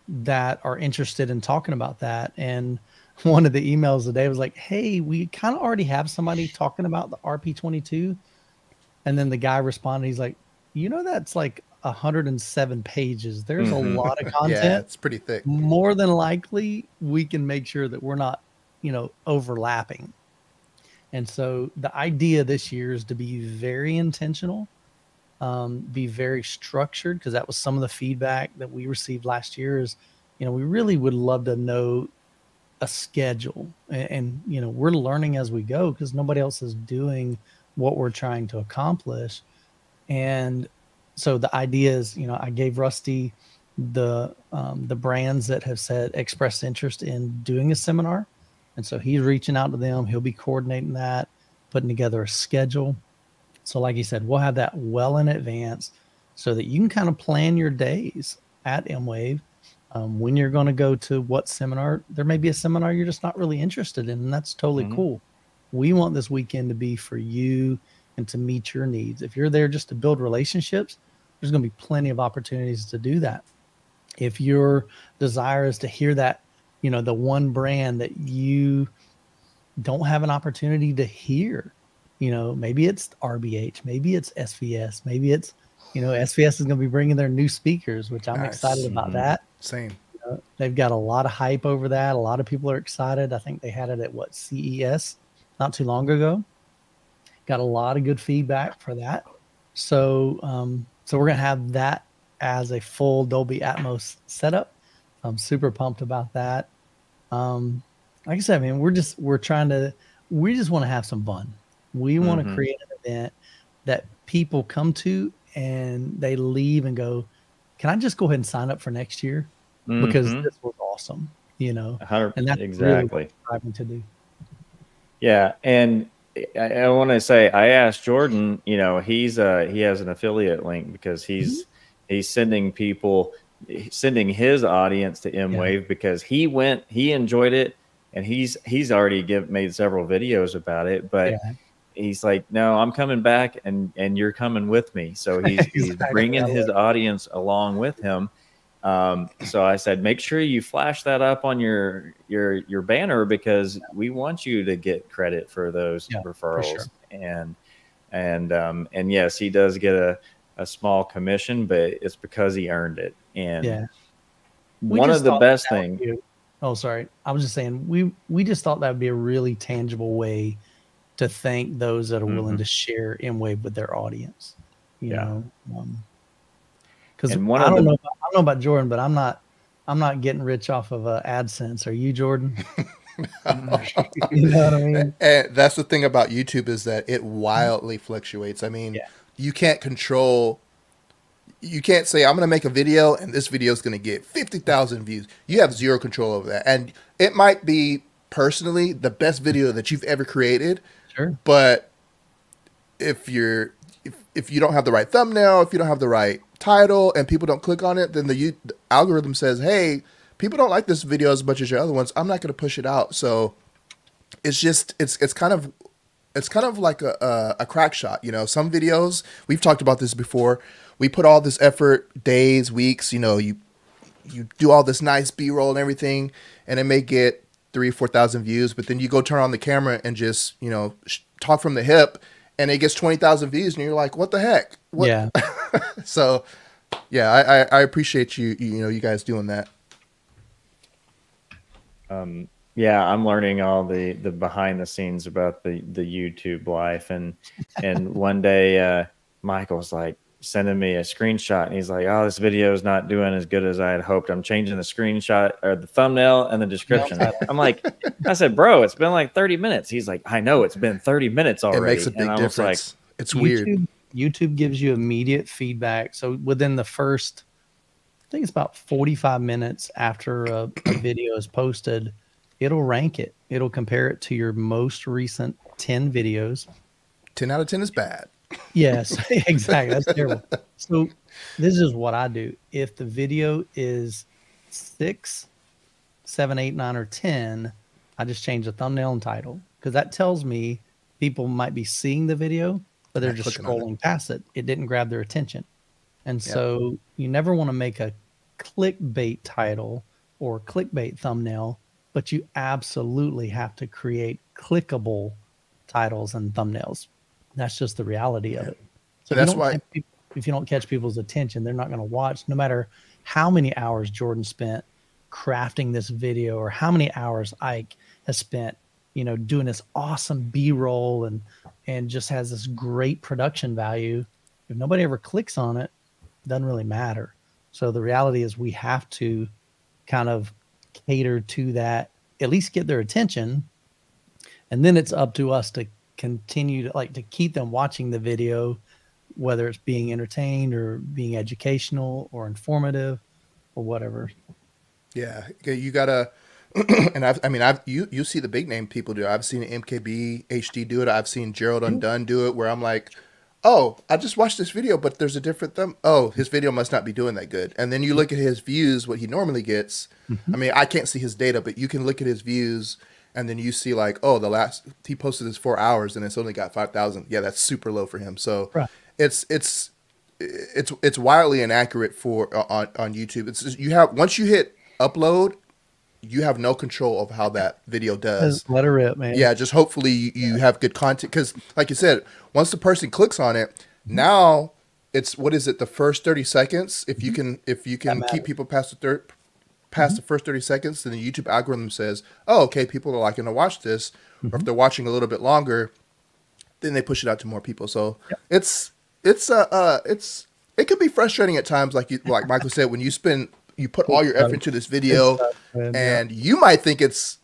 that are interested in talking about that. And [LAUGHS] one of the emails today was like, "Hey, we kind of already have somebody talking about the RP22." And then the guy responded, he's like, "You know, that's like 107 pages. There's Mhm. a lot of [LAUGHS] content. yeah, it's pretty thick. More than likely, we can make sure that we're not, you know, overlapping." And so the idea this year is to be very intentional um, be very structured because that was some of the feedback that we received last year is you know we really would love to know a schedule and, and you know we're learning as we go because nobody else is doing what we're trying to accomplish and so the idea is you know i gave rusty the um, the brands that have said expressed interest in doing a seminar and so he's reaching out to them he'll be coordinating that putting together a schedule so, like you said, we'll have that well in advance so that you can kind of plan your days at MWave um, when you're going to go to what seminar. There may be a seminar you're just not really interested in, and that's totally Mhm. cool. We want this weekend to be for you and to meet your needs. If you're there just to build relationships, there's going to be plenty of opportunities to do that. If your desire is to hear that, you know, the one brand that you don't have an opportunity to hear, you know, maybe it's RBH, maybe it's SVS, maybe it's, you know, SVS is going to be bringing their new speakers, which I'm Nice. excited about that. Same. Uh, they've got a lot of hype over that. A lot of people are excited. I think they had it at what CES not too long ago. Got a lot of good feedback for that. So, um, so we're gonna have that as a full Dolby Atmos setup. I'm super pumped about that. Um, like I said, man, we're just we're trying to we just want to have some fun. We want to create an event that people come to and they leave and go, "Can I just go ahead and sign up for next year?" Because Mhm. this was awesome, you know, and that's exactly. really what striving to do. Yeah, and I, I want to say I asked Jordan. You know, he's uh he has an affiliate link because he's he's sending people sending his audience to M Wave because he went he enjoyed it and he's he's already give made several videos about it, but. Yeah. He's like, no, I'm coming back, and and you're coming with me. So he's, [LAUGHS] he's bringing his audience along with him. Um, so I said, make sure you flash that up on your your your banner because we want you to get credit for those Yeah, for referrals. sure. And and um, and yes, he does get a, a small commission, but it's because he earned it. And Yeah. One of the best things. oh, sorry. I was just saying we we just thought that would be a really tangible way to thank those that are willing Mhm. to share M-Wave with their audience. You Yeah. know, because I don't the- know. About, I don't know about Jordan, but I'm not. I'm not getting rich off of uh, AdSense. Are you, Jordan? [LAUGHS] [LAUGHS] you know what I [LAUGHS] mean? And that's the thing about YouTube is that it wildly fluctuates. I mean, Yeah. you can't control. You can't say I'm going to make a video and this video is going to get fifty thousand views. You have zero control over that, and it might be personally the best video that you've ever created. Sure. But if you're if, if you don't have the right thumbnail, if you don't have the right title, and people don't click on it, then the, the algorithm says, "Hey, people don't like this video as much as your other ones. I'm not going to push it out." So it's just it's it's kind of it's kind of like a, a a crack shot. You know, some videos we've talked about this before. We put all this effort, days, weeks. You know, you you do all this nice B roll and everything, and it may get three, four thousand views. But then you go turn on the camera and just you know talk from the hip, and it gets twenty thousand views, and you're like, what the heck? What? Yeah. [LAUGHS] So, yeah, I, I I appreciate you you know you guys doing that. um, yeah, I'm learning all the the behind the scenes about the the YouTube life, and and one day uh, Michael's like sending me a screenshot, and he's like, "Oh, this video is not doing as good as I had hoped. I'm changing the screenshot or the thumbnail and the description." I'm like, I said, "Bro, it's been like 30 minutes." He's like, "I know it's been 30 minutes already." It makes a And big I was like, difference. it's weird. YouTube, YouTube gives you immediate feedback. So within the first, I think it's about 45 minutes after a, a video is posted, it'll rank it. It'll compare it to your most recent 10 videos. Ten out of ten is bad. Yes, [LAUGHS] exactly. That's terrible. So this is what I do. If the video is six, seven, eight, nine, or ten, I just change the thumbnail and title because that tells me people might be seeing the video, but they're Not just on it. scrolling past it. It didn't grab their attention. And Yeah. so you never want to make a clickbait title or clickbait thumbnail, but you absolutely have to create clickable titles and thumbnails. That's just the reality of it. So That's why- catch peop- if you don't catch people's attention, they're not going to watch no matter how many hours Jordan spent crafting this video or how many hours Ike has spent, you know, doing this awesome B-roll and and just has this great production value. If nobody ever clicks on it, it doesn't really matter. So the reality is we have to kind of cater to that, at least get their attention. And then it's up to us to continue to like to keep them watching the video, whether it's being entertained or being educational or informative or whatever. Yeah, you gotta. [CLEARS THROAT] and I've, I mean, I've you you see the big name people do. it. I've seen MKB HD do it. I've seen Gerald mm-hmm. Undone do it. Where I'm like, oh, I just watched this video, but there's a different thumb. Oh, his video must not be doing that good. And then you mm-hmm. look at his views, what he normally gets. Mm-hmm. I mean, I can't see his data, but you can look at his views, and then you see like, oh, the last he posted this four hours, and it's only got five thousand. Yeah, that's super low for him. So Right. it's it's it's it's wildly inaccurate for uh, on on YouTube. It's just, you have once you hit upload, you have no control of how that video does. Just let her rip, man. Yeah, just hopefully you, you have good content because, like you said, once the person clicks on it, now it's what is it? The first thirty seconds. If you mm-hmm. can, if you can keep people past the third, past the first thirty seconds, then the YouTube algorithm says, "Oh, okay, people are liking to watch this." Or if they're watching a little bit longer, then they push it out to more people. So it's it's uh, uh it's it can be frustrating at times, like you like Michael said, when you spend you put all your effort into this video, man, yeah. and you might think it's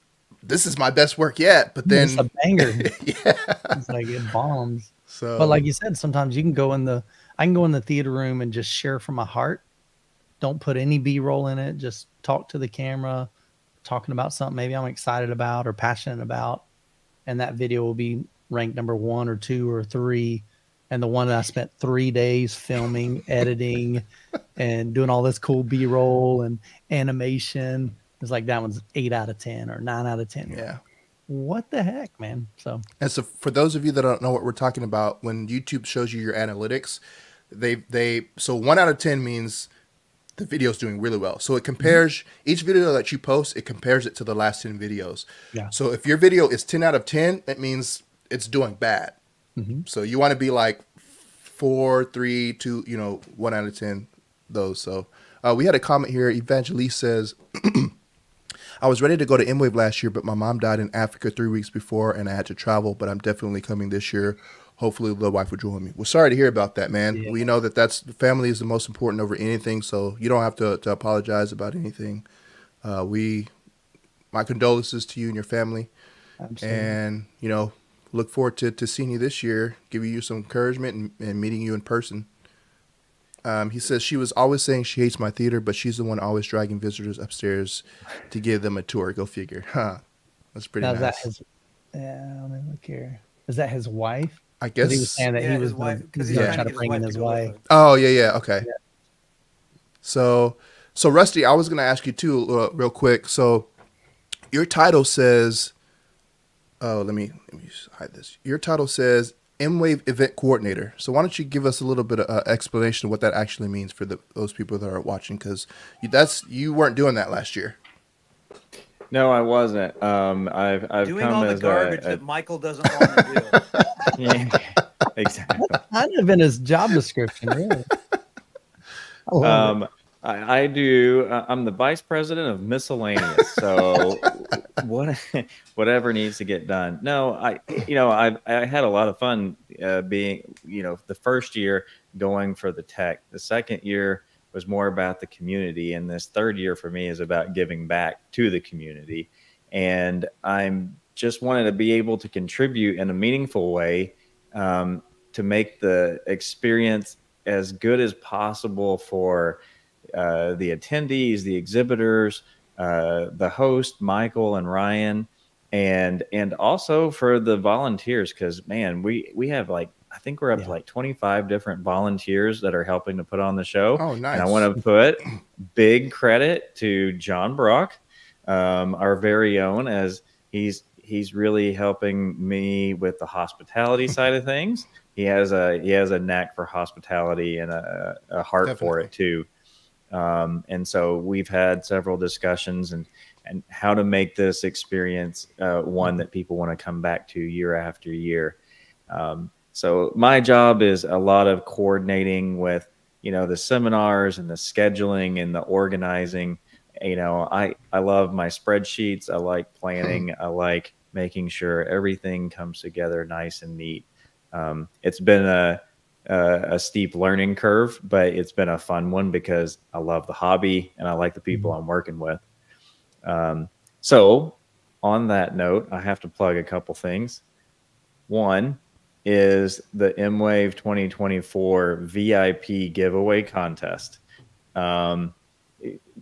this is my best work yet, but then it's a banger. [LAUGHS] yeah, It's like it bombs. so But like you said, sometimes you can go in the I can go in the theater room and just share from my heart. Don't put any B roll in it. Just talk to the camera, talking about something maybe I'm excited about or passionate about. And that video will be ranked number one or two or three. And the one that I spent three days filming, [LAUGHS] editing, and doing all this cool B roll and animation is like that one's eight out of ten or nine out of ten. yeah. What the heck, man? So And so, for those of you that don't know what we're talking about, when YouTube shows you your analytics, they they so one out of ten means the video is doing really well. So it compares each video that you post, it compares it to the last ten videos. Yeah. So if your video is ten out of ten, that means it's doing bad. So you want to be like four, three, two, you know, one out of ten. Those. So uh, we had a comment here. Evangelist says. [CLEARS THROAT] I was ready to go to M-Wave last year, but my mom died in Africa three weeks before, and I had to travel. But I'm definitely coming this year. Hopefully, the wife will join me. Well, sorry to hear about that, man. We know that that's family is the most important over anything, so you don't have to, to apologize about anything. Uh, we, my condolences to you and your family, absolutely. and you know, look forward to, to seeing you this year, giving you some encouragement, and, and meeting you in person. Um, he says she was always saying she hates my theater, but she's the one always dragging visitors upstairs to give them a tour. Go figure. Huh. That's pretty Now, is that his? Yeah, let me look here. Is that his wife? I 'Cause guess. he was saying that Yeah, he was wife- gonna, 'cause he's he's gonna trying to to his bring in his to wife. Oh yeah, yeah. Okay. So, so Rusty, I was gonna ask you too, uh, real quick. So, your title says, "Oh, let me let me hide this." Your title says M Wave Event Coordinator. So, why don't you give us a little bit of uh, explanation of what that actually means for the those people that are watching? Because that's you weren't doing that last year. No, I wasn't. Um, I've I've Doing come all the as garbage a, that Michael doesn't want to do. a [LAUGHS] yeah, exactly. Kind of in his job description, really. I. Um, I, I do. Uh, I'm the vice president of miscellaneous. So, [LAUGHS] what, whatever needs to get done. No, I, you know, I I had a lot of fun uh, being, you know, the first year going for the tech. The second year was more about the community, and this third year for me is about giving back to the community. And I'm just wanted to be able to contribute in a meaningful way um, to make the experience as good as possible for uh, the attendees, the exhibitors, uh, the host Michael and Ryan, and and also for the volunteers because man, we we have like I think we're up Yeah. to like 25 different volunteers that are helping to put on the show. Oh, nice. And I want to put big credit to John Brock, um, our very own, as he's he's really helping me with the hospitality [LAUGHS] side of things. He has a he has a knack for hospitality and a, a heart for it too. Um, and so we've had several discussions and and how to make this experience uh, one that people want to come back to year after year. Um, so my job is a lot of coordinating with you know the seminars and the scheduling and the organizing. You know, I I love my spreadsheets. I like planning. I like making sure everything comes together nice and neat. Um, it's been a, a a steep learning curve, but it's been a fun one because I love the hobby and I like the people I'm working with. Um, so, on that note, I have to plug a couple things. One is the M Wave 2024 VIP giveaway contest. Um,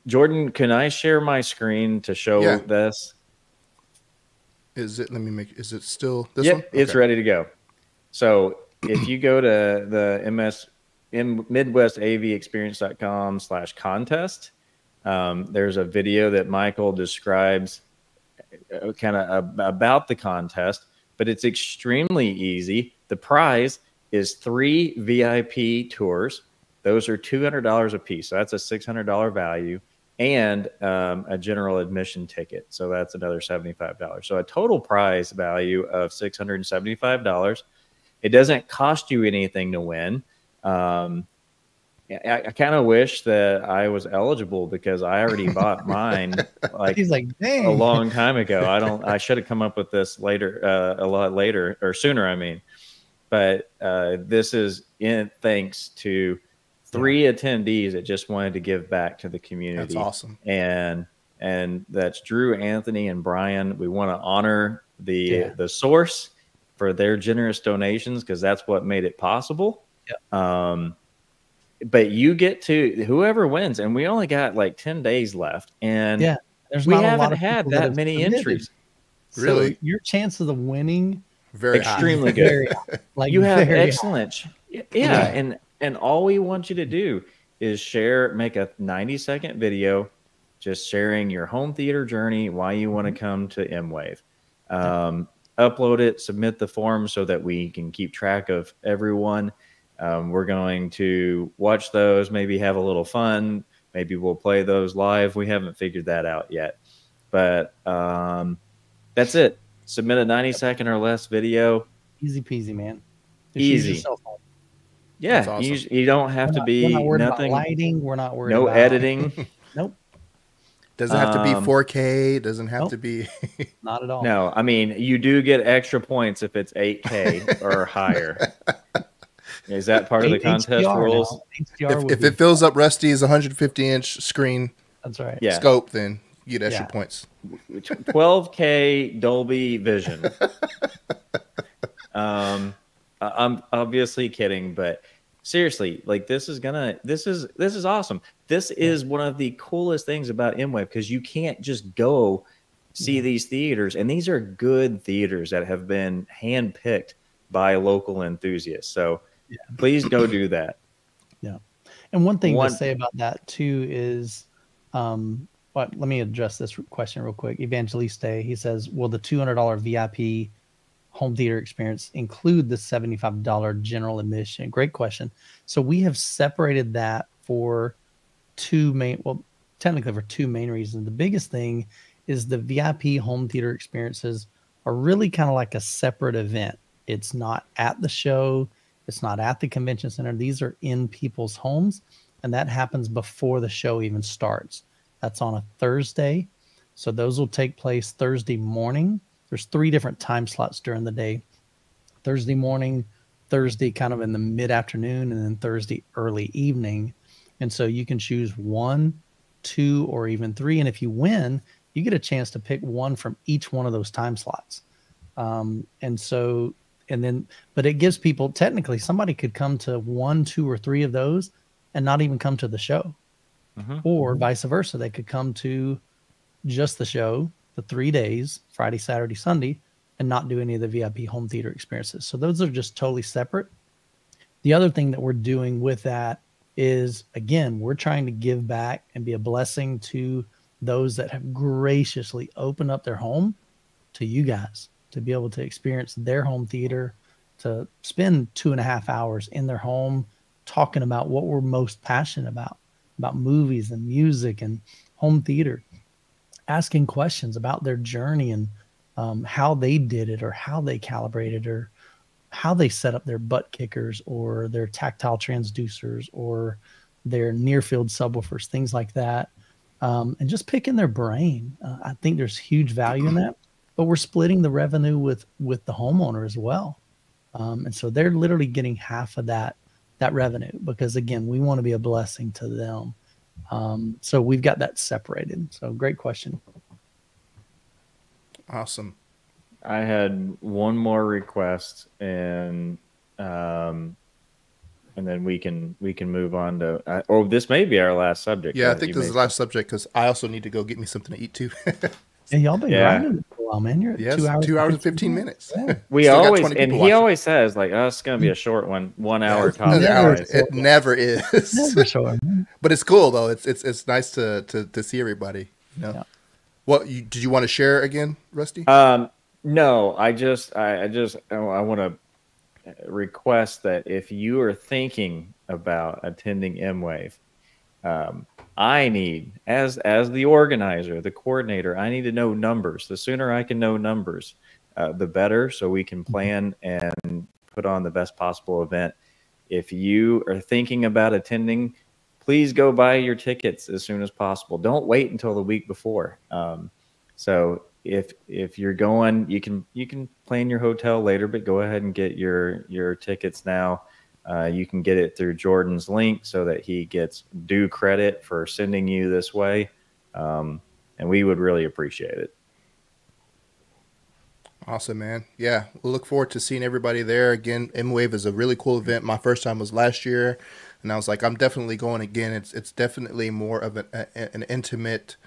Jordan, can I share my screen to show Yeah. this? Is it? Let me make. Is it still this yep, one? it's ready to go. So if you go to the MS in midwestaviexperience.com slash contest, um, there's a video that Michael describes kind of about the contest, but it's extremely easy. The prize is three VIP tours. Those are $200 a piece. So that's a $600 value and um, a general admission ticket. So that's another $75. So a total prize value of $675. It doesn't cost you anything to win. Um, I, I kind of wish that I was eligible because I already bought [LAUGHS] mine like He's like, dang. a long time ago. I don't. I should have come up with this later, uh, a lot later or sooner. I mean, but uh, this is in thanks to three attendees that just wanted to give back to the community. That's awesome. And and that's Drew, Anthony, and Brian. We want to honor the Yeah. the source for their generous donations because that's what made it possible. Um, but you get to whoever wins, and we only got like ten days left, and Yeah, there's we not haven't lot of had people that, many submitted. entries. So Really? your chances of winning Very Extremely high. [LAUGHS] good. very like you have very excellent, ch- yeah, and and all we want you to do is share, make a ninety second video, just sharing your home theater journey, why you want to Mm-hmm. come to M Wave. Um, upload it, submit the form so that we can keep track of everyone. Um, we're going to watch those, maybe have a little fun. Maybe we'll play those live. We haven't figured that out yet, but um, that's it. Submit a 90 second or less video. Easy peasy, man. Just Easy. your cell phone. Yeah, awesome. you, you don't have We're to not- be we're not nothing, about lighting. We're not worried no about editing. [LAUGHS] Nope, Doesn't have to be Um, 4K? Doesn't have Nope. to be. [LAUGHS] not at all. No, I mean you do get extra points if it's 8K [LAUGHS] or higher. Is that part of the contest HDR rules? if if it fills up Rusty's 150 inch screen that's right. Yeah, scope, then you get extra Yeah. points. 12K Dolby Vision. [LAUGHS] um, I- I'm obviously kidding, but seriously, like this is gonna, this is this is awesome. This is one of the coolest things about MWave because you can't just go see these theaters, and these are good theaters that have been handpicked by local enthusiasts. So please go do that. Yeah, and one thing One- to say about that too is, um, what? Let me address this question real quick. Evangeliste, he says, will the two hundred dollar VIP home theater experience include the seventy five dollar general admission? Great question. So we have separated that for two main. Well, technically for two main reasons. The biggest thing is the VIP home theater experiences are really kind of like a separate event. It's not at the show. It's not at the convention center. These are in people's homes, and that happens before the show even starts. That's on a Thursday. So those will take place Thursday morning. There's three different time slots during the day Thursday morning, Thursday kind of in the mid afternoon, and then Thursday early evening. And so you can choose one, two, or even three. And if you win, you get a chance to pick one from each one of those time slots. Um, and so, and then, but it gives people technically somebody could come to one, two, or three of those and not even come to the show, Mhm. or vice versa. They could come to just the show, the three days, Friday, Saturday, Sunday, and not do any of the VIP home theater experiences. So those are just totally separate. the other thing that we're doing with that is again, we're trying to give back and be a blessing to those that have graciously opened up their home to you guys to be able to experience their home theater, to spend two and a half hours in their home talking about what we're most passionate about, about movies and music and home theater, asking questions about their journey and um, how they did it or how they calibrated or how they set up their butt kickers or their tactile transducers or their near field subwoofers, things like that. Um, and just picking their brain. Uh, I think there's huge value in that, but we're splitting the revenue with with the homeowner as well, um, and so they're literally getting half of that that revenue because again, we want to be a blessing to them. Um, so we've got that separated. So great question. Awesome. I had one more request, and um, and then we can we can move on to. Uh, oh, this may be our last subject. Yeah, I think this is the last subject because I also need to go get me something to eat too. [LAUGHS] And y'all been Yeah. riding it for a while, man. You're at yes, two hours, two hours and fifteen minutes. We Still always and he watching. always says like, "Oh, it's gonna be a short one, one hour It's top." an hour. guys." It never is. [LAUGHS] Never sure. but it's cool though. It's it's it's nice to to, to see everybody. You know. Yeah. What you, did you want to share again, Rusty? Um, no, I just, I, I just, I want to request that if you are thinking about attending M Wave, um, I need, as as the organizer, the coordinator, I need to know numbers. The sooner I can know numbers, uh, the better, so we can plan and put on the best possible event. If you are thinking about attending, please go buy your tickets as soon as possible. Don't wait until the week before. Um, so if if you're going, you can you can plan your hotel later, but go ahead and get your your tickets now. Uh, you can get it through Jordan's link so that he gets due credit for sending you this way, um, and we would really appreciate it. Awesome, man. Yeah, we'll look forward to seeing everybody there again. M Wave is a really cool event. My first time was last year, and I was like, I'm definitely going again. It's it's definitely more of an a, an intimate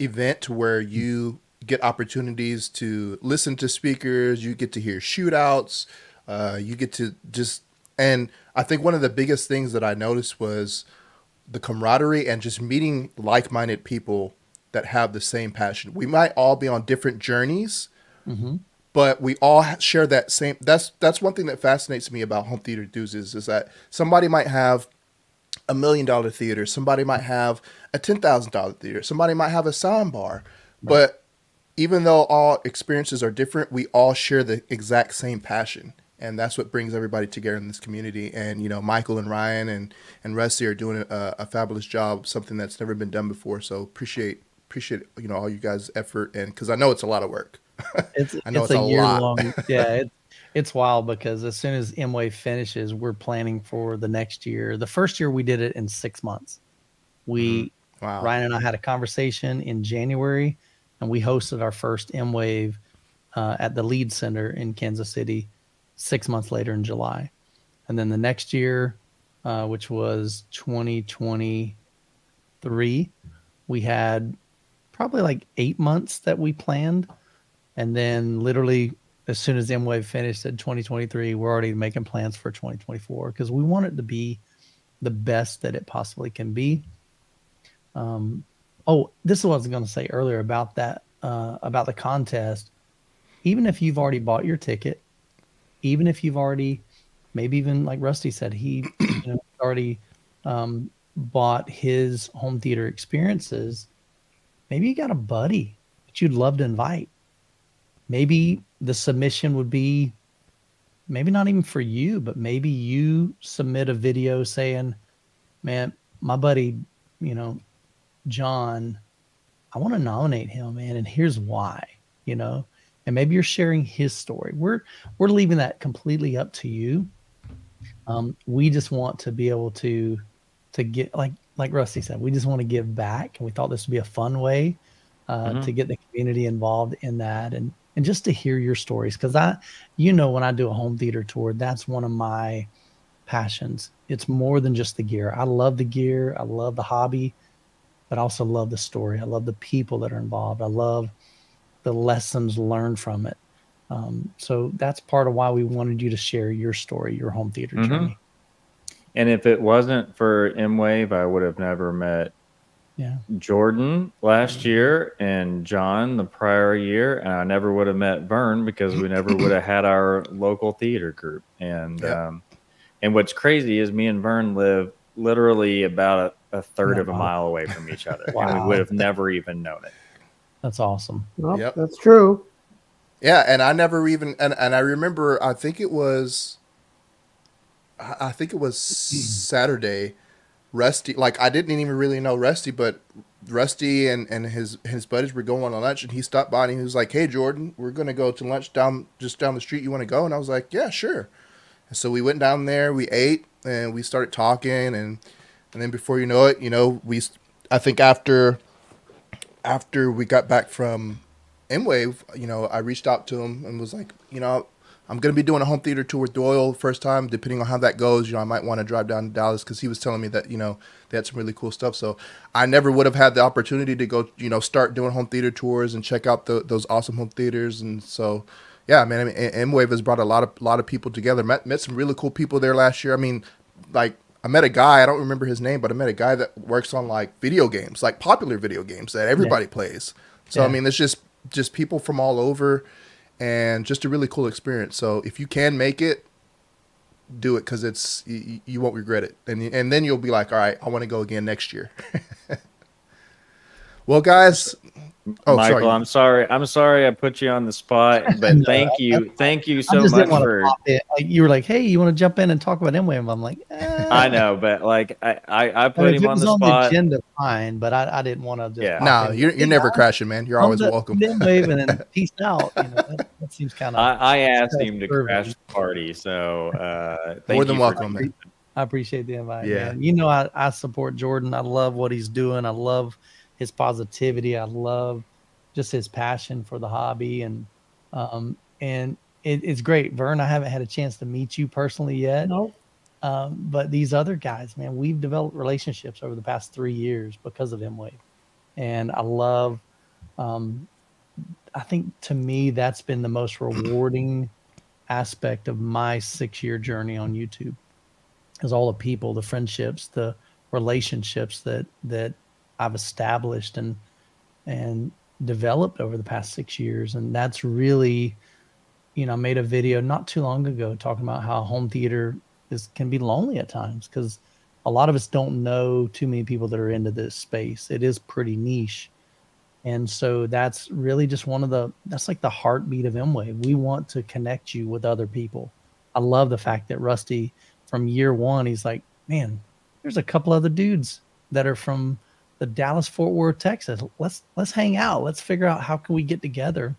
event where you get opportunities to listen to speakers. You get to hear shootouts. Uh, you get to just and I think one of the biggest things that I noticed was the camaraderie and just meeting like-minded people that have the same passion. We might all be on different journeys Mm-hmm. but we all share that same that's that's one thing that fascinates me about home theater dudes is, is that somebody might have a million dollar theater somebody might have a ten thousand dollar theater somebody might have a sound bar but even though all experiences are different we all share the exact same passion and that's what brings everybody together in this community and you know michael and ryan and and rusty are doing a, a fabulous job something that's never been done before so appreciate appreciate you know all you guys effort and because i know it's a lot of work [LAUGHS] It's, I know it's, it's a, a year lot. long. [LAUGHS] Yeah, it, it's wild because as soon as M Wave finishes, we're planning for the next year. The first year we did it in six months. We wow Ryan and I had a conversation in January, and we hosted our first M Wave uh, at the Lead Center in Kansas City. Six months later in July, and then the next year, uh, which was 2023, we had probably like eight months that we planned, and then literally as soon as M Wave finished in 2023, we're already making plans for 2024 because we want it to be the best that it possibly can be. Um, oh, this is what I was going to say earlier about that, uh, about the contest. Even if you've already bought your ticket, even if you've already, maybe even like Rusty said, he you know, already um, bought his home theater experiences. Maybe you got a buddy that you'd love to invite. Maybe the submission would be maybe not even for you, but maybe you submit a video saying, man, my buddy, you know, John, I want to nominate him, man, and here's why, you know, and maybe you're sharing his story. We're we're leaving that completely up to you. Um, we just want to be able to to get like like Rusty said, we just want to give back, and we thought this would be a fun way uh, Mhm. to get the community involved in that, and and just to hear your stories, because I, you know, when I do a home theater tour, that's one of my passions. It's more than just the gear. I love the gear. I love the hobby, but I also love the story. I love the people that are involved. I love the lessons learned from it. Um, so that's part of why we wanted you to share your story, your home theater Mhm. journey. And if it wasn't for M Wave, I would have never met Yeah. Jordan last year and John the prior year, and I never would have met Vern because we never would have had our local theater group. And Yep. um, and what's crazy is me and Vern live literally about a, a third of a mile away from each other, and we would have never even known it. That's awesome. Well, Yep. That's true. Yeah, and I never even and, and I remember I think it was I I think it was Saturday. Rusty like I didn't even really know Rusty, but Rusty and, and his his buddies were going on lunch and he stopped by and he was like, Hey Jordan, we're gonna go to lunch down just down the street. You wanna go? And I was like, Yeah, sure. And so we went down there, we ate and we started talking and and then before you know it, you know, we I think after after we got back from M Wave, you know, I reached out to him and was like, you know, I'm going to be doing a home theater tour with Doyle first time. Depending on how that goes, you know, I might want to drive down to Dallas because he was telling me that, you know, they had some really cool stuff. So I never would have had the opportunity to go, you know, start doing home theater tours and check out the, those awesome home theaters. And so, yeah, man, I mean, M Wave has brought a lot of, lot of people together. Met, met some really cool people there last year. I mean, like, I met a guy, I don't remember his name, but I met a guy that works on like video games, like popular video games that everybody plays. So, I mean, it's just, just people from all over and just a really cool experience. So if you can make it, do it because it's you, you won't regret it, and and then you'll be like, all right, I want to go again next year. [LAUGHS] well, guys, oh Michael, sorry, I'm sorry. I'm sorry I put you on the spot, [LAUGHS] but No, thank you, thank you so much didn't want to for. Like, you were like, "Hey, you want to jump in and talk about M Wave?" I'm like, eh. I know, but like I, I, I I put mean, if him it on was the on the agenda, fine, but I, I didn't want to just. Yeah. no, in. you're you're never guys, crashing, man. You're I'm always welcome. M Wave and then [LAUGHS] peace out. You know, that, that seems kind of. I, I asked him to Self-serving. crash the party, so uh, thank More than you for welcome, man. I appreciate the invite. Yeah. man. You know, I, I support Jordan. I love what he's doing. I love his positivity. I love just his passion for the hobby. And, um, and it, it's great. Vern, I haven't had a chance to meet you personally yet. No. Um, but these other guys, man, we've developed relationships over the past three years because of M Wave. And I love, um, I think to me, that's been the most rewarding aspect of my six year journey on YouTube is all the people, the friendships, the relationships that, that I've established and, and developed over the past six years. And that's really, you know, I made a video not too long ago talking about how home theater is can be lonely at times because a lot of us don't know too many people that are into this space. It is pretty niche. And so that's really just one of the that's like the heartbeat of M-Wave. We want to connect you with other people. I love the fact that Rusty from year one, he's like, man, there's a couple other dudes that are from the Dallas Fort Worth, Texas. Let's let's hang out. Let's figure out how can we get together.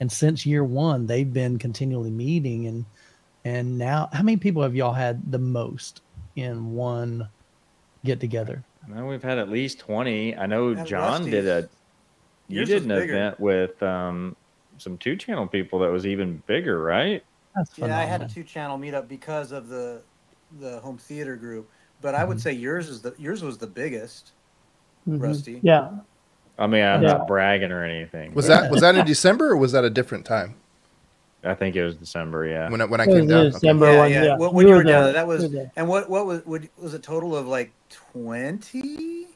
And since year one, they've been continually meeting and and now how many people have y'all had the most in one get together? I know we've had at least twenty. I know At John did a. You Yours did an bigger. event with um, some two channel people that was even bigger, right? That's Yeah, I had a two channel meetup because of the the home theater group. But I would Mhm. say yours is the yours was the biggest, Mhm. Rusty. Yeah. I mean, I'm Yeah. not bragging or anything. Was that was that in [LAUGHS] December or was that a different time I think it was December. Yeah. when I, when I came down? the Okay. December Yeah, one. yeah. Yeah. When, when you were down there. there, that was You were there. and what what was what was a total of like twenty?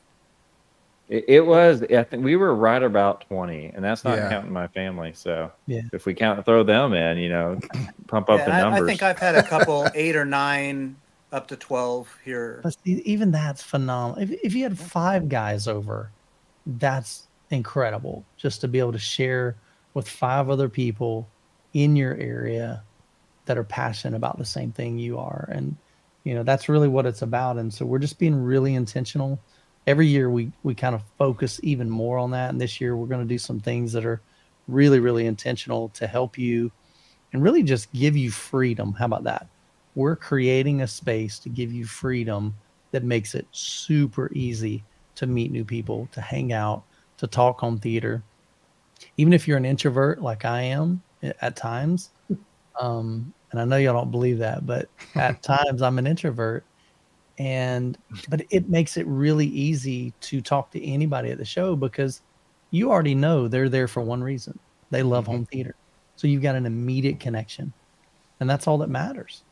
It, it was. I think we were right about twenty, and that's not Yeah. counting my family. So Yeah. if we count throw them in, you know, pump up Yeah, the and I, numbers. I think I've had a couple [LAUGHS] eight or nine up to twelve here. But see, even that's phenomenal. If, if you had five guys over, that's incredible. Just to be able to share with five other people in your area that are passionate about the same thing you are. And, you know, that's really what it's about. And so we're just being really intentional. Every year we, we kind of focus even more on that. And this year we're going to do some things that are really, really intentional to help you and really just give you freedom. How about that? We're creating a space to give you freedom that makes it super easy to meet new people, to hang out, to talk on theater. Even if you're an introvert like I am at times, [LAUGHS] um, and I know y'all don't believe that, but [LAUGHS] at times I'm an introvert. And but it makes it really easy to talk to anybody at the show because you already know they're there for one reason. They love home theater. So you've got an immediate connection. And that's all that matters.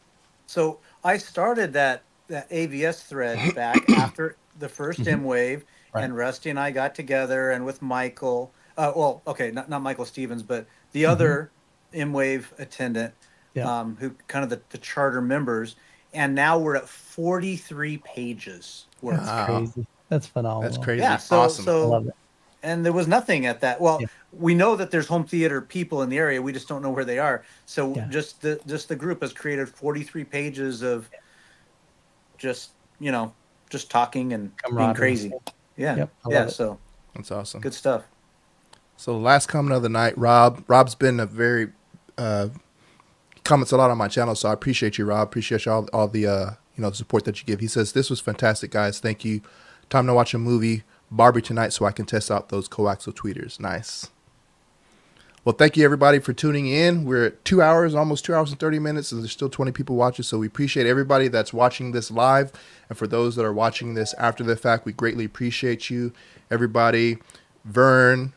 So I started that that AVS thread [COUGHS] back after the 1st M wave, Mm-hmm. Right. and Rusty and I got together, and with Michael. Uh, well, okay, not not Michael Stevens, but the other M wave attendant, Mm-hmm. Yeah. um, who kind of the, the charter members, and now we're at 43 pages worth. That's Wow. crazy. That's phenomenal. That's crazy. Yeah, so awesome. I so love it. and there was nothing at that. Well, Yeah. We know that there's home theater people in the area. We just don't know where they are. So Yeah. just the just the group has created 43 pages of just you know just talking and being crazy. Yeah, Yep, yeah. it. So That's awesome. good stuff. So the last comment of the night, Rob. Rob's been a very uh, comments a lot on my channel, so I appreciate you, Rob. Appreciate you all, all the uh, you know the support that you give. He says this was fantastic, guys. Thank you. Time to watch a movie Barbie tonight, so I can test out those coaxial tweeters. Nice. Well, thank you everybody for tuning in. We're at two hours, almost two hours and 30 minutes, and there's still 20 people watching. So we appreciate everybody that's watching this live. And for those that are watching this after the fact, we greatly appreciate you. Everybody, Vern,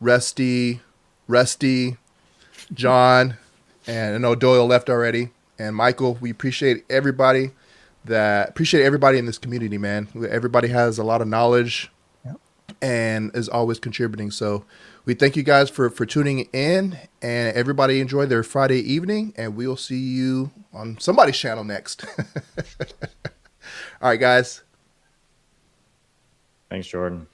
Rusty, Rusty, John, and I know Doyle left already. And Michael, we appreciate everybody that appreciate everybody in this community, man. Everybody has a lot of knowledge Yep. and is always contributing. So we thank you guys for for tuning in and everybody enjoy their Friday evening and we'll see you on somebody's channel next. [LAUGHS] All right, guys. Thanks, Jordan.